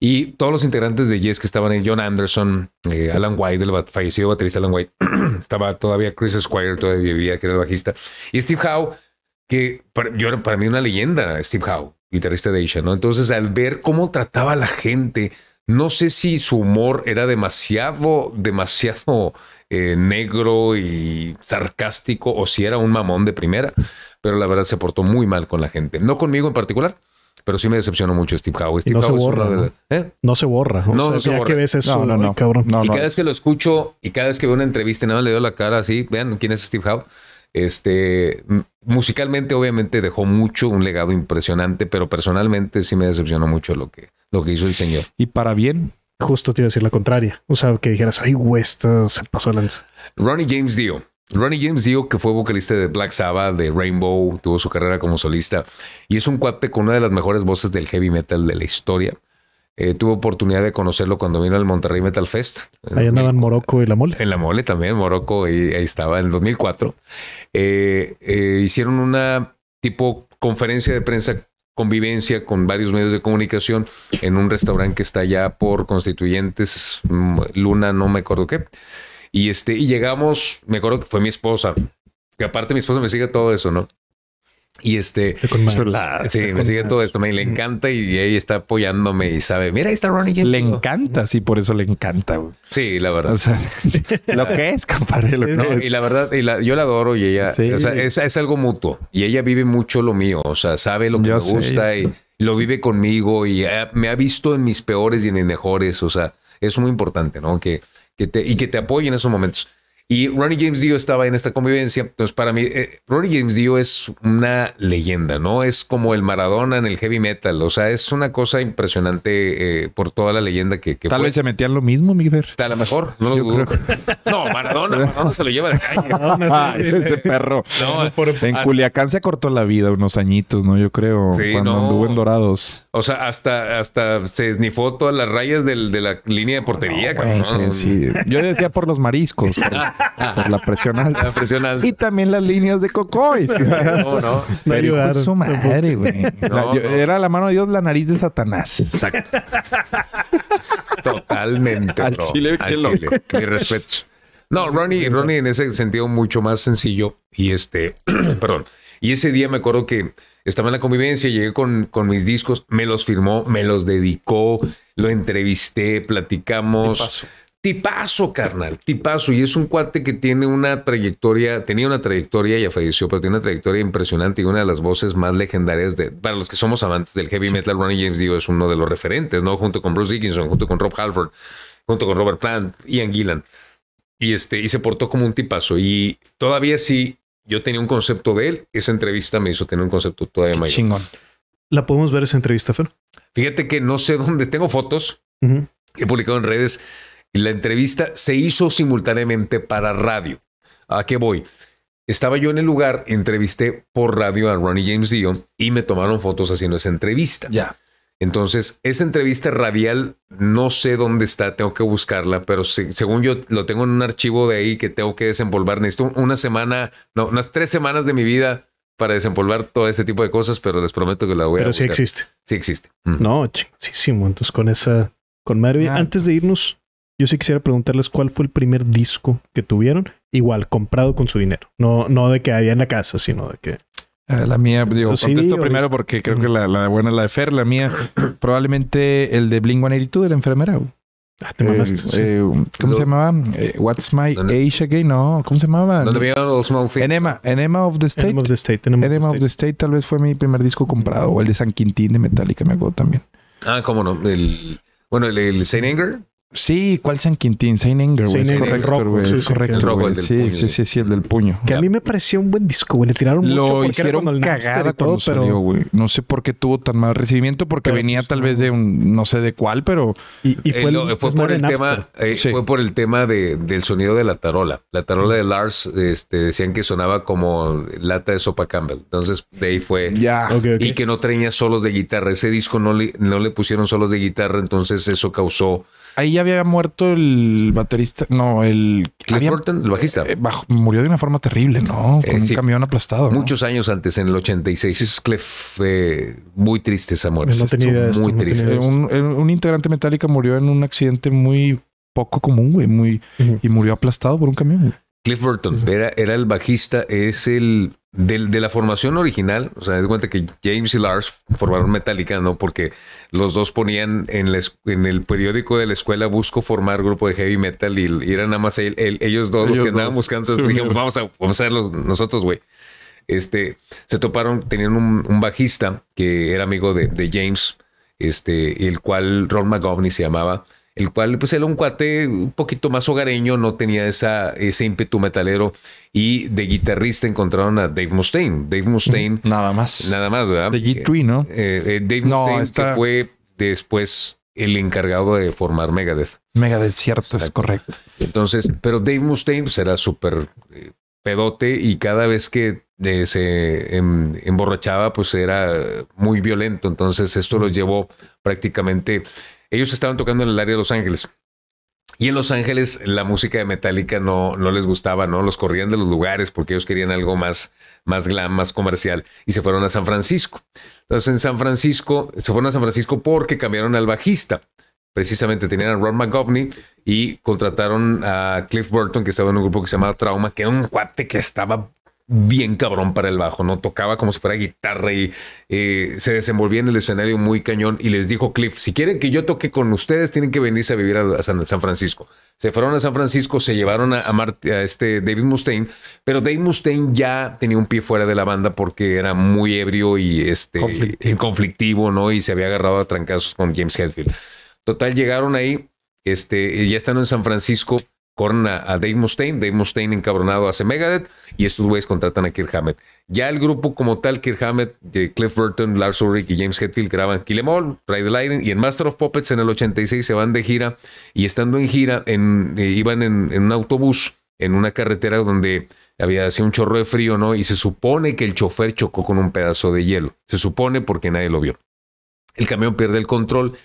Y todos los integrantes de Yes que estaban ahí, John Anderson, eh, Alan White, el fallecido baterista Alan White, (clears throat) estaba todavía Chris Squire, todavía vivía, que era el bajista, y Steve Howe, que para, yo, para mí una leyenda, Steve Howe, guitarrista de Asia, ¿no? Entonces, al ver cómo trataba a la gente, no sé si su humor era demasiado, demasiado eh, negro y sarcástico o si era un mamón de primera, pero la verdad se portó muy mal con la gente. No conmigo en particular, pero sí me decepcionó mucho Steve Howe. Steve no, se borra, ¿no? ¿eh? no se borra. no, no se borra. Que ves eso, no, no, cabrón. y cada vez que lo escucho y cada vez que veo una entrevista y nada más le doy la cara así, vean quién es Steve Howe. Este, musicalmente obviamente dejó mucho, un legado impresionante, pero personalmente sí me decepcionó mucho lo que, lo que hizo el señor. ¿Y para bien? Justo te iba a decir la contraria. O sea, que dijeras, ay, güey, esto se pasó adelante. Ronnie James Dio. Ronnie James Dio, que fue vocalista de Black Sabbath, de Rainbow, tuvo su carrera como solista y es un cuate con una de las mejores voces del heavy metal de la historia. Eh, tuve oportunidad de conocerlo cuando vino al Monterrey Metal Fest. Ahí andaba en Morocco y La Mole. En La Mole también, Morocco, y ahí estaba en el 2004. Eh, eh, hicieron una tipo conferencia de prensa convivencia con varios medios de comunicación en un restaurante que está allá por Constituyentes, mm, Luna, no me acuerdo qué. Y este, y llegamos, me acuerdo que fue mi esposa, que aparte mi esposa me sigue todo eso, ¿no? Y este, madres. Chulada. sí, me sigue todo esto, me le encanta y ella está apoyándome y sabe, mira, ahí está Ronnie James. Le Dio". encanta, sí, por eso le encanta, güey. Sí, la verdad. O sea, (laughs) lo que es, compadre, lo que No, es. y la verdad, y la- yo la adoro y ella, Sí. o sea, es, es algo mutuo y ella vive mucho lo mío, o sea, sabe lo que Yo me sé, gusta y lo vive conmigo y eh, me ha visto en mis peores y en mis mejores, o sea, es muy importante, ¿no? Que, que te, y que te apoye en esos momentos. Y Ronnie James Dio estaba en esta convivencia. Entonces, para mí, eh, Ronnie James Dio es una leyenda, ¿no? Es como el Maradona en el heavy metal. O sea, es una cosa impresionante eh, por toda la leyenda que, que Tal fue. vez se metían lo mismo, mi Fer. A lo mejor, no lo Yo creo (laughs) No, Maradona, Maradona se lo lleva de calle. (laughs) Ay, ese perro. No, Por- En Culiacán se cortó la vida unos añitos, ¿no? Yo creo. Sí, cuando no. anduvo en Dorados. O sea, hasta, hasta se esnifó todas las rayas del- de la línea de portería. Güey, cabrón. sí, sí. Yo decía por los mariscos, por, (laughs) (laughs) por la presión La alta. presión alta. Y también las líneas de Cocoy. (laughs) No, no. Pero su madre, güey. No, no. Era la mano de Dios, la nariz de Satanás. Exacto. Totalmente. Al bro. chile, qué Al loco. chile. Mi respeto. No, Ronnie, Ronnie en ese sentido mucho más sencillo. Y este, (clears throat) perdón. Y ese día me acuerdo que estaba en la convivencia, llegué con, con mis discos, me los firmó, me los dedicó, lo entrevisté, platicamos. Tipazo, carnal, tipazo. Y es un cuate que tiene una trayectoria, tenía una trayectoria, ya falleció, pero tiene una trayectoria impresionante y una de las voces más legendarias de, para los que somos amantes del heavy metal, Ronnie James Dio es uno de los referentes, ¿no? Junto con Bruce Dickinson, junto con Rob Halford, junto con Robert Plant, Ian Gillan. Y este, y se portó como un tipazo. Y todavía sí, yo tenía un concepto de él, esa entrevista me hizo tener un concepto todavía mayor. Chingón. ¿La podemos ver esa entrevista, Fer? Fíjate que no sé dónde, tengo fotos, Ujú. he publicado en redes la entrevista se hizo simultáneamente para radio. ¿A qué voy? Estaba yo en el lugar, entrevisté por radio a Ronnie James Dio y me tomaron fotos haciendo esa entrevista. Ya. Entonces, esa entrevista radial no sé dónde está, tengo que buscarla, pero se- según yo lo tengo en un archivo de ahí que tengo que desempolvar. Necesito una semana, no, unas tres semanas de mi vida para desempolvar todo ese tipo de cosas, pero les prometo que la voy a Pero sí buscar. existe. Sí existe. Mm. No, chinguísimo. Entonces, con esa. Con. Oye, Ah. Antes de irnos, yo sí quisiera preguntarles cuál fue el primer disco que tuvieron. Igual, comprado con su dinero. No, no de que había en la casa, sino de que. Eh, La mía, digo, contesto o primero porque creo que la, la buena es la de Fer, la mía, (coughs) probablemente el de Blink 182 de la enfermera. Ah, te Eh, mamaste. sí. eh, ¿Cómo Lo- se llamaba? Eh, What's My ¿Dónde? Age Again? No, ¿cómo se llamaba? ¿Dónde veían los? Enema, Enema of the State. Enema of the State. Enema of the Enema of State. the State tal vez fue mi primer disco comprado. O el de San Quintín de Metallica, me acuerdo también. Ah, cómo no. El, bueno, el, el Saint Anger. Sí, ¿cuál San Quintín? Saint Anger, güey. Es correcto, güey. sí, Es sí, correcto, güey. Sí, puño, sí, sí. el del puño. Que a mí me parecía un buen disco, güey. Le tiraron mucho Lo porque era hicieron Napster cagada todo, cuando pero salió, güey. No sé por qué tuvo tan mal recibimiento, porque Pero, venía pues, tal no. vez de un, no sé de cuál, pero y, y fue, Eh, lo- fue por el tema, eh, fue por el tema de, del sonido de la tarola. La tarola de Lars, este, decían que sonaba como lata de sopa Campbell. Entonces, de ahí fue. ya. Y que no tenía solos de guitarra. Ese disco no le, no le pusieron solos de guitarra, entonces eso causó. Ahí ya había muerto el baterista, no, el... Cliff había- Burton, el bajista. eh, bajo- murió de una forma terrible, ¿no? Con Eh, un sí. camión aplastado, ¿no? Muchos años antes, en el 86. Es Cliff, eh, muy triste esa muerte. No tenía esto, muy no tenía triste. idea un, un integrante metálica murió en un accidente muy poco común, güey, muy... Y murió aplastado por un camión. Cliff Burton era, era el bajista, es el de la formación original. O sea, es cuenta que James y Lars formaron Metallica, ¿no? Porque los dos ponían en, la en el periódico de la escuela busco formar grupo de heavy metal y, y eran nada más el- el- ellos dos los que andaban buscando. Sí, dijimos, vamos a, vamos a nosotros, güey. Este, se toparon, tenían un, un bajista que era amigo de, de James, este, el cual Ron McGovney se llamaba, el cual pues era un cuate un poquito más hogareño, no tenía esa, ese ímpetu metalero y de guitarrista encontraron a Dave Mustaine. Dave Mustaine, Nada más. nada más, ¿verdad? De G3, ¿no? Eh, eh, Dave No, Mustaine que fue después el encargado de formar Megadeth. Mega desierto, es correcto. Entonces, pero Dave Mustaine pues, era súper eh, pedote y cada vez que se em- emborrachaba, pues era muy violento. Entonces, esto los llevó prácticamente. Ellos estaban tocando en el área de Los Ángeles. Y en Los Ángeles la música de Metallica no, no les gustaba, ¿no? Los corrían de los lugares porque ellos querían algo más, más glam, más comercial y se fueron a San Francisco. Entonces en San Francisco, se fueron a San Francisco porque cambiaron al bajista. Precisamente tenían a Ron McGovney y contrataron a Cliff Burton, que estaba en un grupo que se llamaba Trauma, que era un cuate que estaba bien cabrón para el bajo, ¿no? Tocaba como si fuera guitarra y eh, se desenvolvía en el escenario muy cañón. Y les dijo Cliff, si quieren que yo toque con ustedes, tienen que venirse a vivir a, San, Francisco. Se fueron a San Francisco, se llevaron a, a, este David Mustaine, pero Dave Mustaine ya tenía un pie fuera de la banda porque era muy ebrio y este, conflictivo. conflictivo, ¿no? Y se había agarrado a trancazos con James Hetfield. Total, llegaron ahí, este, ya están en San Francisco, corren a, Dave Mustaine, Dave Mustaine encabronado hace Megadeth y estos güeyes contratan a Kirk Hammett. Ya el grupo como tal, Kirk Hammett, Cliff Burton, Lars Ulrich y James Hetfield graban Kill Em All, Ride the Lightning y en Master of Puppets en el 86 se van de gira y estando en gira en, eh, iban en, un autobús en una carretera donde había hacía un chorro de frío, ¿no? Y se supone que el chofer chocó con un pedazo de hielo. Se supone porque nadie lo vio. El camión pierde el control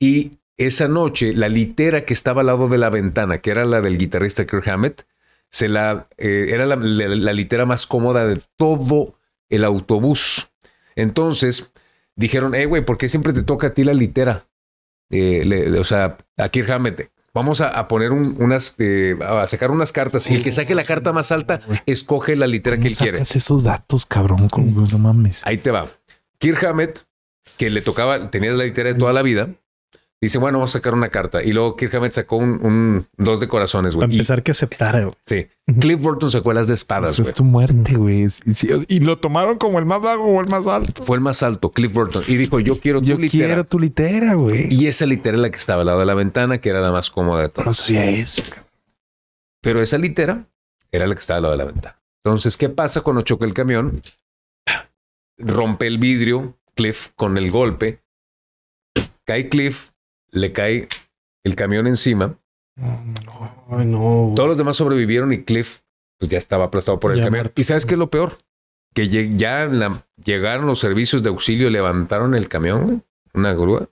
y esa noche la litera que estaba al lado de la ventana, que era la del guitarrista Kirk Hammett, se la, eh, era la, litera más cómoda de todo el autobús. Entonces dijeron, eh, güey, ¿por qué siempre te toca a ti la litera? Eh, o sea, a Kirk Hammett, vamos a, poner unas, eh, a sacar unas cartas y el que saque la carta más alta escoge la litera que él quiere. esos datos, cabrón? No mames. Ahí te va. Kirk Hammett, que le tocaba, tenía la litera de toda la vida, Dice, bueno, vamos a sacar una carta. Y luego Kirk Hammett sacó un, dos de corazones, güey. Para empezar que aceptara, güey. Sí. Cliff Burton sacó las de espadas, güey. es tu muerte, güey. y lo tomaron como el más bajo o el más alto. Fue el más alto, Cliff Burton. Y dijo, yo quiero tu yo litera. quiero tu litera, güey. Y esa litera es la que estaba al lado de la ventana, que era la más cómoda de todas. sí eso, Pero esa litera era la que estaba al lado de la ventana. Entonces, ¿qué pasa cuando choca el camión? Rompe el vidrio, Cliff con el golpe. Cae Cliff, le cae el camión encima. no. Todos los demás sobrevivieron y Cliff pues ya estaba aplastado por el camión. ¿Y sabes qué es lo peor? Que ya llegaron los servicios de auxilio, levantaron el camión, una grúa,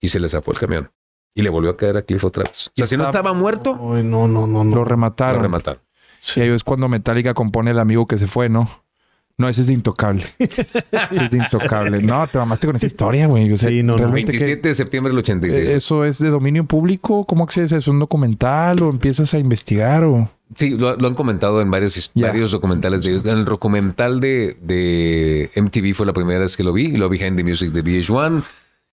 y se le zafó el camión. Y le volvió a caer a Cliff otra vez. O sea, si no estaba muerto, no, no, no, Lo remataron. Lo remataron. Sí, ahí es cuando Metallica compone el amigo que se fue, ¿no? No, ese es de intocable. (laughs) ese es de intocable. No, te mamaste con esa historia, güey. sí, no, no. 27 de septiembre del 86. Eh, ¿Eso es de dominio público? ¿Cómo accedes a eso? ¿Un documental o empiezas a investigar o...? Sí, lo, han comentado en varios, varios documentales de ellos. En el documental de, de MTV fue la primera vez que lo vi. Y lo vi Behind the Music de VH1.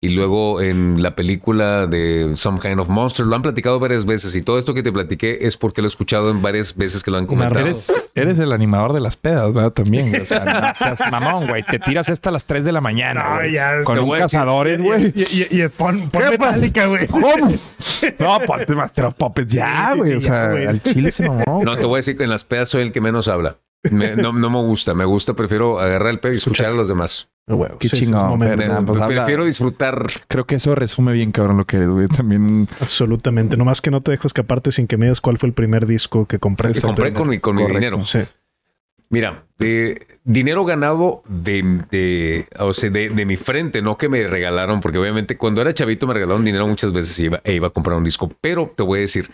Y luego en la película de Some Kind of Monster lo han platicado varias veces y todo esto que te platiqué es porque lo he escuchado en varias veces que lo han comentado. Eres, el animador de las pedas, ¿verdad? También. O sea, no seas mamón, güey. Te tiras hasta a las 3 de la mañana. No, ya, con un cazadores, güey. Y, y, y, pon, pon metálica, güey. ¿Cómo? No, ponte Master of Puppets ya, güey. o sea, al chile se mamó. No, te voy a decir que en las pedas soy el que menos habla. No, no me gusta, me gusta, prefiero agarrar el pedo y escuchar a los demás. Qué chingón. Pues prefiero disfrutar. Creo que eso resume bien, cabrón, lo que eres, güey. También. Absolutamente. Nomás que no te dejo escaparte sin que me digas cuál fue el primer disco que compraste. Que compré con mi, con mi dinero. Sí. Mira, de dinero ganado de, de, o sea, de, de, mi frente, no que me regalaron, porque obviamente cuando era chavito me regalaron dinero muchas veces y iba, e iba a comprar un disco. Pero te voy a decir,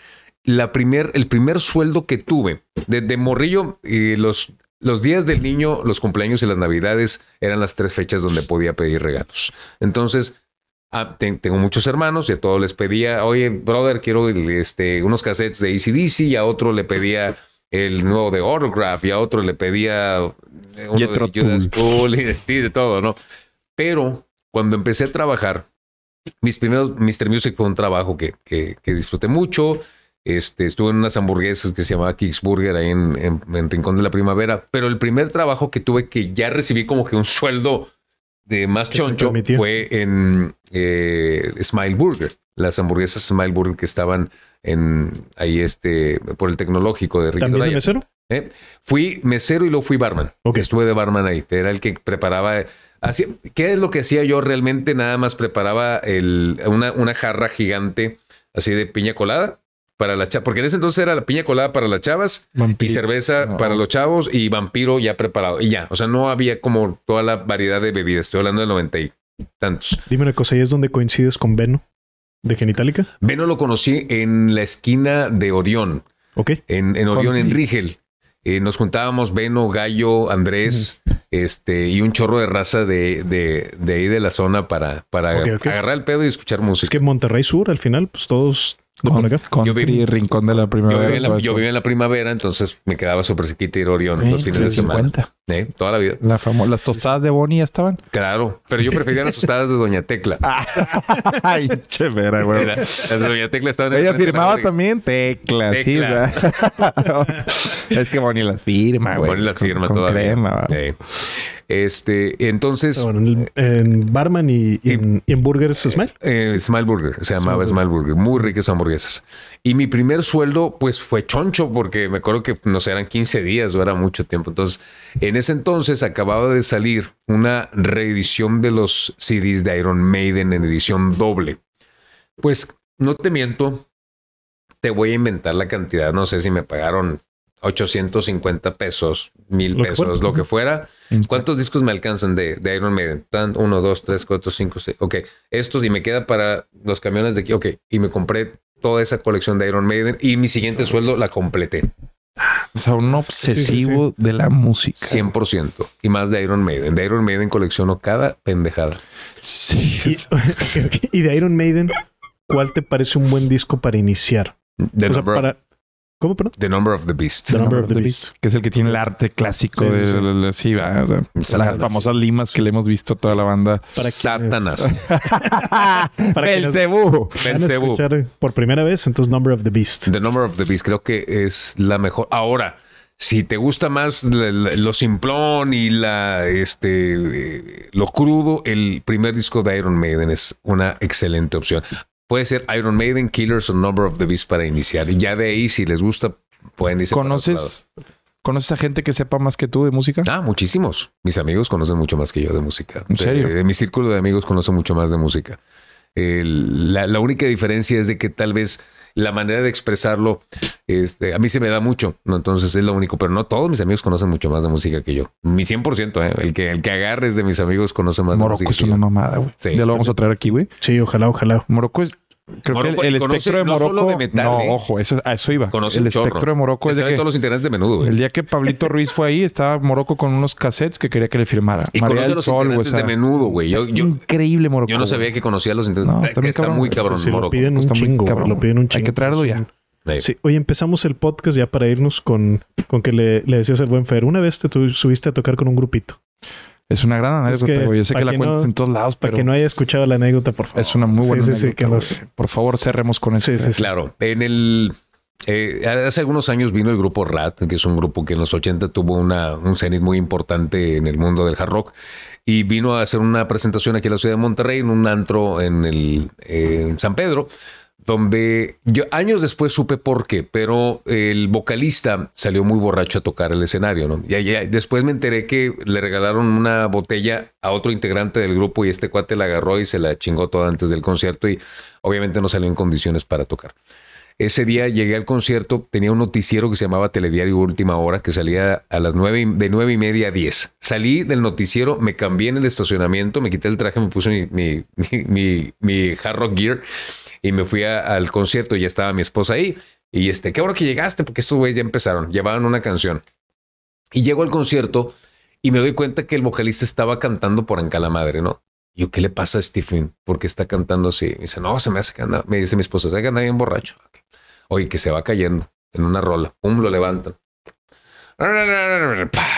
la primer, el primer sueldo que tuve de, de morrillo, y los los días del niño, los cumpleaños y las navidades eran las tres fechas donde podía pedir regalos. Entonces, ah, tengo muchos hermanos y a todos les pedía, oye, brother, quiero este, unos cassettes de ACDC y a otro le pedía el nuevo de Autograph y a otro le pedía uno de Judas y de, todo, ¿no? Pero cuando empecé a trabajar, mis primeros Mr. Music fue un trabajo que, que, que disfruté mucho. Este, estuve en unas hamburguesas que se llamaba Kicksburger ahí en, Rincón de la Primavera. Pero el primer trabajo que tuve que ya recibí como que un sueldo de más choncho fue en eh, Smile Burger. Las hamburguesas Smile Burger que estaban en ahí este por el tecnológico de Ricardo. ¿También mesero? ¿Eh? Fui mesero y luego fui barman. Estuve de barman ahí. Era el que preparaba. ¿Qué es lo que hacía yo realmente? Nada más preparaba el, una, una jarra gigante así de piña colada para la chavas, porque en ese entonces era la piña colada para las chavas y cerveza para los chavos y vampiro ya preparado. Y ya, o sea, no había como toda la variedad de bebidas. Estoy hablando de noventa y tantos. Dime una cosa, ¿y es donde coincides con Beno de Genitalica? Beno lo conocí en la esquina de Orión. Ok. En, en Orión, en Rigel. Eh, nos juntábamos Beno, Gallo, Andrés, este, y un chorro de raza de, de, de ahí de la zona para, para agarrar el pedo y escuchar música. Es que Monterrey Sur, al final, pues todos Country, Rincón de la Primavera. Yo vivía, en la, yo vivía en la primavera, entonces me quedaba súper cerquita ir a Orión Eh, los fines de semana. 350. ¿Eh? Toda la vida. La las tostadas de Bonnie ya estaban. Claro, pero yo prefería las tostadas de Doña Tecla. (laughs) Ay, chévere, güey. Era- las de Doña Tecla estaban en Ella frente de la firmaba también teclas, sí, Tecla. ¿verdad? (laughs) es que Bonnie las firma, güey. Bonnie las Con- firma con todavía. crema, va. Eh, Este, entonces, Bueno, en, el- en Barman y, y en, y en Burgers Smile. eh, Smile Burger, se llamaba Smile Smile Burger, muy ricas hamburguesas. Y mi primer sueldo, pues fue choncho, porque me acuerdo que, no sé, eran 15 días o era mucho tiempo. Entonces, en ese entonces acababa de salir una reedición de los CDs de Iron Maiden en edición doble. Pues, no te miento, te voy a inventar la cantidad, no sé si me pagaron 850 pesos, mil pesos, fuera. lo que fuera. ¿Cuántos discos me alcanzan de, de Iron Maiden? Tan, uno, dos, tres, cuatro, cinco, seis. Ok, estos y me queda para los camiones de aquí. Ok, y me compré toda esa colección de Iron Maiden y mi siguiente sueldo la completé. O sea, un obsesivo de la música. 100%. Y más de Iron Maiden. De Iron Maiden colecciono cada pendejada. Sí. Y, (laughs) de Iron Maiden, ¿cuál te parece un buen disco para iniciar? The, o sea, number, para... ¿Cómo, perdón? the Number of the Beast. The Number of the Beast. Que es el que tiene el arte clásico Sí, sí, de sí. la- la- sí, va, o sea, Satanás. las famosas limas que le hemos visto a toda la banda. Para Satanás. (laughs) Para a Belcebú. escuchar por primera vez, entonces Number of the Beast. The Number of the Beast creo que es la mejor. Ahora, si te gusta más la- la- lo simplón y la este eh, lo crudo, el primer disco de Iron Maiden es una excelente opción. Puede ser Iron Maiden, Killers o Number of the Beast para iniciar. Y ya de ahí, si les gusta, pueden irse para otro ¿Conoces, ¿Conoces a gente que sepa más que tú de música? Ah, muchísimos. Mis amigos conocen mucho más que yo de música. ¿En serio? De, de mi círculo de amigos conocen mucho más de música. El- la, la única diferencia es de que tal vez la manera de expresarlo, este, a mí se me da mucho, ¿no? Entonces es lo único, pero no todos mis amigos conocen mucho más de música que yo. Mi 100%, ¿eh? el, que, el que agarres de mis amigos conoce más Morocco de es música una que yo. mamada, güey. Sí. Ya lo vamos a traer aquí, güey. Sí, ojalá, ojalá. Morocco es. Creo Morocco, que el, y el conoce espectro de no solo Morocco. de metal, no, ¿eh? ojo, eso, a eso iba. Conoce el un chorro. espectro de Morocco es de que todos los integrantes de menudo, güey. el día que Pablito Ruiz fue ahí, estaba Morocco con unos cassettes que quería que le firmara. Y María conoce del los Sol, o integrantes sea, de menudo, güey. Yo, yo, increíble Morocco. yo no sabía que conocía a los No, integrantes. está que muy está cabrón. muy cabrón, Si lo Morocco. piden un Está muy chingo, cabrón. lo piden un Hay chingo. que traerlo ya. Sí. Sí, oye, empezamos el podcast ya para irnos con, con que le, le decías al buen Fer. Una vez te tu- subiste a tocar con un grupito. Es una gran Es anécdota, que, güey. Yo sé para que la cuentas no- en todos lados, Para pero que no haya escuchado la anécdota, por favor. es una muy buena Sí, sí, sí, anécdota, que Por favor, cerremos con eso. Sí, sí, sí. Claro, en el eh, hace algunos años vino el grupo Rat, que es un grupo que en los 80 tuvo una, un cenit muy importante en el mundo del hard rock y vino a hacer una presentación aquí en la ciudad de Monterrey en un antro en el eh, en San Pedro donde años después supe por qué, pero el vocalista salió muy borracho a tocar el escenario, ¿no? Y después me enteré que le regalaron una botella a otro integrante del grupo y este cuate la agarró y se la chingó toda antes del concierto y obviamente no salió en condiciones para tocar. Ese día llegué al concierto, tenía un noticiero que se llamaba Telediario Última Hora, que salía a las nueve, de nueve y media a diez. Salí del noticiero, me cambié en el estacionamiento, me quité el traje, me puse mi, mi, mi- mi hard rock gear y me fui al concierto y ya estaba mi esposa ahí. Y este, qué hora que llegaste, porque estos güeyes ya empezaron, llevaban una canción. Y llego al concierto y me doy cuenta que el vocalista estaba cantando por anca la madre, ¿no? Y yo, ¿qué le pasa a Stephen? ¿Por qué está cantando así? Me dice, no, se me hace que anda, me dice mi esposa, se ve que anda bien borracho. Ok. Oye, que se va cayendo en una rola. Pum, lo levantan.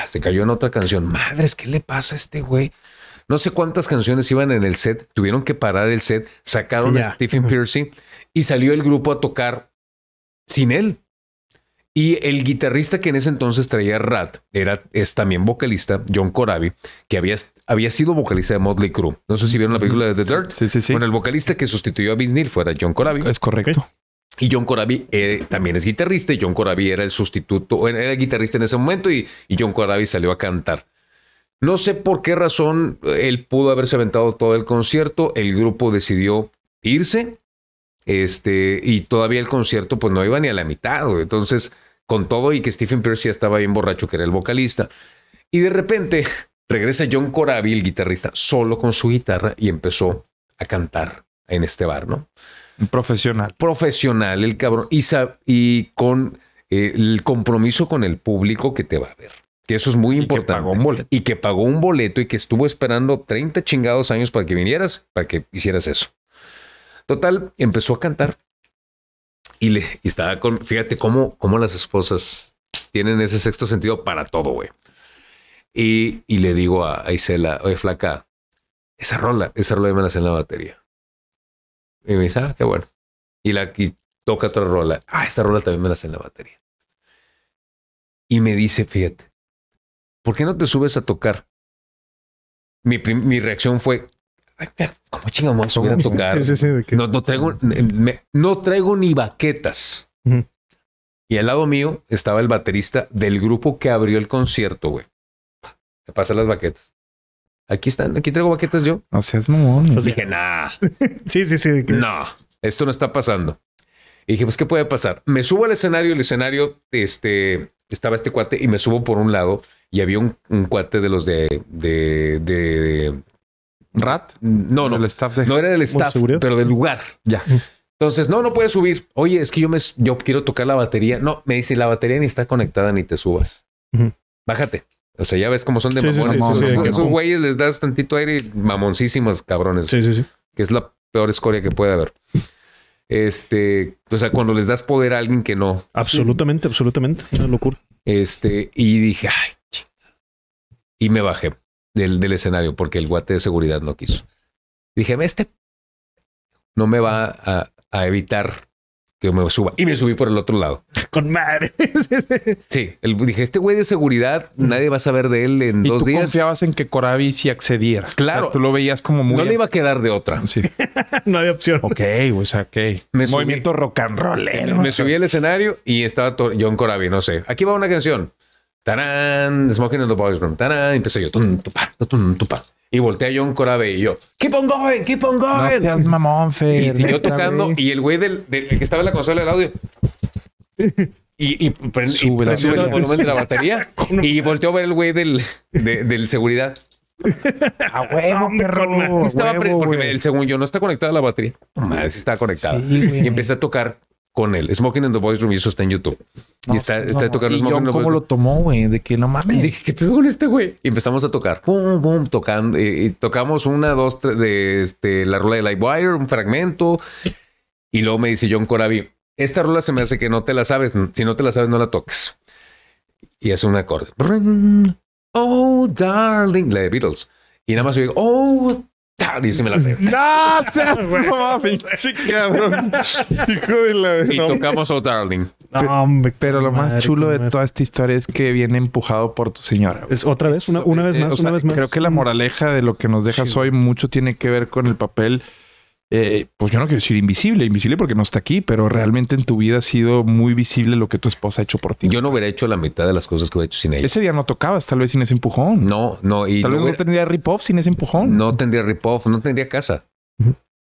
Se cayó en otra canción. Madres, ¿qué le pasa a este güey? No sé cuántas canciones iban en el set. Tuvieron que parar el set. Sacaron a Stephen. Piercy y salió el grupo a tocar sin él. Y el guitarrista que en ese entonces traía Rat era, es también vocalista, John Corabi, que había, había sido vocalista de Motley Crue. No sé si vieron la película de The Dirt. Sí, sí, sí. Bueno, el vocalista que sustituyó a Vince Neil fuera John Corabi. es correcto. Y John Corabi eh, también es guitarrista. Y John Corabi era el sustituto, era el guitarrista en ese momento y, y John Corabi salió a cantar. No sé por qué razón eh, él pudo haberse aventado todo el concierto. El grupo decidió irse. Este, y todavía el concierto, pues no iba ni a la mitad. güey. Entonces, con todo y que Stephen Pierce ya estaba bien borracho, que era el vocalista. Y de repente (laughs) regresa John Corabi, el guitarrista, solo con su guitarra y empezó a cantar en este bar, ¿no? Profesional. profesional el cabrón y con eh, el compromiso con el público que te va a ver. Que eso es muy Y que importante. pagó un boleto. Y que pagó un boleto y que estuvo esperando 30 chingados años para que vinieras, para que hicieras eso. Total, empezó a cantar. Y, le, y estaba con, fíjate cómo, cómo las esposas tienen ese sexto sentido para todo, güey. Y, y le digo a, a Isela, oye, flaca, esa rola, esa rola me la sé en la batería. Y me dice, ah, qué bueno. Y la y toca otra rola. Ah, esa rola también me la sé en la batería. Y me dice, fíjate, ¿por qué no te subes a tocar? Mi, mi reacción fue, "Ay, ya, ¿cómo chingamos a subir a tocar? Sí, sí, sí. de que- No, no traigo, me- no traigo ni baquetas. Y al lado mío estaba el baterista del grupo que abrió el concierto, güey. Me pasa las baquetas. Aquí están, aquí traigo baquetas yo. No seas mamón. Pues Dije, nah, (laughs) Sí, sí, sí. que- no, esto no está pasando. Y dije, pues, ¿qué puede pasar? Me subo al escenario, el escenario, este, estaba este cuate y me subo por un lado y había un, un cuate de los de, de, de, ¿Rat? no, no, El staff de... no era del staff, pero del lugar. Ya. Entonces, no, no puedes subir. Oye, es que yo me, yo quiero tocar la batería. No, me dice, la batería ni está conectada ni te subas. Bájate. O sea, ya ves cómo son de Sí, mamones. sí, sí, Esos güeyes les das tantito aire y mamoncísimos cabrones, Sí, sí, sí. que es la peor escoria que puede haber. Este, o sea, cuando les das poder a alguien que no. Absolutamente, absolutamente. Una locura. Este, y dije, ay, chingada. Y me bajé del, del escenario porque el guate de seguridad no quiso. Dije, este no me va a, a evitar que me suba. Y me subí por el otro lado. (laughs) Con madre. (laughs) Sí, el- dije, este güey de seguridad, nadie va a saber de él en Y dos tú días. confiabas en que Corabi sí accediera. Claro. O sea, tú lo veías como muy... No le iba a quedar de otra. Sí. (laughs) No había opción. Ok, o sea, ok. Me subí. Movimiento rock and rollero. Me subí al escenario y estaba John Corabi, no sé. Aquí va una canción. Tarán, Smoking in the Boys Room. Tarán, y empecé yo. Tum, tupa, tum, tupa. Y volteé a John Corabi y yo, keep on going, keep on No going. seas mamón, Fer. y siguió tocando güey. y el güey del, del- el que estaba en la consola del audio. Y, y, prende- y Sube la sube el volumen. de la batería (laughs) y volteó a ver el güey del, de- del seguridad. (laughs) A huevo, Hombre, perro. Estaba huevo, porque güey. el según yo no está conectada la batería. Madre, sí estaba conectada. Sí, y empecé a tocar con él. Smoking in the Boys Room y eso está en YouTube. No y está, tocando ¿Y Smoking in the Boys cómo lo tomó, güey? De que no Y mames. dije, ¿qué pedo con este güey? Y empezamos a tocar. Pum, pum, tocando. Y, y tocamos una, dos, tres de este, la rola de Livewire, un fragmento. Y luego me dice John Corabi, esta rola se me hace que no te la sabes. Si no te la sabes, no la toques. Y es un acorde. Oh, darling. La de Beatles. Y nada más yo digo, oh. Y se me la sé. No, seas pinche cabrón. (laughs) Hijo de la... Y no. tocamos Oh, darling. No, hombre, Pero lo más madre, chulo de madre. toda esta historia es que viene empujado por tu señora. güey. Es otra vez, una, Eso, una vez eh, más, o sea, una vez más. Creo que la moraleja de lo que nos dejas Sí. hoy mucho tiene que ver con el papel. Eh, pues yo no quiero decir invisible, invisible porque no está aquí, pero realmente en tu vida ha sido muy visible lo que tu esposa ha hecho por ti. Yo no hubiera hecho la mitad de las cosas que hubiera hecho sin ella. Ese día no tocabas, tal vez sin ese empujón. No, no. Y tal no, vez no tendría rip-off sin ese empujón. no tendría rip-off, no tendría casa.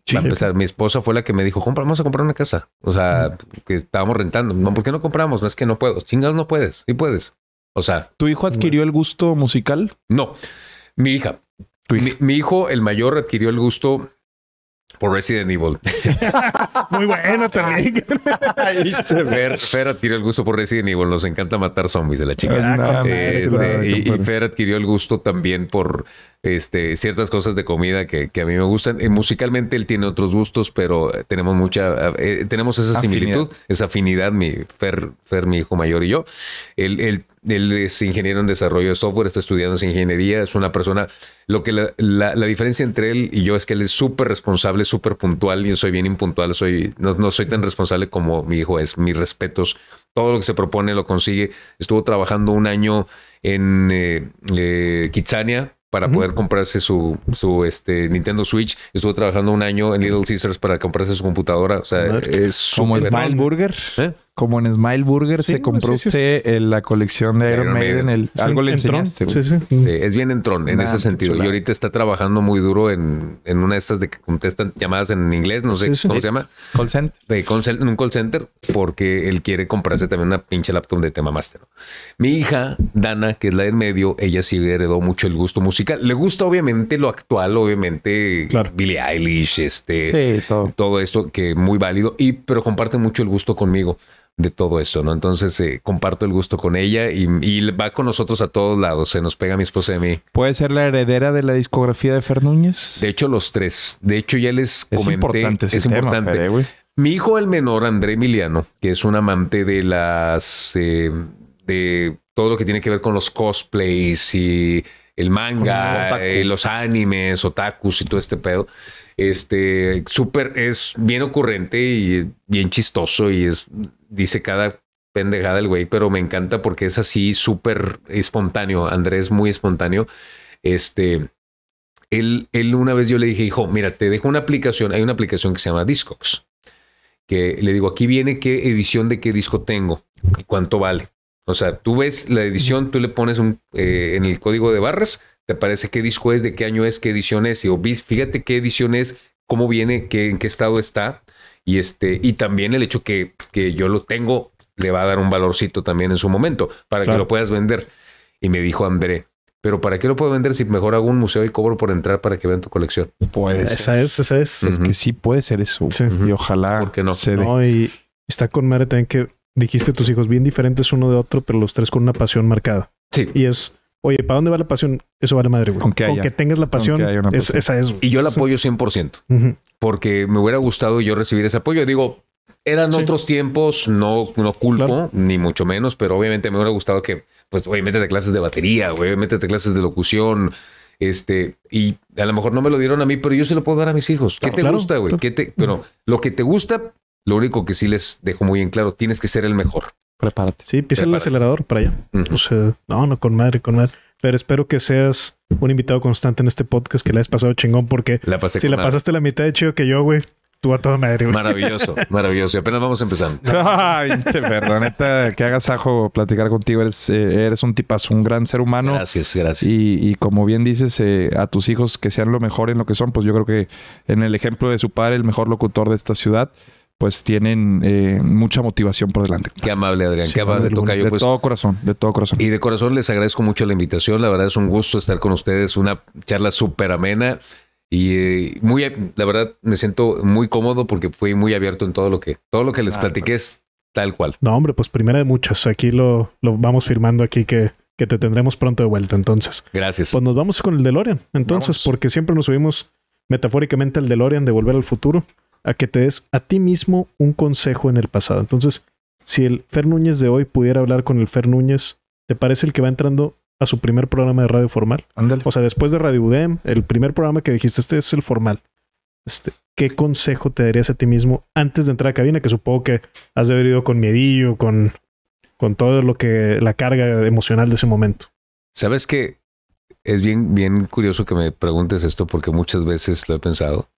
Sí. Para empezar, mi esposa fue la que me dijo, compra, vamos a comprar una casa. O sea, que estábamos rentando. No, ¿por qué no compramos? No es que no puedo. Chingados, no puedes. Sí puedes. O sea, ¿Tu hijo adquirió el gusto musical? no. Mi hija. Tu Mi, hija. mi hijo, el mayor, adquirió el gusto por Resident Evil. (laughs) Muy bueno también. Fer, Fer adquirió el gusto por Resident Evil. Nos encanta matar zombies de la chica. Ah, no, Este, y. Fer adquirió el gusto también por este, ciertas cosas de comida que, que a mí me gustan. Eh, musicalmente él tiene otros gustos, pero eh, tenemos mucha, eh, tenemos esa Afinidad. similitud, esa afinidad, mi Fer, Fer, mi hijo mayor y yo. Él, él- él es ingeniero en desarrollo de software, está estudiando esa ingeniería, es una persona, lo que la, la- la diferencia entre él y yo es que él es súper responsable, súper puntual, yo soy bien impuntual, soy, no, no soy tan responsable como mi hijo es, mis respetos, todo lo que se propone lo consigue, estuvo trabajando un año en eh, eh, Kitsania para poder comprarse su, su este, Nintendo Switch. Estuvo trabajando un año en Little Caesars para comprarse su computadora. O sea, es Como súper- Smile Burger. ¿Eh? Como en Smile Burger Sí, se compró sí, sí. usted la colección de Iron, Iron Maiden. Maiden. el- algo le Tron. enseñaste. Sí, sí. Sí, es bien entrón en Nah, ese sentido. Y ahorita está trabajando muy duro en, en una de estas de que contestan llamadas en inglés, no sé Sí, sí. cómo se llama, Call center. de call cen- en un call center, porque él quiere comprarse también una pinche laptop de tema master. Mi hija, Dana, que es la del medio, ella sí heredó mucho el gusto musical. Le gusta obviamente lo actual, obviamente Claro. Billie Eilish, este, Sí, todo. todo esto que muy válido, y pero comparte mucho el gusto conmigo de todo esto, ¿no? Entonces eh, comparto el gusto con ella y, y va con nosotros a todos lados. Se nos pega mi esposa y a mí. ¿Puede ser la heredera de la discografía de Fer Núñez? De hecho, los tres. De hecho, ya les es comenté. importante ese es tema, importante. Eh. Mi hijo, el menor, André Emiliano, que es un amante de las. eh, de todo lo que tiene que ver con los cosplays y el manga, eh, los animes, otakus y todo este pedo. Este, súper, es bien ocurrente y bien chistoso y es, dice cada pendejada el güey, pero me encanta porque es así súper espontáneo. Andrés muy espontáneo. Este, él, él una vez yo le dije, hijo, mira, te dejo una aplicación, hay una aplicación que se llama Discogs, que le digo, aquí viene qué edición de qué disco tengo y cuánto vale. O sea, tú ves la edición, tú le pones un, eh, en el código de barras, te aparece qué disco es, de qué año es, qué edición es, y fíjate qué edición es, cómo viene, qué, en qué estado está, y este, y también el hecho que, que yo lo tengo le va a dar un valorcito también en su momento para Claro. que lo puedas vender. Y me dijo André, pero ¿para qué lo puedo vender si mejor hago un museo y cobro por entrar para que vean tu colección? Puede ser. Esa es, esa es. Es que sí puede ser eso. Sí. Y ojalá ¿Por qué no? se. No, y está con madre también que dijiste tus hijos bien diferentes uno de otro, pero los tres con una pasión marcada. Sí. Y es, oye, ¿para dónde va la pasión? Eso vale madre, güey. Con que Con haya. que tengas la pasión, es- esa es, güey. Y yo la apoyo 100%. Ujú. porque me hubiera gustado yo recibir ese apoyo. Digo, eran Sí. otros tiempos, no, no culpo, Claro. ni mucho menos, pero obviamente me hubiera gustado que, pues, oye, métete clases de batería, güey, métete clases de locución, este, y a lo mejor no me lo dieron a mí, pero yo se lo puedo dar a mis hijos. ¿Qué Claro, te claro, gusta, güey? claro. ¿Qué te, pero lo que te gusta, lo único que sí les dejo muy en claro, tienes que ser el mejor. Prepárate. Sí, pisa el acelerador para allá. Ujú. O sea, no, no, con madre, con madre. Pero espero que seas un invitado constante en este podcast que le has pasado chingón, porque La pasé si la madre. pasaste la mitad de chido que yo, güey, tú a toda madre, güey. Maravilloso, (laughs) maravilloso. Y apenas vamos empezando. Ay, Fer, neta, que hagas ajo platicar contigo. Eres, eh, eres un tipazo, un gran ser humano. Gracias, gracias. Y, y como bien dices, eh, a tus hijos que sean lo mejor en lo que son, pues yo creo que en el ejemplo de su padre, el mejor locutor de esta ciudad, pues tienen eh, mucha motivación por delante. Qué amable, Adrián. Sí, Qué amable, de tocayo. de Pues todo corazón, de todo corazón. Y de corazón les agradezco mucho la invitación. La verdad es un gusto estar con ustedes. Una charla súper amena. Y eh, muy, la verdad, me siento muy cómodo porque fui muy abierto en todo lo que, todo lo que les Ah, platiqué es tal cual. No, hombre, pues primera de muchas. Aquí lo, lo vamos firmando aquí que, que te tendremos pronto de vuelta. Entonces, Gracias. pues nos vamos con el DeLorean. Entonces, Vamos. porque siempre nos subimos metafóricamente al DeLorean de volver al futuro, a que te des a ti mismo un consejo en el pasado. Entonces, si el Fer Núñez de hoy pudiera hablar con el Fer Núñez, ¿te parece el que va entrando a su primer programa de radio formal? Ándale. O sea, después de Radio UDEM, el primer programa que dijiste, este es el formal. Este, ¿Qué consejo te darías a ti mismo antes de entrar a cabina? Que supongo que has de haber ido con miedillo, con, con todo lo que, la carga emocional de ese momento. Sabes que es bien, bien curioso que me preguntes esto porque muchas veces lo he pensado.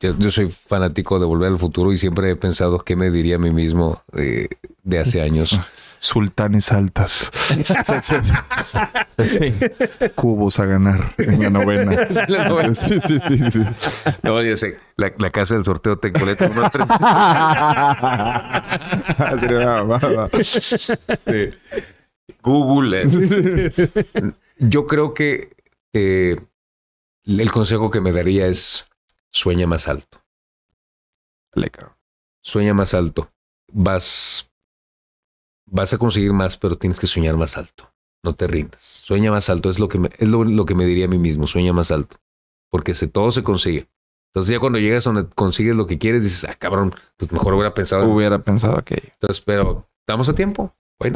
Yo, yo soy fanático de volver al futuro y siempre he pensado qué me diría a mí mismo de, de hace años. (laughs) Sultanes altas. Sí, sí, sí. Sí. Cubos a ganar en la novena. (laughs) La novena. Sí, sí, sí, sí. No, ya sé, la, la casa del sorteo te coleta unos tres. (laughs) Google. eh. Yo creo que eh, el consejo que me daría es sueña más alto. Le cabrón. Sueña más alto. Vas, vas a conseguir más, pero tienes que soñar más alto. No te rindas. Sueña más alto. Es lo que me, es lo, lo que me diría a mí mismo. Sueña más alto. Porque se, todo se consigue. Entonces ya cuando llegas donde consigues lo que quieres, dices, ah, cabrón, pues mejor hubiera pensado. Hubiera pensado aquello. Entonces, pero estamos a tiempo. Why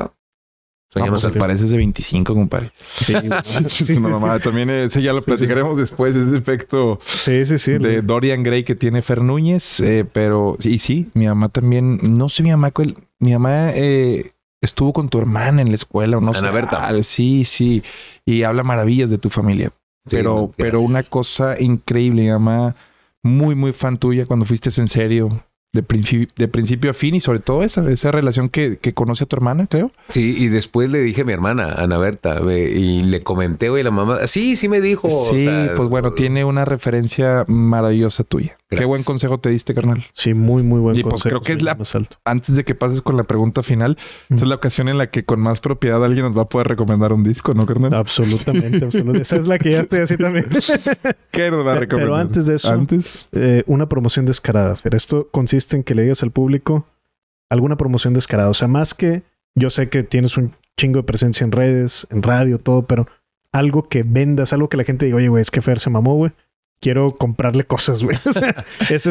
not? Sueña No, más pues, alto. pareces de 25, compadre. Sí, Es una mamada. También ese ya lo (laughs) Sí, sí, platicaremos después, ese efecto sí, sí. sí. de Dorian Gray que tiene Fer Núñez, eh, pero y sí, mi mamá también, no sé mi mamá, cuál- mi mamá eh, estuvo con tu hermana en la escuela o no sé. Ana Berta. Ah, sí, sí, y habla maravillas de tu familia, Sí, pero, pero una cosa increíble, mi mamá, muy, muy fan tuya cuando fuiste en serio. De, principi- de principio a fin y sobre todo esa, esa relación que, que conoce a tu hermana, creo. Sí, y después le dije a mi hermana, Ana Berta, y le comenté, oye, la mamá, sí, sí me dijo. o sí, sea, pues bueno, tiene una referencia maravillosa tuya. Qué buen consejo te diste, carnal. Sí, muy, muy buen Y, pues, consejo. creo que es la-. Antes de que pases con la pregunta final, esta es la ocasión en la que con más propiedad alguien nos va a poder recomendar un disco, ¿no, carnal? Absolutamente, (laughs) absolutamente. Esa es la que ya estoy así también. (laughs) ¿Qué nos va a Pero recomendar? antes de eso- Antes. Eh, una promoción descarada, Fer. Esto consiste en que le digas al público alguna promoción descarada. O sea, más que yo sé que tienes un chingo de presencia en redes, en radio, todo, pero algo que vendas, algo que la gente diga, oye, güey, es que Fer se mamó, güey. Quiero comprarle cosas, güey. (laughs) O sea,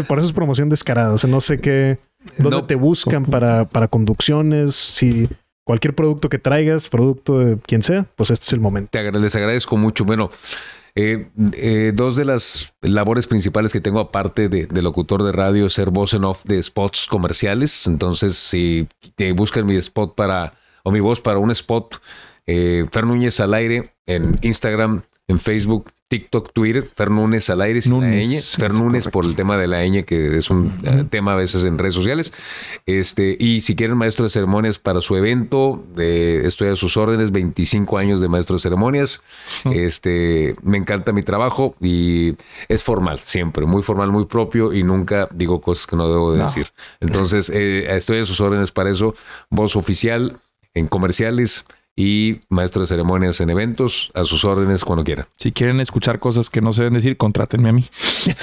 por eso es promoción descarada. O sea, no sé qué, dónde No. te buscan para, para conducciones, si cualquier producto que traigas, producto de quien sea, pues este es el momento. Te agra- les agradezco mucho. Bueno, eh, eh, dos de las labores principales que tengo aparte de, de locutor de radio es ser voz en off de spots comerciales. Entonces, si te buscan mi spot para, o mi voz para un spot, eh, Fer Núñez al aire en Instagram, en Facebook, TikTok, Twitter, Fer Núñez al aire sin Núñez, la ñ, Fer es Núñez correcto. por el tema de la ñ, que es un eh, tema a veces en redes sociales. Este, y si quieren maestro de ceremonias para su evento, eh, estoy a sus órdenes, 25 años de maestro de ceremonias. Este, me encanta mi trabajo y es formal, siempre, muy formal, muy propio y nunca digo cosas que no debo de No. decir. Entonces, eh, estoy a sus órdenes para eso. Voz oficial en comerciales y maestro de ceremonias en eventos, a sus órdenes cuando quiera. Si quieren escuchar cosas que no se deben decir, contrátenme a mí. (laughs)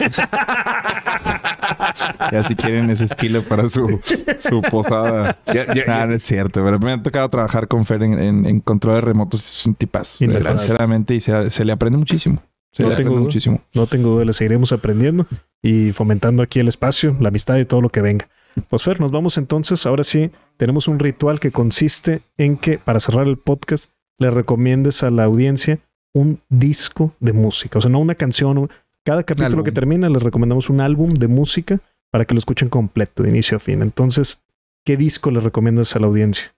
ya si quieren ese estilo para su, su posada. Ya- ya- Nah, no es cierto, pero me ha tocado trabajar con Fer en, en, en controles remotos. Es un tipazo. Interesante. Sinceramente, y se, se le aprende muchísimo. Se No le tengo muchísimo. No tengo duda, le seguiremos aprendiendo y fomentando aquí el espacio, la amistad y todo lo que venga. Pues Fer, nos vamos entonces. Ahora sí, tenemos un ritual que consiste en que para cerrar el podcast le recomiendes a la audiencia un disco de música. O sea, no una canción. Cada capítulo álbum. que termina les recomendamos un álbum de música para que lo escuchen completo, de inicio a fin. Entonces, ¿qué disco le recomiendas a la audiencia?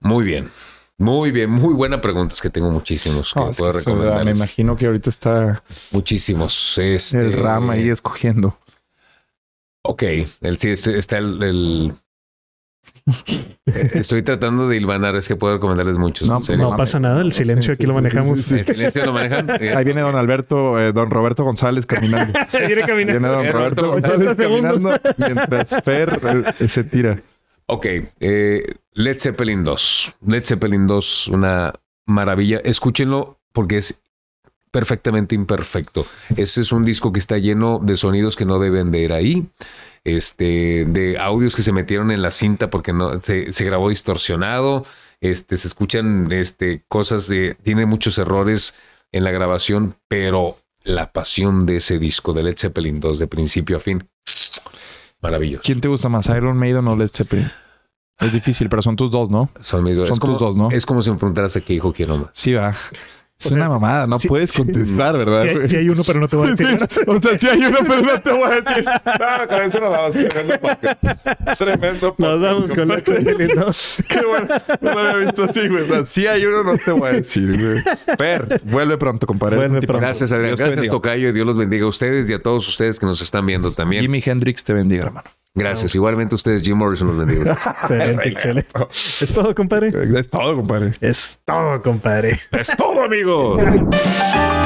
Muy bien. Muy bien, muy buena pregunta. Es que tengo muchísimos que puedo eso, me imagino que ahorita está Muchísimos. Este, el RAM ahí escogiendo. Ok, el, sí, este- está el... el- (laughs) Eh, Estoy tratando de hilvanar, es que puedo recomendarles muchos. No. No pasa nada, el silencio aquí lo Sí, sí, sí, manejamos. sí, sí. ¿En silencio lo manejan? (laughs) Eh, Ahí viene don Alberto, eh, don Roberto González caminando. (laughs) Viene caminando. Viene don Eh, Roberto Roberto González 80 segundos. caminando mientras Fer eh, se tira. Ok, eh, Led Zeppelin 2. Led Zeppelin 2, una maravilla. Escúchenlo porque es perfectamente imperfecto. Ese es un disco que está lleno de sonidos que no deben de ir ahí. Este, de audios que se metieron en la cinta porque no se, se grabó distorsionado. Este, se escuchan este, cosas de. Tiene muchos errores en la grabación, pero la pasión de ese disco de Led Zeppelin 2 de principio a fin. Maravilloso. ¿Quién te gusta más, Iron Maiden o Led Zeppelin? Es difícil, pero son tus dos, ¿no? Son mis dos. Son como, tus dos, ¿no? Es como si me preguntaras a qué hijo quiero más. Sí, va. Es O sea, una mamada, no sí- puedes contestar, ¿verdad? Sí hay, güey? sí hay uno, pero no te voy a decir. O sea, sí hay uno, pero no te voy a decir. No, con eso nos damos. Tremendo podcast. Tremendo podcast. Nos vamos con 2. Qué bueno. No lo había visto así, güey. O sea, sí hay uno, no te voy a decir, güey. Per, vuelve pronto, compadre. Vuelve pronto. Gracias, Adrián. Dios Gracias. Tocayo. Y Dios los bendiga a ustedes y a todos ustedes que nos están viendo también. Jimi Hendrix te bendiga, hermano. Gracias. Igualmente ustedes, Jim Morrison los bendiga. (laughs) Excelente, excelente. (laughs) ¿Es todo, compadre? Es todo, compadre. Es todo, compadre. es todo, amigos.